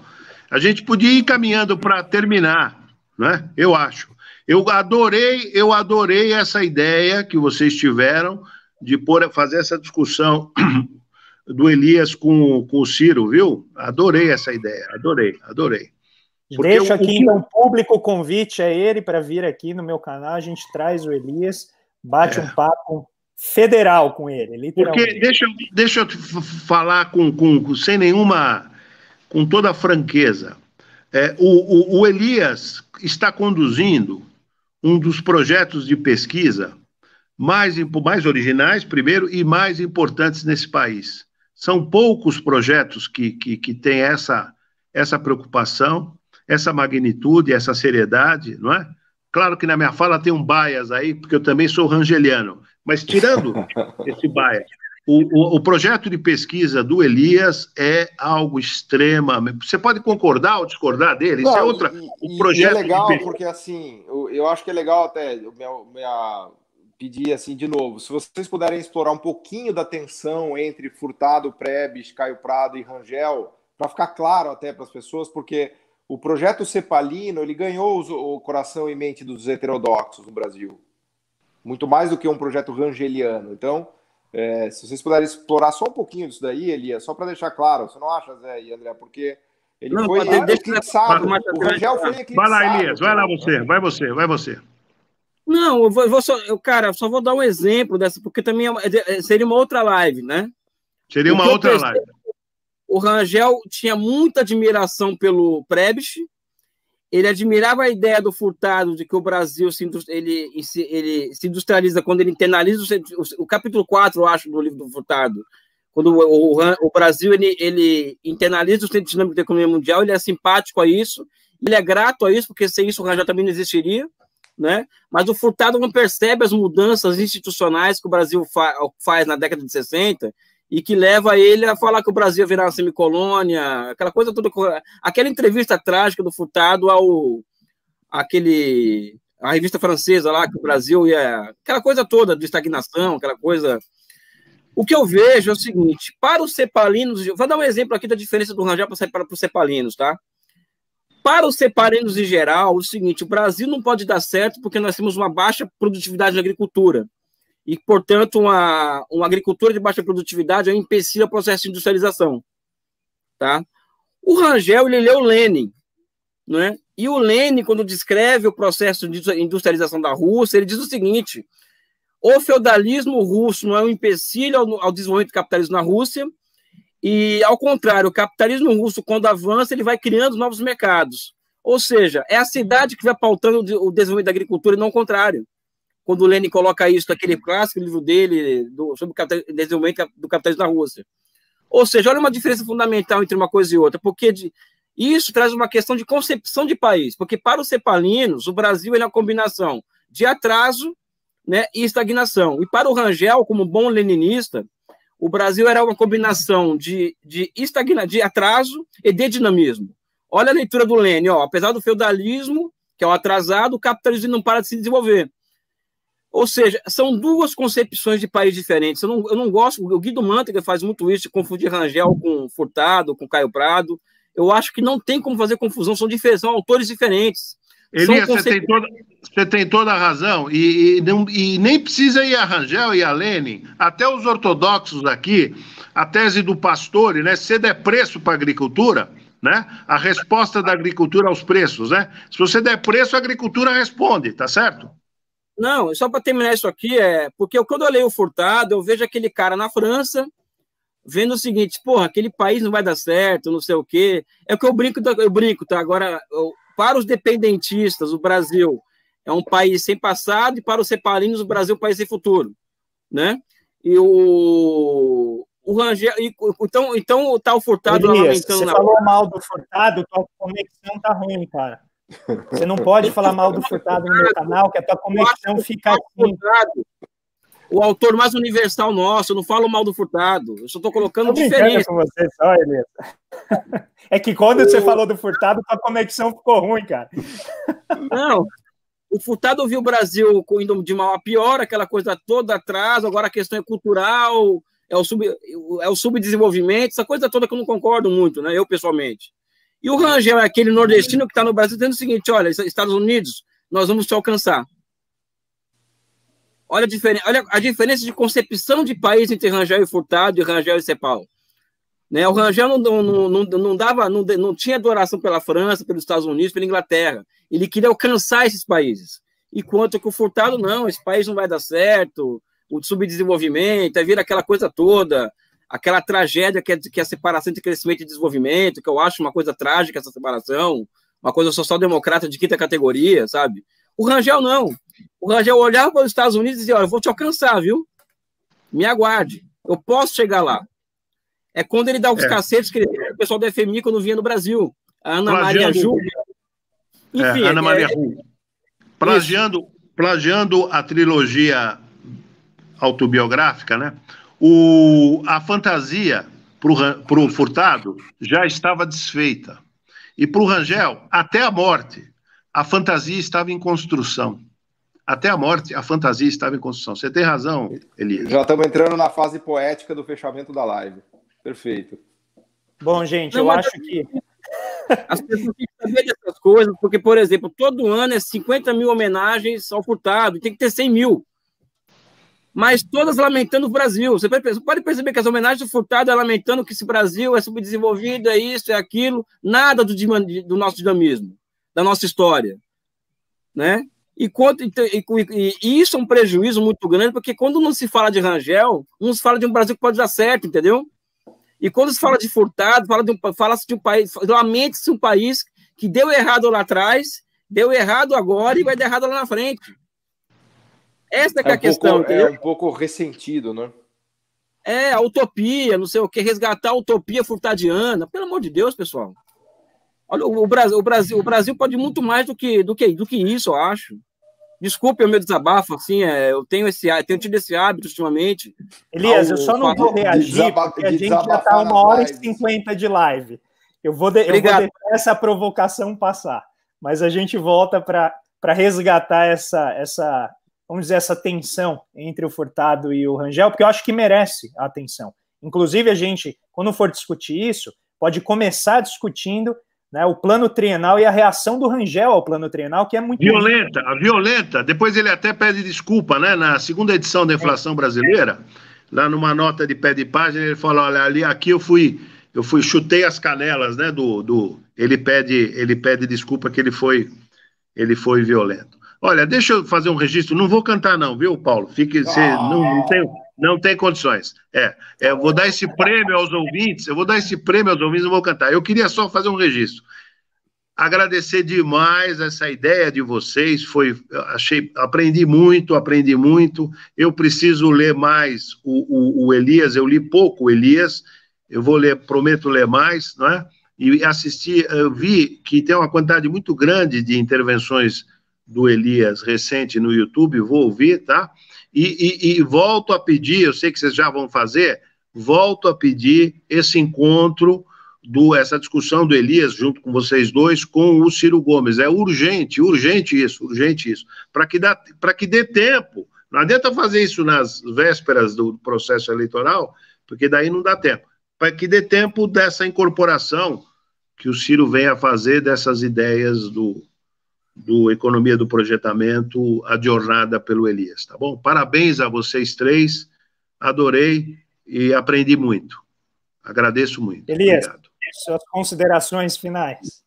Speaker 4: a gente podia ir caminhando para terminar, né? Eu acho. Eu adorei, eu adorei essa ideia que vocês tiveram de pôr, fazer essa discussão do Elias com, com o Ciro, viu? Adorei essa ideia, adorei, adorei.
Speaker 1: Porque Deixa aqui, o, então, público convite a ele para vir aqui no meu canal, a gente traz o Elias, bate é. um papo federal com ele,
Speaker 4: Porque, deixa, deixa eu falar com, com, sem nenhuma, com toda a franqueza, é, o, o, o Elias está conduzindo um dos projetos de pesquisa mais, mais originais, primeiro, e mais importantes nesse país. São poucos projetos que, que, que têm essa, essa preocupação, essa magnitude, essa seriedade, não é? Claro que na minha fala tem um bias aí, porque eu também sou rangeliano, mas tirando esse bias, o, o, o, projeto de pesquisa do Elias é algo extremamente. Você pode concordar ou discordar dele? Não, Isso é outra.
Speaker 2: E, o projeto e é legal, porque assim, eu, eu, acho que é legal até. Minha, minha, pedir assim de novo, se vocês puderem explorar um pouquinho da tensão entre Furtado, Prebes, Caio Prado e Rangel, para ficar claro até para as pessoas, porque o projeto Cepalino ele ganhou o coração e mente dos heterodoxos no Brasil, muito mais do que um projeto rangeliano. Então, é, se vocês puderem explorar só um pouquinho disso daí, Elias, só para deixar claro, você não acha, Zé e André, porque ele não, foi eclipsado,
Speaker 4: o Rangel foi eclipsado. Vai lá, Elias, vai lá você, vai você, vai você.
Speaker 3: Não, eu vou, eu vou só, eu, cara, só vou dar um exemplo dessa, porque também é, é seria uma outra live, né?
Speaker 4: Seria uma outra live.
Speaker 3: O Rangel tinha muita admiração pelo Prebisch, ele admirava a ideia do Furtado de que o Brasil se, ele, ele se industrializa quando ele internaliza o, o, capítulo 4, eu acho, do livro do Furtado, quando o, o, o Brasil ele, ele internaliza o centro dinâmico da economia mundial, ele é simpático a isso, ele é grato a isso, porque sem isso o Rangel também não existiria né? Mas o Furtado não percebe as mudanças institucionais que o Brasil fa faz na década de 60 e que leva ele a falar que o Brasil virar uma semicolônia, aquela coisa toda, aquela entrevista trágica do Furtado ao aquele a revista francesa lá que o Brasil ia, aquela coisa toda de estagnação, aquela coisa o que eu vejo é o seguinte, para os cepalinos, vou dar um exemplo aqui da diferença do Rangel para os cepalinos, tá? Para os separados em geral, o seguinte: o Brasil não pode dar certo porque nós temos uma baixa produtividade na agricultura. E, portanto, uma, uma agricultura de baixa produtividade é um empecilho ao processo de industrialização. Tá? O Rangel ele leu Lenin. Né? E o Lenin, quando descreve o processo de industrialização da Rússia, ele diz o seguinte: o feudalismo russo não é um empecilho ao, ao desenvolvimento do capitalismo na Rússia, E, ao contrário, o capitalismo russo, quando avança, ele vai criando novos mercados. Ou seja, é a cidade que vai pautando o desenvolvimento da agricultura e não o contrário. Quando o Lenin coloca isso naquele clássico livro dele do, sobre o desenvolvimento do capitalismo na Rússia. Ou seja, olha uma diferença fundamental entre uma coisa e outra, porque de, isso traz uma questão de concepção de país, porque para os cepalinos, o Brasil é uma combinação de atraso né, e estagnação. E para o Rangel, como bom leninista, o Brasil era uma combinação de, de, estagna, de atraso e de dinamismo. Olha a leitura do Lênin, ó, apesar do feudalismo, que é o atrasado, o capitalismo não para de se desenvolver. Ou seja, são duas concepções de país diferentes. Eu não, eu não gosto, o Guido Mantega faz muito isso, de confundir Rangel com Furtado, com Caio Prado. Eu acho que não tem como fazer confusão, são, diferentes, são autores diferentes.
Speaker 4: Elias, você, tem toda, você tem toda a razão, e, e, não, e, nem precisa ir a Rangel e a Lenin, até os ortodoxos aqui, a tese do Pastore, né? Se der preço para a agricultura, né? A resposta da agricultura aos preços, né? Se você der preço, a agricultura responde, tá certo?
Speaker 3: Não, só para terminar isso aqui, é porque quando eu leio o Furtado, eu vejo aquele cara na França vendo o seguinte, porra, aquele país não vai dar certo, não sei o quê. É o que eu brinco, eu brinco, tá? Agora, para os dependentistas, o Brasil é um país sem passado, e para os separinos, o Brasil é um país sem futuro, né? E o, o Rangel, então, então tá o Furtado
Speaker 1: Elias, Você falou mal do Furtado, tua conexão tá ruim, cara. Você não pode falar mal do Furtado no meu canal, que a tua conexão fica assim.
Speaker 3: O autor mais universal nosso, eu não falo mal do Furtado, eu só estou colocando diferença.
Speaker 1: com você só, Elias. É que quando você falou do Furtado, a conexão ficou ruim, cara.
Speaker 3: Não, o Furtado viu o Brasil indo de mal a pior, aquela coisa toda atrás, agora a questão é cultural, é o, sub, é o subdesenvolvimento, essa coisa toda que eu não concordo muito, né, eu pessoalmente. E o Rangel é aquele nordestino que está no Brasil dizendo o seguinte: olha, Estados Unidos, nós vamos te alcançar. Olha a, olha a diferença de concepção de país entre Rangel e Furtado e Rangel e Cepal. Né? O Rangel não, não, não, não, dava, não, não tinha adoração pela França, pelos Estados Unidos, pela Inglaterra. Ele queria alcançar esses países. Enquanto que o Furtado, não, esse país não vai dar certo, o subdesenvolvimento, aí vira aquela coisa toda, aquela tragédia que é, que é a separação entre crescimento e desenvolvimento, que eu acho uma coisa trágica essa separação, uma coisa social-democrata de quinta categoria, sabe? O Rangel não. O Rangel olhava para os Estados Unidos e dizia: Olha, eu vou te alcançar, viu? Me aguarde. Eu posso chegar lá. É quando ele dá os é. cacetes que ele, o pessoal da FMI quando vinha no Brasil. A Ana plagiando, Maria Júlia.
Speaker 4: Enfim, é, Ana Maria é, Plagiando, plagiando a trilogia autobiográfica, né? O, a fantasia para o Furtado já estava desfeita. E para o Rangel, até a morte, a fantasia estava em construção. Até a morte, a fantasia estava em construção. Você tem razão, Elias.
Speaker 2: Já estamos entrando na fase poética do fechamento da live. Perfeito.
Speaker 1: Bom, gente, Não, eu acho que.
Speaker 3: As pessoas têm que saber dessas coisas, porque, por exemplo, todo ano é 50 mil homenagens ao furtado, tem que ter 100 mil. Mas todas lamentando o Brasil. Você pode perceber que as homenagens do Furtado é lamentando que esse Brasil é subdesenvolvido, é isso, é aquilo, nada do, do nosso dinamismo da nossa história, né? E, quanto, e, e, e, isso é um prejuízo muito grande, porque quando não se fala de Rangel, não se fala de um Brasil que pode dar certo, entendeu? E quando se fala de Furtado, fala-se de, um, fala de um país, lamenta-se um país que deu errado lá atrás, deu errado agora e vai dar errado lá na frente. Essa é, é, é a questão.
Speaker 2: Pouco, é um pouco ressentido, né?
Speaker 3: É, a utopia, não sei o que, resgatar a utopia furtadiana. Pelo amor de Deus, pessoal. Olha, o Brasil, o Brasil, o Brasil pode muito mais do que, do que, do que isso, eu acho. Desculpe o meu desabafo, assim, é, eu tenho esse, tenho tido esse hábito ultimamente.
Speaker 1: Elias, eu só não vou reagir porque a gente já está uma hora e cinquenta de live. Eu vou, de, eu vou deixar essa provocação passar, mas a gente volta para resgatar essa, essa, vamos dizer, essa tensão entre o Furtado e o Rangel, porque eu acho que merece a atenção. Inclusive, a gente, quando for discutir isso, pode começar discutindo né, o plano trienal e a reação do Rangel ao plano trienal, que é muito.
Speaker 4: Violenta, a violenta. Depois ele até pede desculpa, né? Na segunda edição da inflação brasileira, lá numa nota de pé de página, ele fala: olha, ali aqui eu fui, eu fui, chutei as canelas, né? Do, do, ele pede, ele pede desculpa que ele foi, ele foi violento. Olha, deixa eu fazer um registro. Não vou cantar, não, viu, Paulo? Fique, você, não, não, tenho, Não tem condições. É, é, eu vou dar esse prêmio aos ouvintes, eu vou dar esse prêmio aos ouvintes, não vou cantar. Eu queria só fazer um registro. Agradecer demais essa ideia de vocês, foi, achei, aprendi muito, aprendi muito. Eu preciso ler mais o, o, o Elias, eu li pouco o Elias, eu vou ler, prometo ler mais, não é? E assisti, eu vi que tem uma quantidade muito grande de intervenções do Elias recente no YouTube, vou ouvir, tá? E, e, e, volto a pedir, eu sei que vocês já vão fazer, volto a pedir esse encontro, do, essa discussão do Elias, junto com vocês dois, com o Ciro Gomes. É urgente, urgente isso, urgente isso, para que, que dê tempo. Não adianta fazer isso nas vésperas do processo eleitoral, porque daí não dá tempo. Para que dê tempo dessa incorporação que o Ciro vem a fazer dessas ideias do, do Economia do Projetamento adornada pelo Elias, tá bom? Parabéns a vocês três, adorei e aprendi muito. Agradeço muito.
Speaker 1: Elias, Obrigado. suas considerações finais.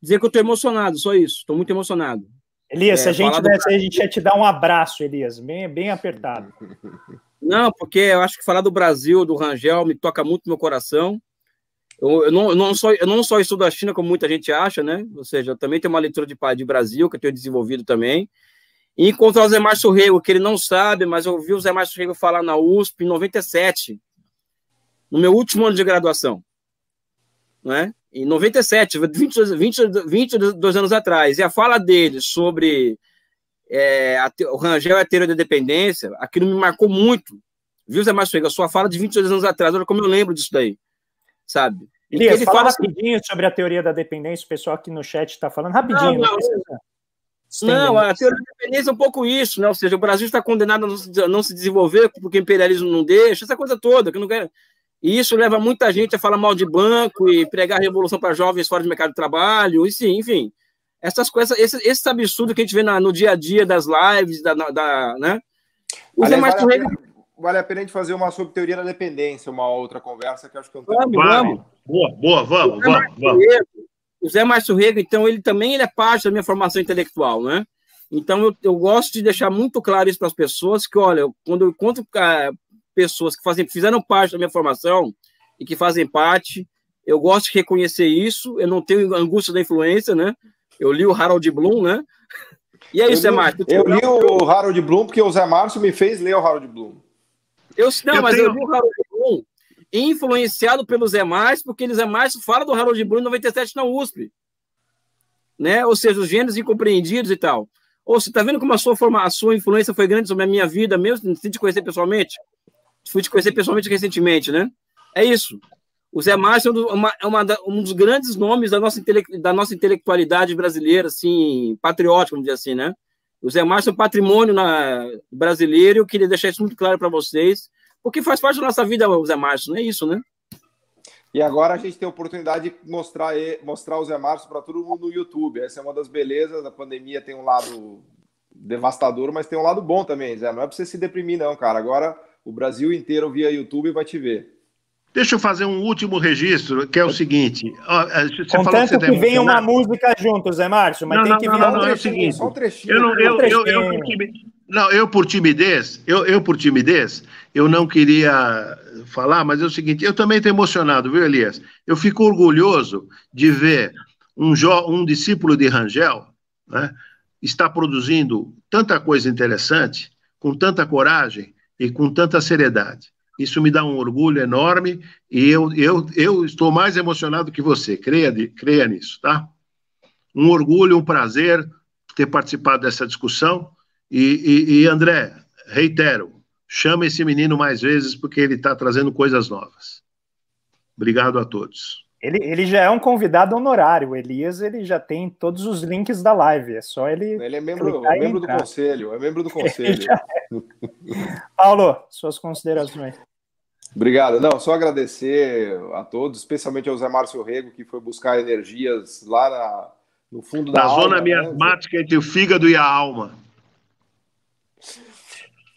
Speaker 3: Dizer que eu estou emocionado, só isso, estou muito emocionado.
Speaker 1: Elias, é, se a gente desse, do... a gente ia te dar um abraço, Elias, bem, bem apertado.
Speaker 3: Não, porque eu acho que falar do Brasil, do Rangel, me toca muito no meu coração. Eu, eu, não, eu, não só, eu não só estudo a China, como muita gente acha, né? Ou seja, eu também tenho uma leitura de, de Brasil, que eu tenho desenvolvido também. E encontrar o Zé Márcio Rego, que ele não sabe, mas eu ouvi o Zé Márcio Rego falar na USP em 97, no meu último ano de graduação. Né? Em 97, 20, 20, 22 anos atrás. E a fala dele sobre é, a, o Rangel a teoria da dependência, aquilo me marcou muito. Viu, Zé Márcio Rego? A sua fala de 22 anos atrás, olha como eu lembro disso daí sabe?
Speaker 1: Elias, ele fala, fala assim, rapidinho sobre a teoria da dependência, o pessoal aqui no chat está falando rapidinho. Não,
Speaker 3: não, não, a teoria da dependência é um pouco isso, né? Ou seja, o Brasil está condenado a não se desenvolver porque o imperialismo não deixa, essa coisa toda, que não quer. E isso leva muita gente a falar mal de banco e pregar revolução para jovens fora do mercado de trabalho, e sim, enfim. Essas coisas, esse, esse absurdo que a gente vê na, no dia a dia das lives, da, da né?
Speaker 2: O Zé vale a pena a gente fazer uma sobre teoria da dependência, uma outra conversa que acho que eu
Speaker 3: não tenho. Vamos, vamos.
Speaker 4: Boa, boa, vamos, vamos, vamos.
Speaker 3: O Zé Márcio Rego, então, ele também ele é parte da minha formação intelectual, né? Então, eu, eu gosto de deixar muito claro isso para as pessoas, que, olha, quando eu encontro uh, pessoas que fazem, fizeram parte da minha formação e que fazem parte, eu gosto de reconhecer isso, eu não tenho angústia da influência, né? Eu li o Harold Bloom, né?
Speaker 2: E é isso, Zé Márcio. Eu li o Harold Bloom porque o Zé Márcio me fez ler o Harold Bloom.
Speaker 3: Eu, não, eu mas tenho... eu vi o Harold Bloom influenciado pelo Zé Márcio, porque ele Zé Márcio fala do Harold Bloom em 97 na USP. Né? Ou seja, os gêneros incompreendidos e tal. Ou você está vendo como a sua, forma, a sua influência foi grande sobre a minha vida, mesmo sem te conhecer pessoalmente? Fui te conhecer pessoalmente recentemente, né? É isso. O Zé Márcio é, uma, uma, um dos grandes nomes da nossa, da nossa intelectualidade brasileira, assim, patriótica, vamos dizer assim, né? O Zé Márcio é um patrimônio na, brasileiro, eu queria deixar isso muito claro para vocês, porque faz parte da nossa vida o Zé Márcio, não é isso, né?
Speaker 2: E agora a gente tem a oportunidade de mostrar, mostrar o Zé Márcio para todo mundo no YouTube. Essa é uma das belezas. A pandemia tem um lado devastador, mas tem um lado bom também, Zé. Não é para você se deprimir, não, cara. Agora o Brasil inteiro via YouTube vai te ver.
Speaker 4: Deixa eu fazer um último registro, que é o seguinte.
Speaker 1: Você Contanto que, que vem uma música junto, Zé Márcio, mas
Speaker 4: não,
Speaker 1: tem
Speaker 4: não,
Speaker 1: que
Speaker 4: vir
Speaker 1: não,
Speaker 4: um não, é o seguinte. Um eu, não, eu, eu, eu, por timidez, não, eu por timidez, eu, eu por timidez, eu não queria falar, mas é o seguinte, eu também estou emocionado, viu, Elias? Eu fico orgulhoso de ver um, um discípulo de Rangel né, está produzindo tanta coisa interessante, com tanta coragem e com tanta seriedade. Isso me dá um orgulho enorme e eu, eu, eu estou mais emocionado que você, creia, creia nisso, tá? Um orgulho, um prazer ter participado dessa discussão. E, e, e André, reitero, chama esse menino mais vezes porque ele está trazendo coisas novas. Obrigado a todos.
Speaker 1: Ele, ele já é um convidado honorário. O Elias ele já tem todos os links da live. É só ele.
Speaker 2: Ele é membro, membro do conselho. É membro do conselho.
Speaker 1: É. Paulo, suas considerações.
Speaker 2: Obrigado. Não, só agradecer a todos, especialmente ao Zé Márcio Rego, que foi buscar energias lá na, no fundo da
Speaker 4: na
Speaker 2: alma,
Speaker 4: zona miasmática né? entre o fígado e a alma.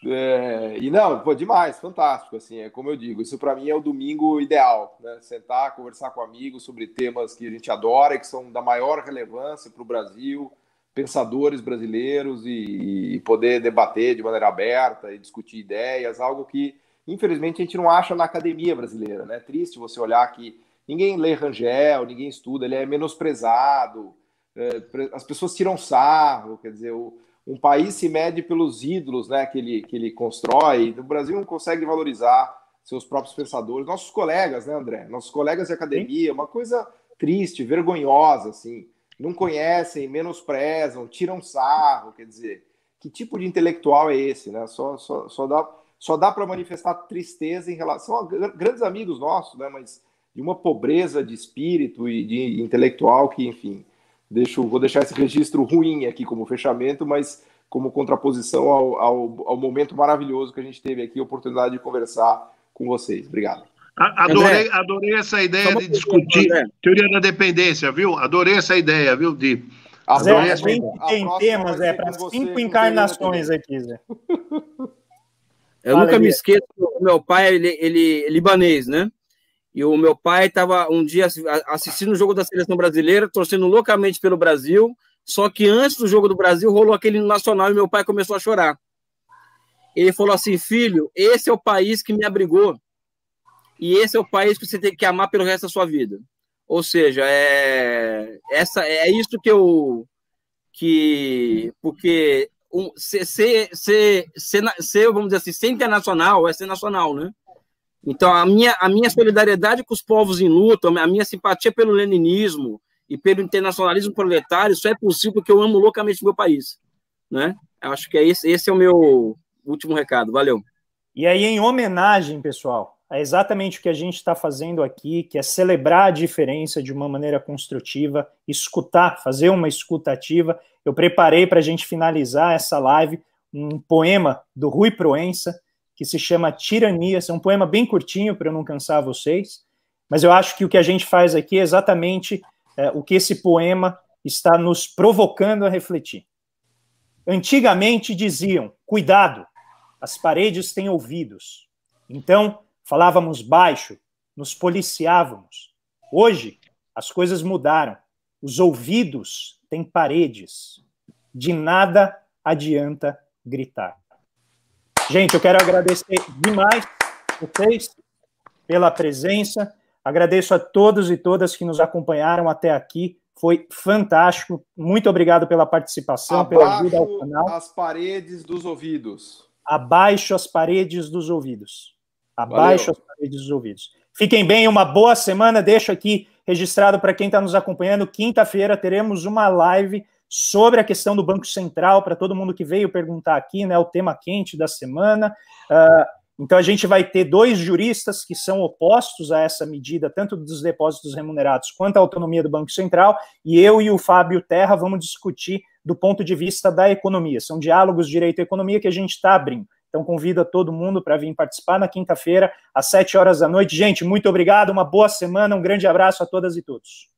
Speaker 2: É, e não, pô, demais, fantástico, assim, é como eu digo, isso para mim é o domingo ideal, né? Sentar, conversar com amigos sobre temas que a gente adora que são da maior relevância para o Brasil, pensadores brasileiros e, e, poder debater de maneira aberta e discutir ideias, algo que, infelizmente, a gente não acha na academia brasileira. Né? É triste você olhar que ninguém lê Rangel, ninguém estuda, ele é menosprezado, é, as pessoas tiram sarro, quer dizer, o, um país se mede pelos ídolos né, que, ele, que ele constrói, o Brasil não consegue valorizar seus próprios pensadores, nossos colegas, né, André? Nossos colegas de academia, uma coisa triste, vergonhosa, assim não conhecem, menosprezam, tiram sarro, quer dizer, que tipo de intelectual é esse, né? Só, só, só dá, só dá para manifestar tristeza em relação a grandes amigos nossos, né? Mas de uma pobreza de espírito e de intelectual que, enfim, deixo, vou deixar esse registro ruim aqui como fechamento, mas como contraposição ao, ao, ao momento maravilhoso que a gente teve aqui, a oportunidade de conversar com vocês. Obrigado.
Speaker 4: Adorei, adorei essa ideia de discutir teoria da dependência, viu? Adorei essa ideia, viu, de
Speaker 1: Zé, a gente tem temas, é, para cinco encarnações aqui, Zé.
Speaker 3: Eu Fala nunca aí. me esqueço, o meu pai, ele, ele é libanês, né? E o meu pai estava um dia assistindo o jogo da seleção brasileira, torcendo loucamente pelo Brasil. Só que antes do jogo do Brasil rolou aquele nacional e meu pai começou a chorar. Ele falou assim: Filho, esse é o país que me abrigou e esse é o país que você tem que amar pelo resto da sua vida. Ou seja, é essa é isso que eu que porque um, ser, ser, ser, ser, vamos dizer assim, ser internacional é ser nacional, né? Então a minha a minha solidariedade com os povos em luta, a minha simpatia pelo leninismo e pelo internacionalismo proletário só é possível porque eu amo loucamente meu país, né? Acho que é esse, esse é o meu último recado. Valeu.
Speaker 1: E aí em homenagem, pessoal, é exatamente o que a gente está fazendo aqui, que é celebrar a diferença de uma maneira construtiva, escutar, fazer uma escuta ativa. Eu preparei para a gente finalizar essa live um poema do Rui Proença, que se chama Tirania. É um poema bem curtinho para eu não cansar vocês, mas eu acho que o que a gente faz aqui é exatamente é, o que esse poema está nos provocando a refletir. Antigamente diziam: cuidado, as paredes têm ouvidos. Então, falávamos baixo, nos policiávamos. Hoje, as coisas mudaram. Os ouvidos têm paredes. De nada adianta gritar. Gente, eu quero agradecer demais vocês pela presença. Agradeço a todos e todas que nos acompanharam até aqui. Foi fantástico. Muito obrigado pela participação,
Speaker 2: Abaixo pela ajuda ao canal. As paredes dos ouvidos.
Speaker 1: Abaixo as paredes dos ouvidos. Abaixo Valeu. as paredes dos ouvidos. Fiquem bem, uma boa semana. Deixo aqui registrado para quem está nos acompanhando. Quinta-feira teremos uma live sobre a questão do Banco Central, para todo mundo que veio perguntar aqui, né? O tema quente da semana. Uh, então a gente vai ter dois juristas que são opostos a essa medida, tanto dos depósitos remunerados quanto a autonomia do Banco Central, e eu e o Fábio Terra vamos discutir do ponto de vista da economia. São diálogos direito e economia que a gente está abrindo. Então, convido todo mundo para vir participar na quinta-feira, às sete horas da noite. Gente, muito obrigado, uma boa semana, um grande abraço a todas e todos.